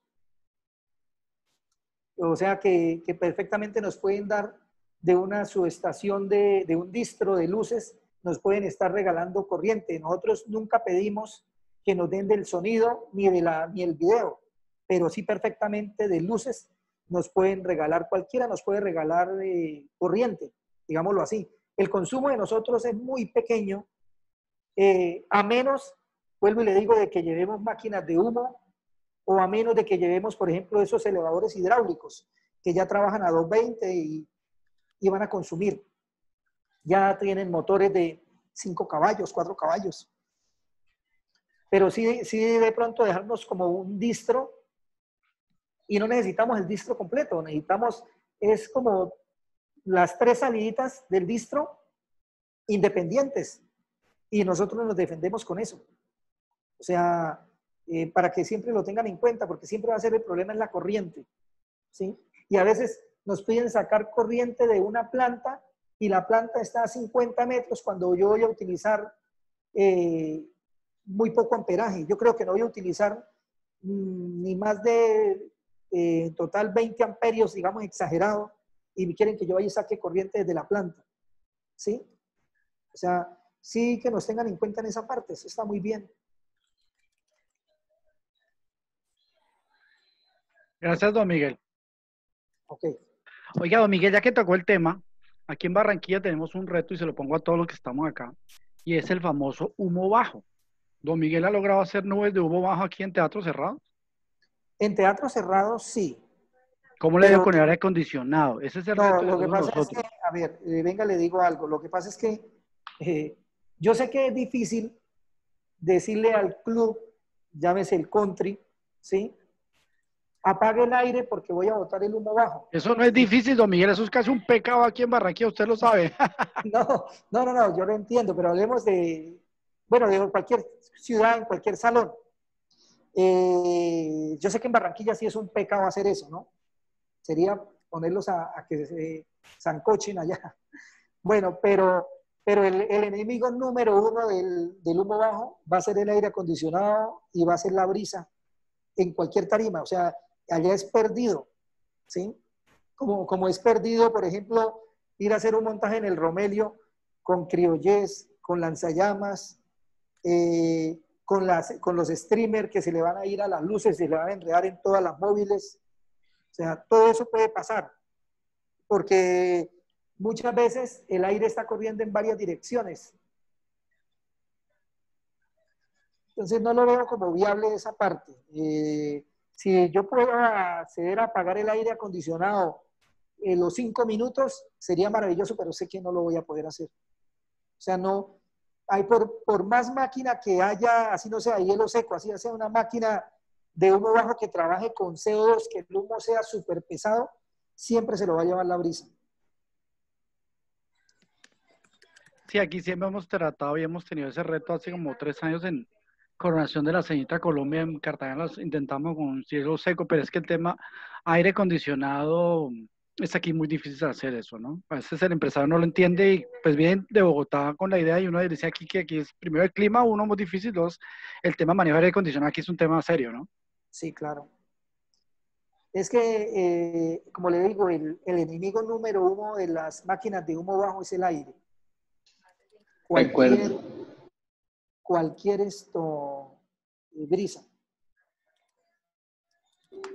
O sea que, perfectamente nos pueden dar de una subestación de, de, un distro de luces, nos pueden estar regalando corriente. Nosotros nunca pedimos que nos den del sonido ni, de la, ni el video, pero sí perfectamente de luces nos pueden regalar, cualquiera nos puede regalar eh, corriente digámoslo así. El consumo de nosotros es muy pequeño, eh, a menos, vuelvo y le digo, de que llevemos máquinas de humo o a menos de que llevemos, por ejemplo, esos elevadores hidráulicos que ya trabajan a 220 y, y van a consumir. Ya tienen motores de 5 caballos, 4 caballos. Pero sí, sí de pronto dejarnos como un distro y no necesitamos el distro completo, necesitamos, es como las tres saliditas del distro independientes y nosotros nos defendemos con eso. O sea, eh, para que siempre lo tengan en cuenta, porque siempre va a ser el problema en la corriente. ¿sí? Y a veces nos piden sacar corriente de una planta y la planta está a 50 metros cuando yo voy a utilizar eh, muy poco amperaje. Yo creo que no voy a utilizar mm, ni más de eh, total 20 amperios, digamos, exagerado, y quieren que yo vaya y saque corriente desde la planta. ¿Sí? O sea, sí que nos tengan en cuenta en esa parte, eso está muy bien. Gracias, don Miguel. Ok. Oiga, don Miguel, ya que tocó el tema, aquí en Barranquilla tenemos un reto y se lo pongo a todos los que estamos acá, y es el famoso humo bajo. Don Miguel ha logrado hacer nubes de humo bajo aquí en Teatro Cerrado. En Teatro Cerrado, sí. ¿Cómo le dio con el aire acondicionado? Ese es el reto lo que pasa es que, a ver, eh, venga, le digo algo. Lo que pasa es que eh, yo sé que es difícil decirle al club, llámese el country, ¿sí? Apague el aire porque voy a botar el humo bajo. Eso no es difícil, don Miguel, eso es casi un pecado aquí en Barranquilla, usted lo sabe. no, no, no, no, yo lo entiendo, pero hablemos de, bueno, de cualquier ciudad, en cualquier salón. Eh, yo sé que en Barranquilla sí es un pecado hacer eso, ¿no? Sería ponerlos a, que se zancochen allá. Bueno, pero pero el, enemigo número uno del, humo bajo va a ser el aire acondicionado y va a ser la brisa en cualquier tarima. O sea, allá es perdido, ¿sí? Como, como es perdido, por ejemplo, ir a hacer un montaje en el Romelio con criollés, con lanzallamas, eh, con, las, con los streamers que se le van a ir a las luces, se le van a enredar en todas las móviles. O sea, todo eso puede pasar. Porque muchas veces el aire está corriendo en varias direcciones. Entonces no lo veo como viable esa parte. Eh, si yo puedo acceder a apagar el aire acondicionado en los cinco minutos, sería maravilloso, pero sé que no lo voy a poder hacer. O sea, no, hay por, por más máquina que haya, así no sea hielo seco, así sea una máquina de humo bajo que trabaje con CO2, que el humo sea súper pesado, siempre se lo va a llevar la brisa. Sí, aquí siempre hemos tratado y hemos tenido ese reto hace como tres años en Coronación de la Ceñita Colombia, en Cartagena intentamos con cielo seco, pero es que el tema aire acondicionado es aquí muy difícil hacer eso, ¿no? A veces el empresario no lo entiende y pues viene de Bogotá con la idea y uno dice aquí que aquí es primero el clima, uno muy difícil, dos, el tema de manejo aire acondicionado aquí es un tema serio, ¿no? Sí, claro. Es que, eh, como le digo, el, el enemigo número uno de las máquinas de humo bajo es el aire cualquier, cualquier esto, eh, brisa.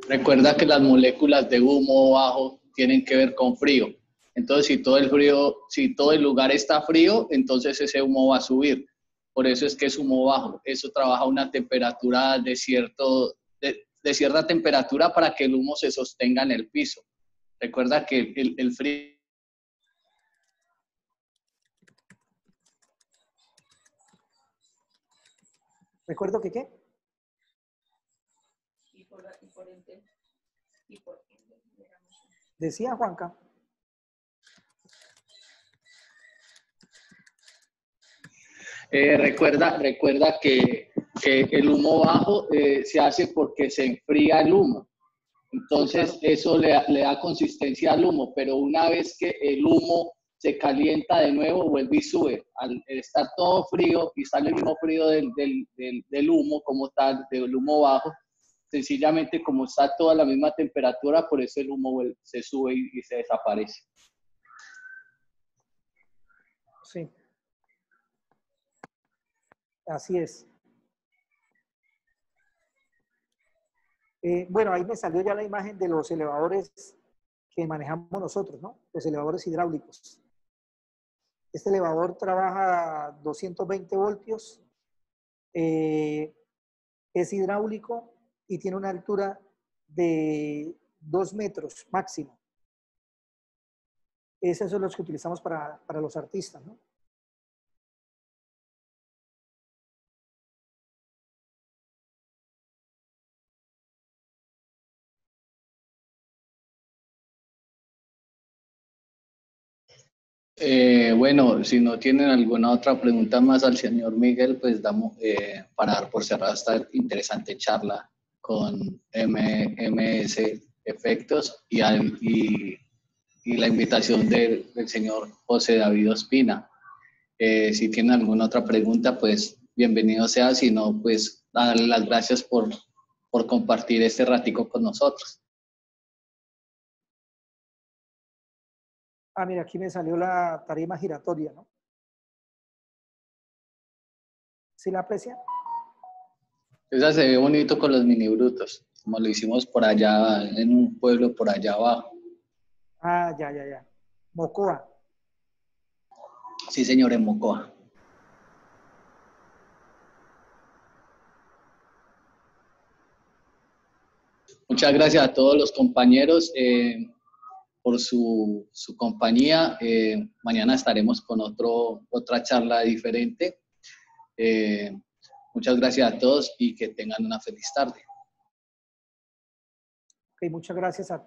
Recuerda que las moléculas de humo bajo tienen que ver con frío. Entonces, si todo el frío, si todo el lugar está frío, entonces ese humo va a subir. Por eso es que es humo bajo. Eso trabaja una temperatura de, cierto, de, cierta temperatura para que el humo se sostenga en el piso. Recuerda que el, el frío ¿Recuerdo que qué? Decía Juanca. Eh, recuerda, recuerda que, el humo bajo eh, se hace porque se enfría el humo. Entonces, eso le, le, da consistencia al humo, pero una vez que el humo se calienta de nuevo, vuelve y sube. Al estar todo frío y sale el mismo frío del, del, del, humo como tal, del humo bajo, sencillamente como está toda la misma temperatura, por eso el humo se sube y, se desaparece. Sí. Así es. Eh, bueno, ahí me salió ya la imagen de los elevadores que manejamos nosotros, ¿no? Los elevadores hidráulicos. Este elevador trabaja a 220 voltios, eh, es hidráulico y tiene una altura de 2 metros máximo. Esos son los que utilizamos para, para los artistas, ¿no? Eh, bueno, si no tienen alguna otra pregunta más al señor Miguel, pues damos eh, para dar por cerrada esta interesante charla con MS Efectos y, y, la invitación del, señor José David Ospina. Eh, si tienen alguna otra pregunta, pues bienvenido sea. Si no, pues darle las gracias por, por compartir este ratico con nosotros. Ah, mira, aquí me salió la tarima giratoria, ¿no? ¿Sí la aprecian? Esa se ve bonito con los mini brutos, como lo hicimos por allá, en un pueblo por allá abajo. Ah, ya, ya, ya. Mocoa. Sí, señor, en Mocoa. Muchas gracias a todos los compañeros eh, por su, su compañía. Eh, mañana estaremos con otro, otra charla diferente. Eh, muchas gracias a todos y que tengan una feliz tarde. Ok, muchas gracias a